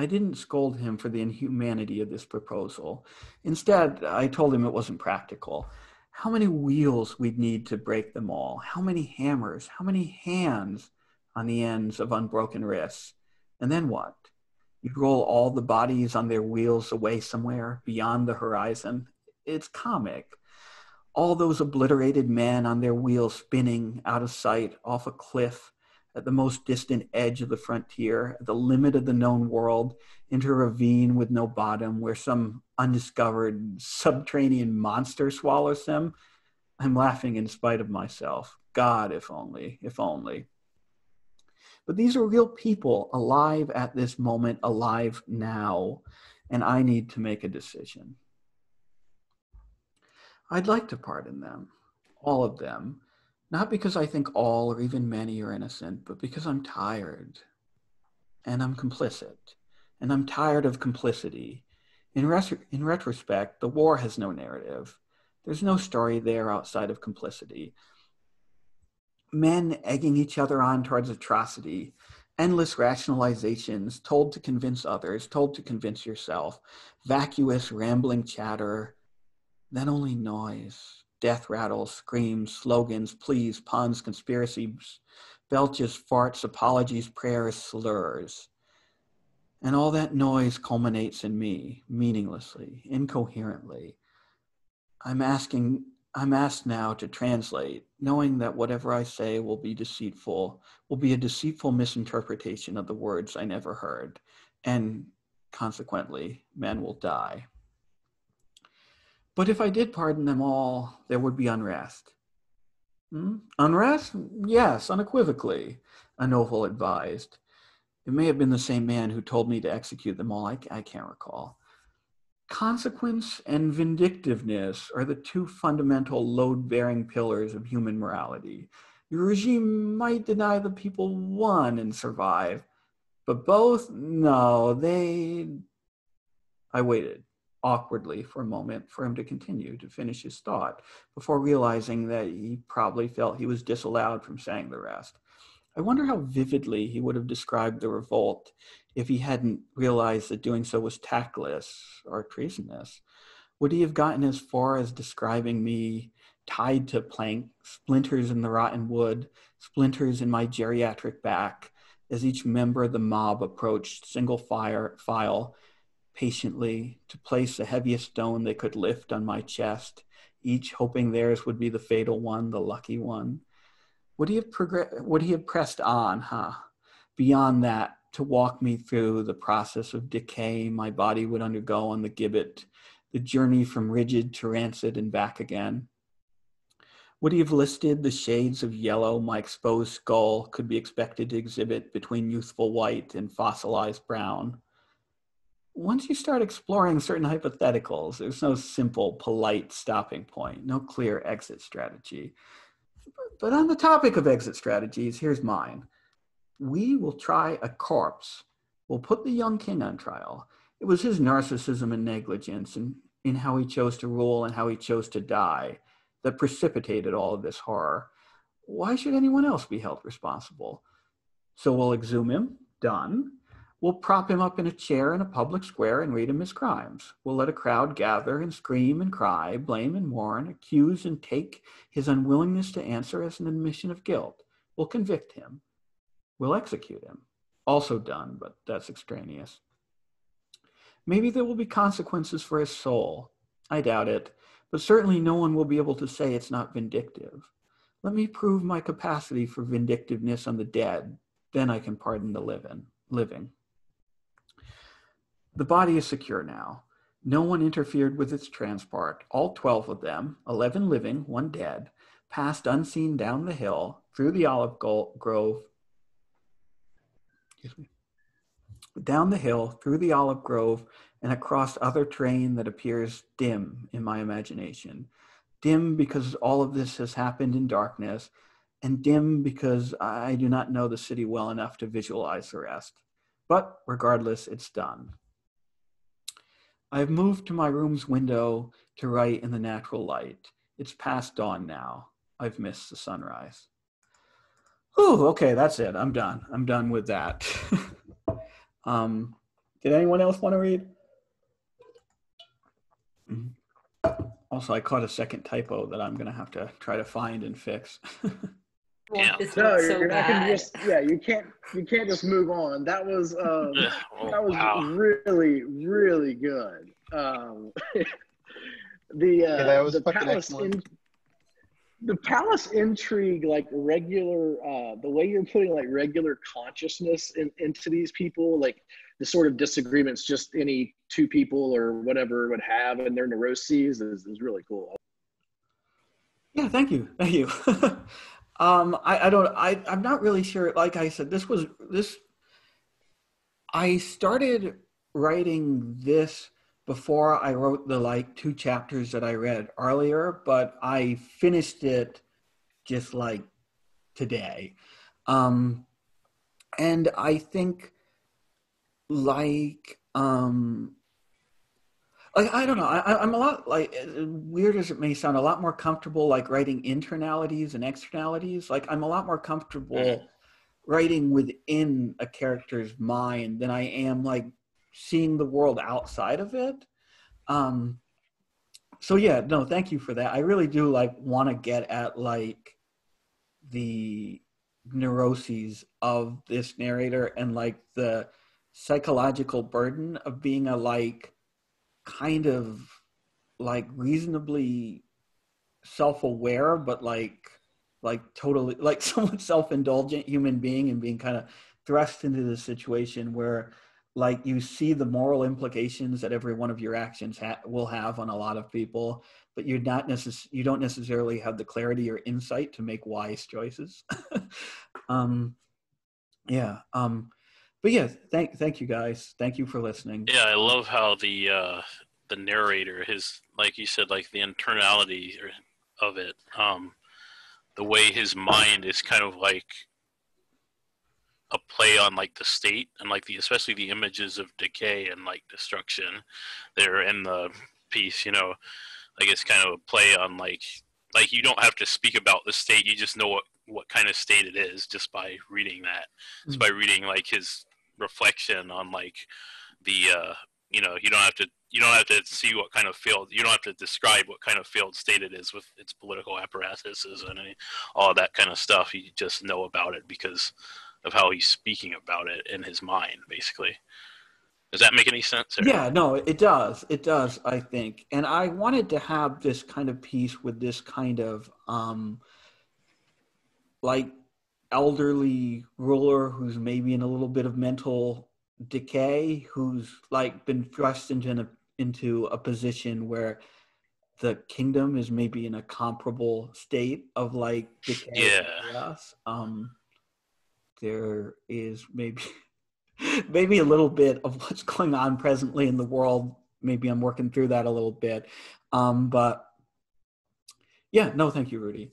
I didn't scold him for the inhumanity of this proposal. Instead, I told him it wasn't practical. How many wheels we'd need to break them all? How many hammers? How many hands on the ends of unbroken wrists? And then what? You'd roll all the bodies on their wheels away somewhere beyond the horizon. It's comic. All those obliterated men on their wheels spinning out of sight off a cliff at the most distant edge of the frontier, at the limit of the known world, into a ravine with no bottom where some undiscovered subterranean monster swallows them. I'm laughing in spite of myself. God, if only, if only. But these are real people alive at this moment, alive now, and I need to make a decision. I'd like to pardon them, all of them, not because I think all or even many are innocent, but because I'm tired and I'm complicit. And I'm tired of complicity. In, res- in retrospect, the war has no narrative. There's no story there outside of complicity. Men egging each other on towards atrocity, endless rationalizations, told to convince others, told to convince yourself, vacuous, rambling chatter, then only noise death rattles, screams, slogans, pleas, puns, conspiracies, belches, farts, apologies, prayers, slurs. And all that noise culminates in me, meaninglessly, incoherently. I'm asking, I'm asked now to translate, knowing that whatever I say will be deceitful, will be a deceitful misinterpretation of the words I never heard, and consequently, men will die. But if I did pardon them all, there would be unrest. Hmm? Unrest? Yes, unequivocally, Anoval advised. It may have been the same man who told me to execute them all. I, I can't recall. Consequence and vindictiveness are the two fundamental load bearing pillars of human morality. Your regime might deny the people one and survive, but both, no, they. I waited awkwardly for a moment for him to continue to finish his thought before realizing that he probably felt he was disallowed from saying the rest. I wonder how vividly he would have described the revolt if he hadn't realized that doing so was tactless or treasonous. Would he have gotten as far as describing me tied to plank, splinters in the rotten wood, splinters in my geriatric back, as each member of the mob approached single fire file patiently to place the heaviest stone they could lift on my chest, each hoping theirs would be the fatal one, the lucky one. Would he have? Would he have pressed on, huh? Beyond that, to walk me through the process of decay my body would undergo on the gibbet, the journey from rigid to rancid and back again. Would he have listed the shades of yellow my exposed skull could be expected to exhibit between youthful white and fossilized brown? Once you start exploring certain hypotheticals, there's no simple, polite stopping point, no clear exit strategy. But on the topic of exit strategies, here's mine. We will try a corpse. We'll put the young king on trial. It was his narcissism and negligence and in how he chose to rule and how he chose to die that precipitated all of this horror. Why should anyone else be held responsible? So we'll exhume him, done. We'll prop him up in a chair in a public square and read him his crimes. We'll let a crowd gather and scream and cry, blame and mourn, accuse and take his unwillingness to answer as an admission of guilt. We'll convict him. We'll execute him. Also done, but that's extraneous. Maybe there will be consequences for his soul. I doubt it, but certainly no one will be able to say it's not vindictive. Let me prove my capacity for vindictiveness on the dead, then I can pardon the living. living. The body is secure now. No one interfered with its transport. All 12 of them, 11 living, one dead, passed unseen down the hill, through the olive grove, excuse me, down the hill, through the olive grove, and across other terrain that appears dim in my imagination. Dim because all of this has happened in darkness, and dim because I do not know the city well enough to visualize the rest. but regardless, it's done. I've moved to my room's window to write in the natural light. It's past dawn now. I've missed the sunrise. Oh, okay, that's it. I'm done. I'm done with that. um, did anyone else want to read? Mhm. Also, I caught a second typo that I'm going to have to try to find and fix. Yeah. No, you're, so you're not gonna just yeah. You can't you can't just move on. That was um, oh, that was wow. really really good. Um, the uh, that was the palace in, the palace intrigue like regular uh, the way you're putting like regular consciousness in, into these people like the sort of disagreements just any two people or whatever would have in their neuroses is, is really cool. Yeah, thank you, thank you. um, I, I don't, I, I'm not really sure. Like I said, this was this. I started writing this before I wrote the like two chapters that I read earlier, but I finished it just like today. Um, and I think like um like I don't know. I, I'm a lot like weird as it may sound, a lot more comfortable like writing internalities and externalities. Like I'm a lot more comfortable writing within a character's mind than I am like seeing the world outside of it. Um, so yeah, no, thank you for that. I really do like want to get at like the neuroses of this narrator and like the psychological burden of being a like kind of like reasonably self-aware but like like totally like somewhat self-indulgent human being and being kind of thrust into this situation where like you see the moral implications that every one of your actions ha- will have on a lot of people but you're not necess- you don't necessarily have the clarity or insight to make wise choices. Um yeah um but yeah thank thank you guys. Thank you for listening. Yeah, I love how the uh, the narrator, his like you said, like the internality of it, um, the way his mind is kind of like a play on like the state and like the especially the images of decay and like destruction that are in the piece. You know, like it's kind of a play on like like you don't have to speak about the state; you just know what what kind of state it is just by reading that, just by reading like his reflection on like the uh you know you don't have to you don't have to see what kind of field you don't have to describe what kind of field state it is with its political apparatuses and all that kind of stuff you just know about it because of how he's speaking about it in his mind basically does that make any sense or- Yeah, no, it does. It does, I think. And I wanted to have this kind of piece with this kind of um like elderly ruler who's maybe in a little bit of mental decay, who's like been thrust into a, into a position where the kingdom is maybe in a comparable state of like decay. Yeah. Um there is maybe maybe a little bit of what's going on presently in the world. Maybe I'm working through that a little bit. Um, but yeah, no, thank you, Rudy.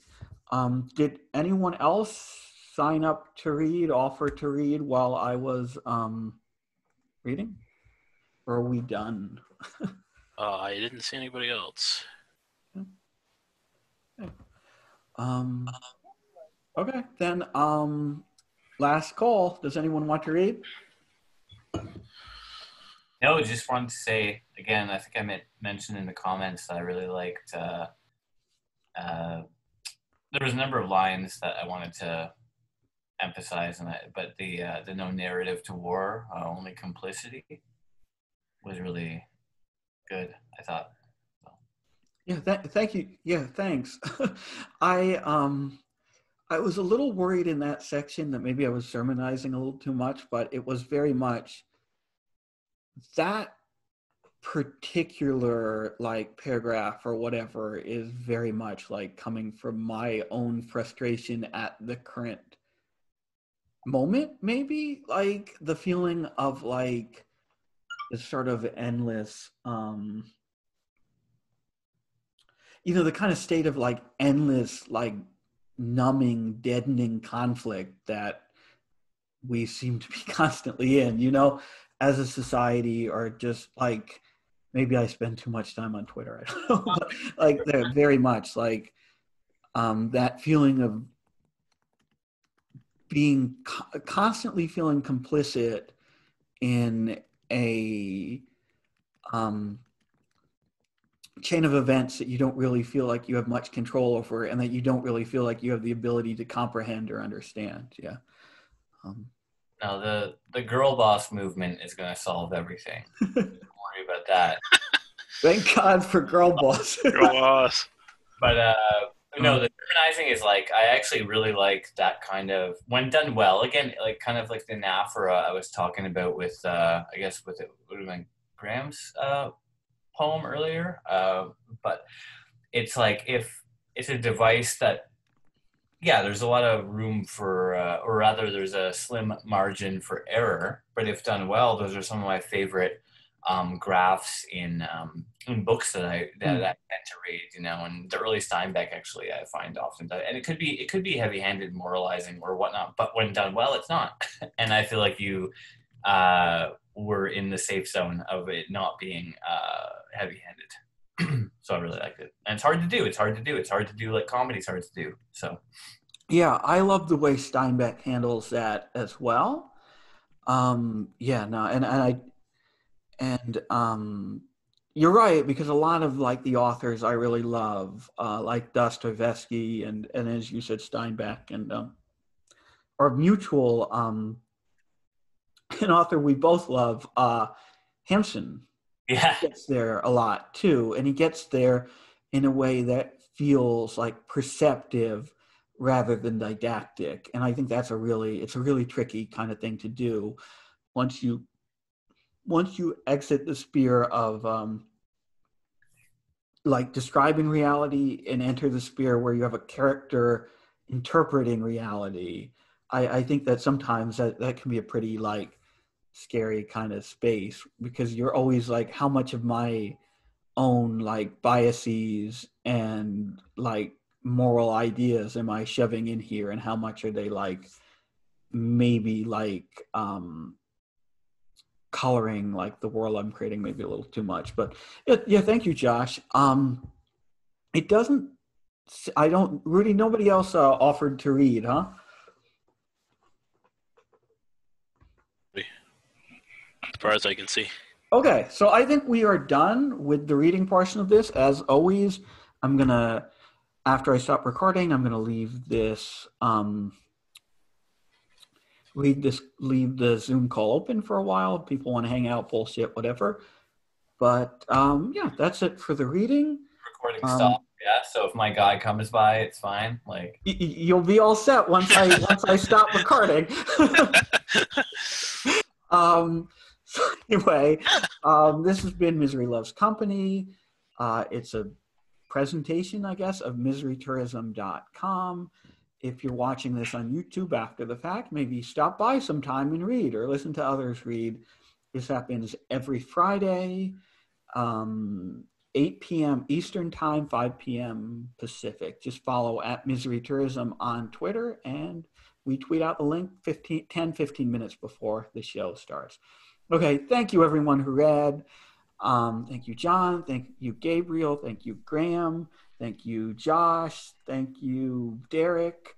Um, did anyone else sign up to read, offer to read while I was um, reading? Or are we done? uh, i didn't see anybody else Um, okay, then um, last call. Does anyone want to read? No, just wanted to say again. I think I meant, mentioned in the comments that I really liked. Uh, uh, there was a number of lines that I wanted to emphasize, and I, but the uh, the no narrative to war, uh, only complicity, was really good. I thought. Yeah, th- thank you. Yeah, thanks. I um I was a little worried in that section that maybe I was sermonizing a little too much, but it was very much that particular like paragraph or whatever is very much like coming from my own frustration at the current moment maybe like the feeling of like this sort of endless um you know the kind of state of like endless like numbing deadening conflict that we seem to be constantly in, you know, as a society, or just like maybe I spend too much time on Twitter. I don't know, but, like very much like um, that feeling of being co- constantly feeling complicit in a um, chain of events that you don't really feel like you have much control over and that you don't really feel like you have the ability to comprehend or understand yeah um, No, the the girl boss movement is going to solve everything. Don't worry about that. thank god for girl boss Girl boss. But uh, no, the humanizing is like I actually really like that kind of when done well. Again, like kind of like the anaphora I was talking about with uh, I guess with it would have been Graham's uh, poem earlier. Uh, but it's like if it's a device that yeah, there's a lot of room for, uh, or rather, there's a slim margin for error. But if done well, those are some of my favorite um, graphs in um, in books that I that Mm. I tend to read. You know, and the early Steinbeck actually I find often that, and it could be it could be heavy-handed moralizing or whatnot. But when done well, it's not. and I feel like you uh, were in the safe zone of it not being uh, heavy-handed. so I really liked it, and it's hard to do. It's hard to do. It's hard to do like comedy's hard to do. So. yeah i love the way steinbeck handles that as well um yeah no and, and i and um you're right because a lot of like the authors i really love uh like dostoevsky and and as you said steinbeck and um or mutual um an author we both love uh hamsun Yeah. gets there a lot too and he gets there in a way that feels like perceptive rather than didactic and i think that's a really it's a really tricky kind of thing to do once you once you exit the sphere of um like describing reality and enter the sphere where you have a character interpreting reality i i think that sometimes that that can be a pretty like scary kind of space because you're always like how much of my own like biases and like moral ideas am i shoving in here and how much are they like maybe like um coloring like the world i'm creating maybe a little too much but yeah, yeah thank you josh um it doesn't i don't rudy nobody else uh, offered to read huh As far as I can see. Okay, so I think we are done with the reading portion of this. As always, I'm gonna, after I stop recording, I'm gonna leave this, um, leave this, leave the Zoom call open for a while. People want to hang out, bullshit, whatever. But um, yeah, that's it for the reading. recording Um, stop. Yeah, so if my guy comes by, it's fine. Like, Y- you'll be all set once I once I stop recording. um, so anyway, um, this has been Misery Loves Company. Uh, it's a presentation, I guess, of miserytourism.com. If you're watching this on YouTube after the fact, maybe stop by sometime and read or listen to others read. This happens every Friday, um, 8 p.m. Eastern Time, 5 p.m. Pacific. Just follow at Misery Tourism on Twitter, and we tweet out the link 15, 10, 15 minutes before the show starts. Okay, thank you everyone who read. Um, thank you, John. Thank you, Gabriel. Thank you, Graham. Thank you, Josh. Thank you, Derek.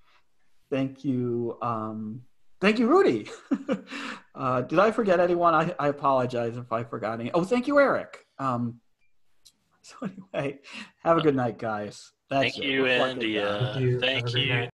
Thank you, um, thank you, Rudy. uh, did I forget anyone? I, I apologize if I forgot any. Oh, thank you, Eric. Um, so anyway, have a good night, guys. That's Thank it. you, We're fucking Andy. Uh, Thank you. Have Thank you. night.